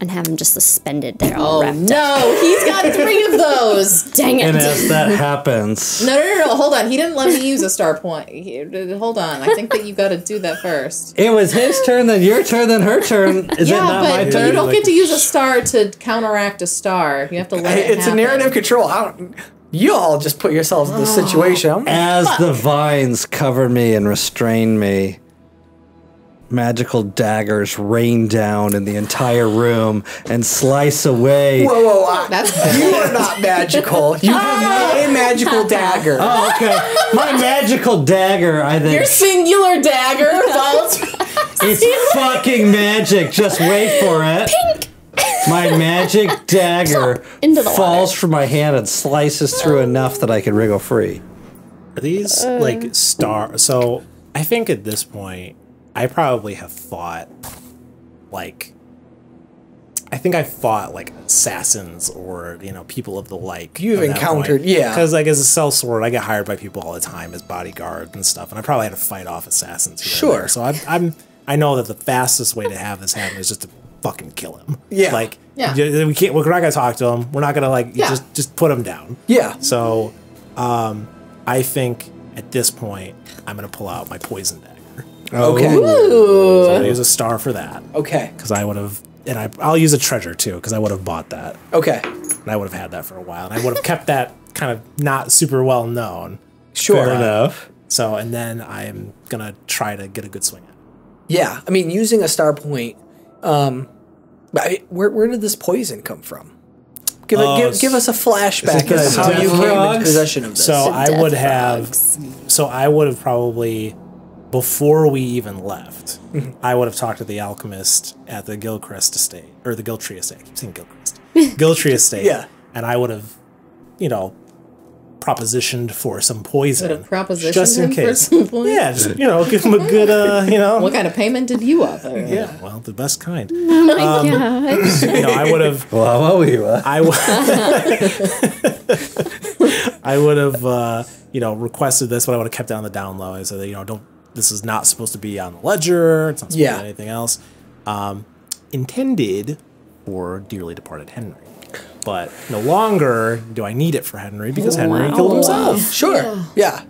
and have him just suspended there all Oh wrapped up. no, he's got three of those. Dang it. And as that happens, No, no, no, no. Hold on. He didn't let me use a star point. He- hold on. I think that you got to do that first. it was his turn, then your turn, then her turn. Is it yeah, not my but turn? you don't Like- get to use a star to counteract a star. You have to let it It's a narrative control. I don't. You all just put yourselves in this oh. situation. I'm- As the vines cover me and restrain me, magical daggers rain down in the entire room and slice away. Whoa, whoa! I, That's you are not magical. You have a ah. magical dagger. Oh, okay. My magical dagger, I think. your singular dagger falls. It's fucking magic. Just wait for it. My magic dagger Into the falls water. from my hand and slices through enough that I can wriggle free. Are these Uh. like star? So I think at this point, I probably have fought like. I think I fought like assassins or you know people of the like. You've encountered- point. yeah. Because like as a sellsword, I get hired by people all the time as bodyguard and stuff, and I probably had to fight off assassins. Here Sure. So I'm, I'm I know that the fastest way to have this happen is just to fucking kill him. Yeah. Like Yeah. we can't. We're not gonna talk to him. We're not gonna like Yeah. just just put him down. Yeah. So, um, I think at this point, I'm gonna pull out my poison dagger. Okay. So I'll use a star for that Okay. because I would have, and I, I'll use a treasure too because I would have bought that Okay. and I would have had that for a while and I would have kept that kind of not super well known. Sure. Fair enough. So and then I'm gonna try to get a good swing at. it. Yeah. I mean, using a star point. Um, I, where where did this poison come from? Give, it, Oh, give, give us a flashback the as how you came into possession of this. So The I death would have, so I would have probably before we even left, Mm-hmm. I would have talked to the alchemist at the Gilchrist estate or the Giltree estate. I keep saying Gilchrist, Giltree estate. Yeah. and I would have, you know, propositioned for some poison. Would have propositioned just in him for case. some poison? Yeah, just you know, give him a good, uh, you know. What kind of payment did you offer? yeah, well, the best kind. Oh my gosh. You know, I would have. Well, well, we were. I would. I would have, uh, you know, requested this, but I would have kept it on the down low. I said, you know, don't. This is not supposed to be on the ledger. It's not supposed Yeah. to be anything else. Um, intended for dearly departed Henry, but no longer do I need it for Henry because Henry Wow. killed himself. sure. Yeah.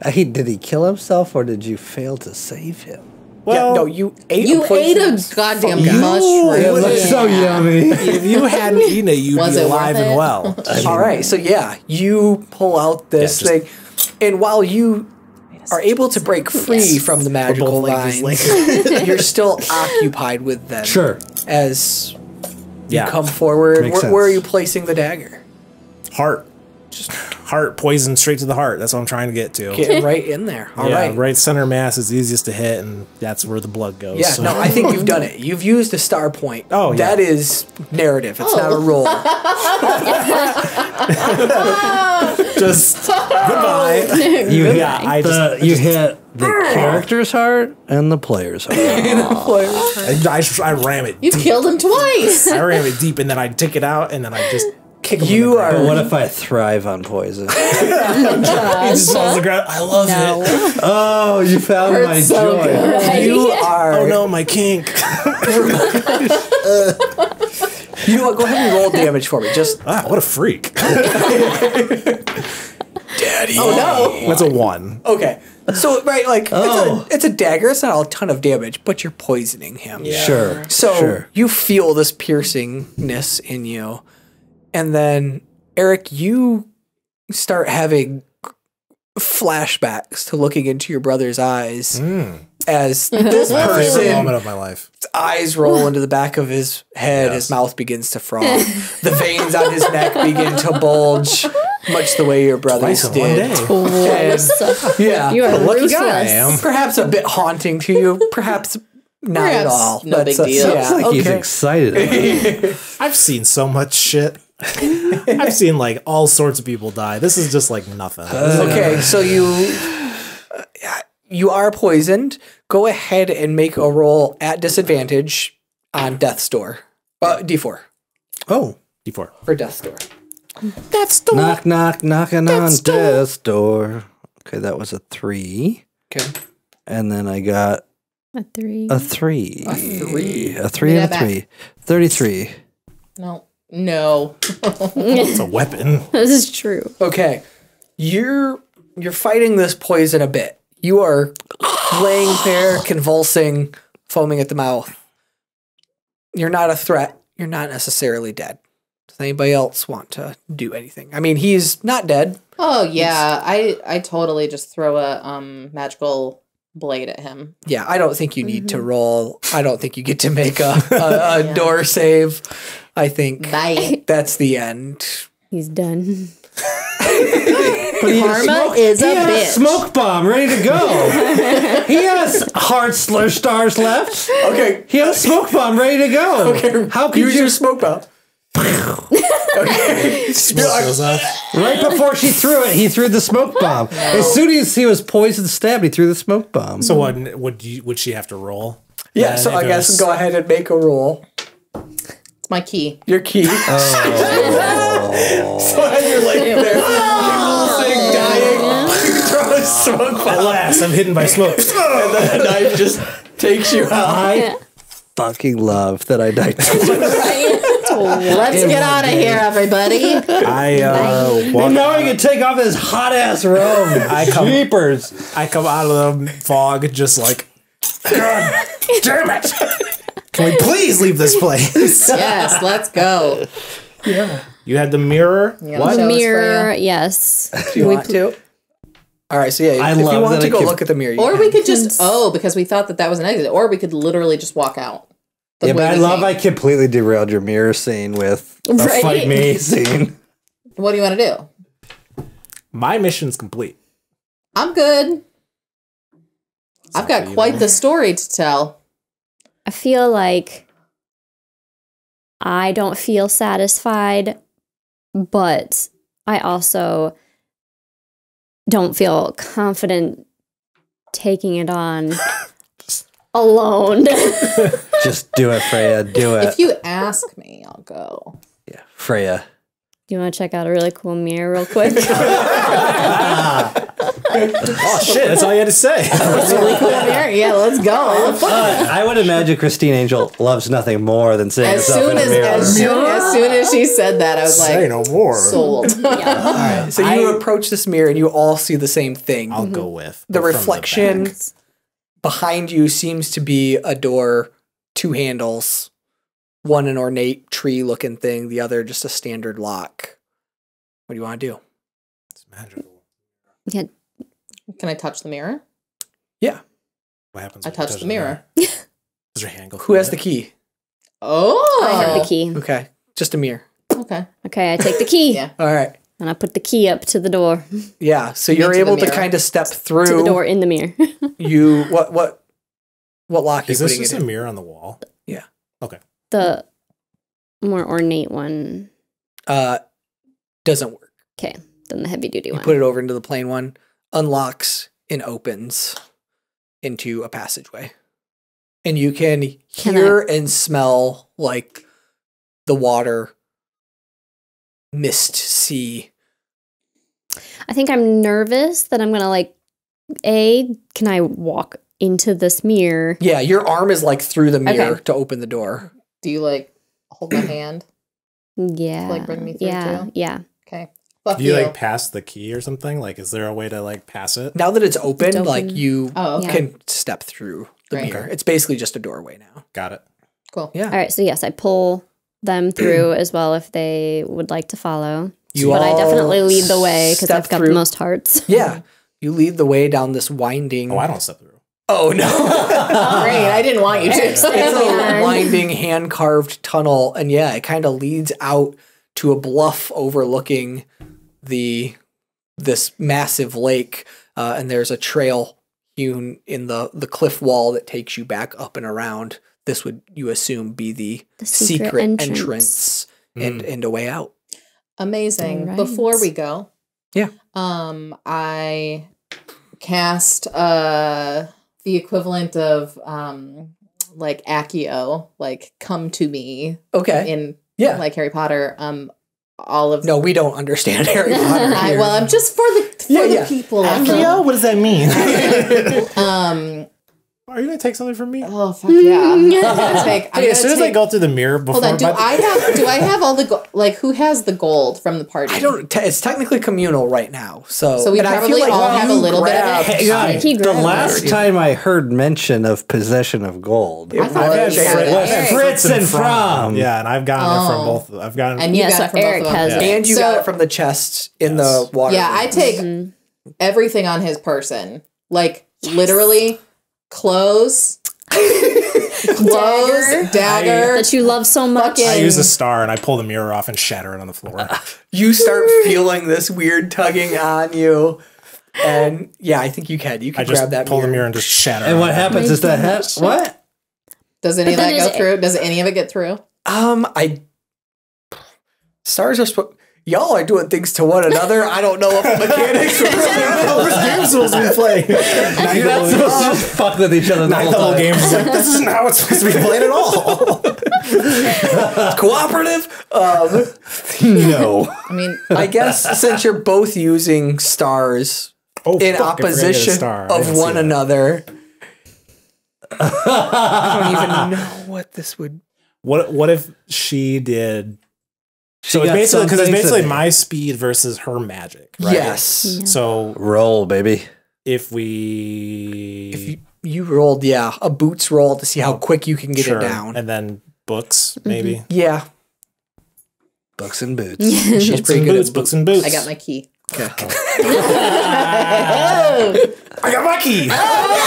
Uh, he, did he kill himself or did you fail to save him? Well, yeah. No, you ate. You a ate a goddamn You- mushroom. It looks so yummy. if you hadn't eaten it, you'd Was be it alive and it? well. All right. So yeah, you pull out this Yeah, thing, and while you are able to break free from the magical both like you're still occupied with them. Sure. As you Yeah. come forward, Makes where, where are you placing the dagger? Heart, just heart poison straight to the heart. That's what I'm trying to get to. Getting right in there. All yeah, right. right. center mass is easiest to hit, and that's where the blood goes. Yeah, so- no, I think you've done it. You've used a star point. Oh, yeah. That is narrative. It's not a oh. roll. just goodbye. You hit, Yeah, I the, you hit the character's heart and the player's heart. I, I, I ram it. You killed him twice. I ram it deep, and then I take it out, and then I just kick. You in the are- ground. what if I thrive on poison? Oh he just falls the ground. I love No. it. oh, you found my so joy. good. You are. Oh no, my kink. Oh You know what? Go ahead and roll damage for me. Just Ah, what a freak. daddy. Oh no. That's a one. Okay. So right, like Oh. it's, a, it's a dagger. It's not a ton of damage, but you're poisoning him. Sure. So sure. you feel this piercingness in you, and then Eric, you start having flashbacks to looking into your brother's eyes hmm. as this My favorite person moment of my life. eyes roll into the back of his head, his mouth begins to froth, the veins on his neck begin to bulge, much the way your brothers Twice in one did. day. And, yeah, You are Lucky ruthless. guy I am. perhaps a bit haunting to you, perhaps not at Perhaps all. no big deal. yeah, Sounds like he's excited. about it. I've seen so much shit. I've seen like all sorts of people die. This is just like nothing. This is like- Okay, so you uh, you are poisoned. Go ahead and make a roll at disadvantage on Death's Door. Uh, D4 oh. D4. for Death's Door. Knock, knock, knocking on death's door. Okay, that was a three. Okay. And then I got A three. a three. A three. A three and that a back. three. 33. No. No. It's a weapon. this is true. Okay. You're you're fighting this poison a bit. You are laying there, convulsing, foaming at the mouth. You're not a threat. You're not necessarily dead. Does anybody else want to do anything? I mean, he's not dead. Oh yeah, I I totally just throw a um magical blade at him. Yeah, I don't think you need Mm-hmm. to roll. I don't think you get to make a, a, a door save. I think Bye. that's the end. He's done. Karma is a has bitch. smoke bomb ready to go. he has heart slur stars left. Okay, He has smoke bomb ready to go. okay. How could use you? your smoke bomb? Okay. Smoke goes off. Right before she threw it, he threw the smoke bomb. As soon as he was poised and stabbed, he threw the smoke bomb. So what would you would she have to roll? Yeah, Then so I guess was- go ahead and make a roll. It's my key. Your key. Oh. so you're laying there, convulsing, dying, you throw a smoke bomb, Alas, I'm hidden by smoke. and then the knife just takes you out. I fucking love that I died. Let's get out of here, everybody. I uh, And now I can take off this hot ass robe. I come- Jeepers. I come out of the fog just like, God damn it! Can we please leave this place? yes, let's go. Yeah. You had the mirror. You gotta show us Mirror, yes. Do you want to? All right, so yeah, I if you want to go can- look at the mirror, you you- Or can. we could just oh, because we thought that that was an exit. Or we could literally just walk out. The Yeah, but I love came. I completely derailed your mirror scene with a Right. fight me scene. What do you want to do? My mission's complete. I'm good. I've got you quite know. the story to tell. I feel like I don't feel satisfied, but I also don't feel confident taking it on alone. Just do it, Freya. Do it. If you ask me, I'll go. yeah, Freya. Do you want to check out a really cool mirror real quick? Oh shit! That's all you had to say. Really cool mirror. Yeah, let's go. Uh, I would imagine Kristine Angel loves nothing more than seeing As herself soon in a mirror. as soon, as soon as she said that, I was Say like, no more. sold. So you approach this mirror and you all see the same thing. I'll go with the from reflection back. Behind you seems to be a door, two handles, one an ornate tree looking thing, the other just a standard lock. What do you want to do? It's magical. yeah, Can I touch the mirror? Yeah. What happens? I when touched touch the mirror. Does your hand go? Who has it? the key? Oh, I have the key. Okay. Just a mirror. Okay. Okay, I take the key Yeah. All right. And I put the key up to the door, Yeah. So you're able to kind of step through to the door in the mirror. you what what what lock Is this putting just a in? mirror on the wall? Yeah. Okay. the more ornate one. Uh doesn't work. Okay, then the heavy duty You one. put it over into the plain one, unlocks and opens into a passageway. And you can Can hear and smell like the water, mist, sea. I think I'm nervous that I'm gonna like. A, can I walk into this mirror? Yeah, your arm is like through the mirror Okay. to open the door. Do you like hold my hand? Yeah. Like, bring me through Yeah. too? Yeah. Okay. Fuck Do you you. like pass the key or something? Like, is there a way to like pass it? Now that it's open, It's like open. you oh, okay. Yeah. can step through the Right. mirror. It's basically just a doorway now. Got it. Cool. Yeah. All right. So yes, I pull them through as well if they would like to follow. You but I definitely lead the way because I've got through- the most hearts. Yeah. You lead the way down this winding. Oh, I don't step through. Oh no. Great. I didn't want you to. it's a winding hand carved tunnel and yeah it kind of leads out to a bluff overlooking the this massive lake uh, and there's a trail hewn in the the cliff wall that takes you back up and around this would you assume be the, The secret, secret entrance, entrance. and and a way out Amazing. Alright. Before we go, Yeah. um, I cast uh the equivalent of um like Accio, like come to me okay in yeah like Harry Potter. Um, all of no we don't understand harry potter I, well, I'm just for the for Yeah, the yeah. people. Accio? What does that mean? Um. Are you gonna take something from me? Oh fuck yeah! I'm gonna take. I'm Hey, as soon gonna as I take- go through the mirror before Hold on. Do my- I have? Do I have all the go- like? Who has the gold from the party? I don't. Te- it's technically communal right now, so So we and I feel probably like all have a you little bit of it. Hey, yeah, He the last it. time I heard mention of possession of gold It I thought was that you had Eric. it. was Eric. Fritz and Fromm. Yeah, and I've gotten it from Oh. both. I've gotten. And you Yeah, got so it from Eric both of them. has it. and you So- got it from the chest in Yes. the water. Yeah, I take mm-hmm. everything on his person, like literally clothes, clothes, dagger. That you love so much. Fucking- I use a star and I pull the mirror off and shatter it on the floor. you start feeling this weird tugging on you, and yeah, I think you can. You can I just grab that pull mirror. the mirror and just shatter. and what happens My is that ha- what Does any of that go is- through? Does any of it get through? Um, I stars are supposed. Y'all are doing things to one another. I don't know if the mechanics. What was game's supposed to be playing? You're not supposed to just fuck with each other the the whole whole game like, this isn't how it's supposed to be played at all. cooperative. Um, no I mean, I guess since you're both using stars Oh, in fuck, I forgot to get a opposition of one another, I don't even know what this would. What what if she did? She So it's basically because it's basically my speed versus her magic, right? Yes. So roll, baby. if we If you, you rolled, yeah, a boots roll to see how oh, quick you can get sure, it down. and then books mm-hmm. maybe yeah, Books and boots. she's books pretty good boots, at books and boots. I got my key. Okay. Oh. I got my key. Oh!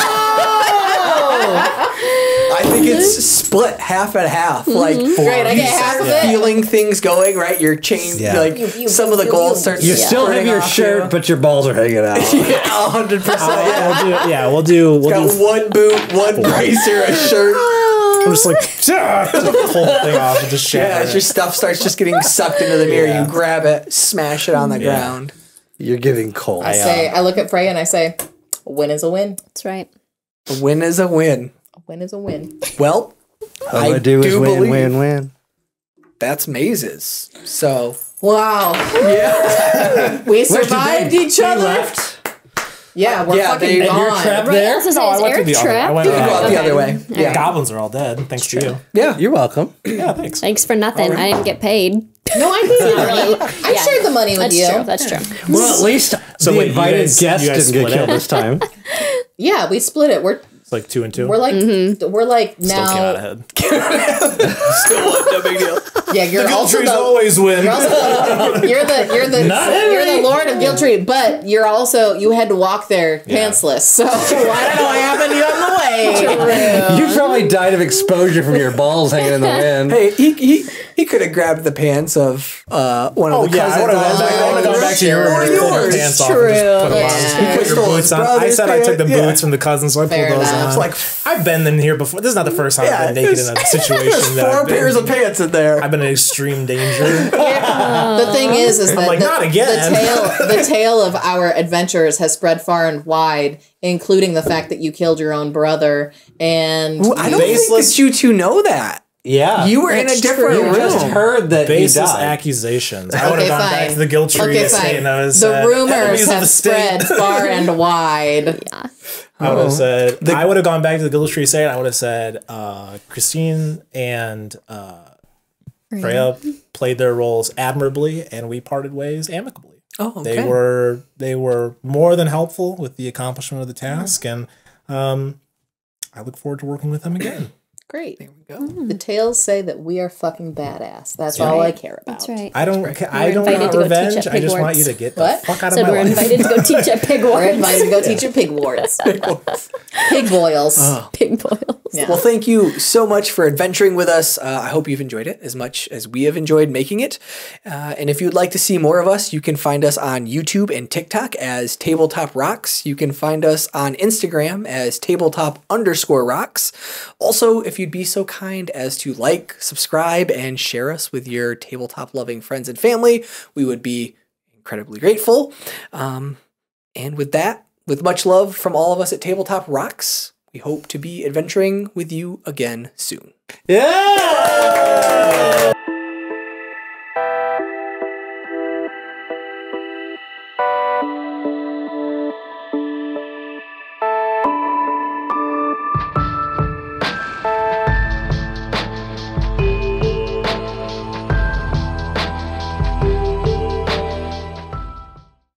I think it's mm-hmm. split half and half. Mm-hmm. Like Great, I you get half start of it. feeling things going right. Your chain, Yeah. like You- you- some of the you- gold you- starts. You still have spurting your off shirt, you. but your balls are hanging out. yeah, a hundred percent. Yeah. we'll do, yeah, we'll do. We'll Got do. one boot, one bracer, a shirt. I'm just like just pull the thing off and just Yeah, shatter. as your stuff starts just getting sucked into the mirror, Yeah. you grab it, smash it on the ground. You're getting cold. I say, I look at Freya and I say, a win is a win. That's right. A win is a win. A win is a win. Well, All I, I do is win, believe- win, win. that's mazes. So Wow. yeah, We survived each other. left. Yeah, we're Yeah, fucking they- gone. you're trapped Right, there. I was gonna no, I is went through Eric the other. I went you can go out the other way. Yeah, Goblins are all dead. Thanks to you. yeah. You're welcome. Yeah, thanks. Thanks for nothing. I didn't get paid. No, I didn't. I Yeah. shared the money with That's you. true. That's true. Well, at least So the wait, invited guest didn't get killed this time. Yeah, we split it. We're It's like two and 2 we're like mm-hmm. we're like Still came out now. ahead. Still won, no big deal. Yeah, you're also the always win. You're also you're the you're the you're the Lord of Giltree, but you're also you had to walk there pantsless. So I don't know what happened to you on the way. You probably died of exposure from your balls hanging in the wind. Hey, he he, he could have grabbed the pants of uh, one of Oh the yeah, I cousins. would have gone back. I would have gone back to your room and just pulled your pants off and just put them Yeah. on. He Put your boots on. I brother's said I took the pants, yeah. boots from the cousins, so I Fair pulled those enough. on. It's like I've been in here before. This is not the first time I've been naked in a situation. There's that four I've been- pairs of pants in there. I've been in extreme danger. The thing is, is that like, the, "Not again." the tale the tale of our adventures has spread far and wide, including the fact that you killed your own brother and Ooh, I don't Baseless- think that you two know that. Yeah. You were in a different true. You room. just heard that he Baseless died. accusations. I would Okay, have gone fine. back to the Giltree Okay, estate and I was The rumors have spread far and wide. Yeah. I would have said The- I would have gone back to the Giltree estate. I would have said uh, Kristine and uh, Freya played their roles admirably, and we parted ways amicably. Oh, okay. They were they were more than helpful with the accomplishment of the task, and um, I look forward to working with them again. Great. There we go. The tales say that we are fucking badass. That's all I care about. That's right. I don't. ca- I don't want to go teach revenge. I just want you to get the fuck out Said of my we're life. invited to go teach at Pig We're Wars. invited to go teach your pig warts. pig boils. Pig boils. Yeah. Well, thank you so much for adventuring with us. Uh, I hope you've enjoyed it as much as we have enjoyed making it. Uh, and if you'd like to see more of us, you can find us on YouTube and TikTok as Tabletop Rocks. You can find us on Instagram as Tabletop underscore Rocks. Also, if you'd be so kind as to like, subscribe, and share us with your tabletop loving friends and family, we would be incredibly grateful. Um, and with that, with much love from all of us at Tabletop Rocks, we hope to be adventuring with you again soon. Yeah!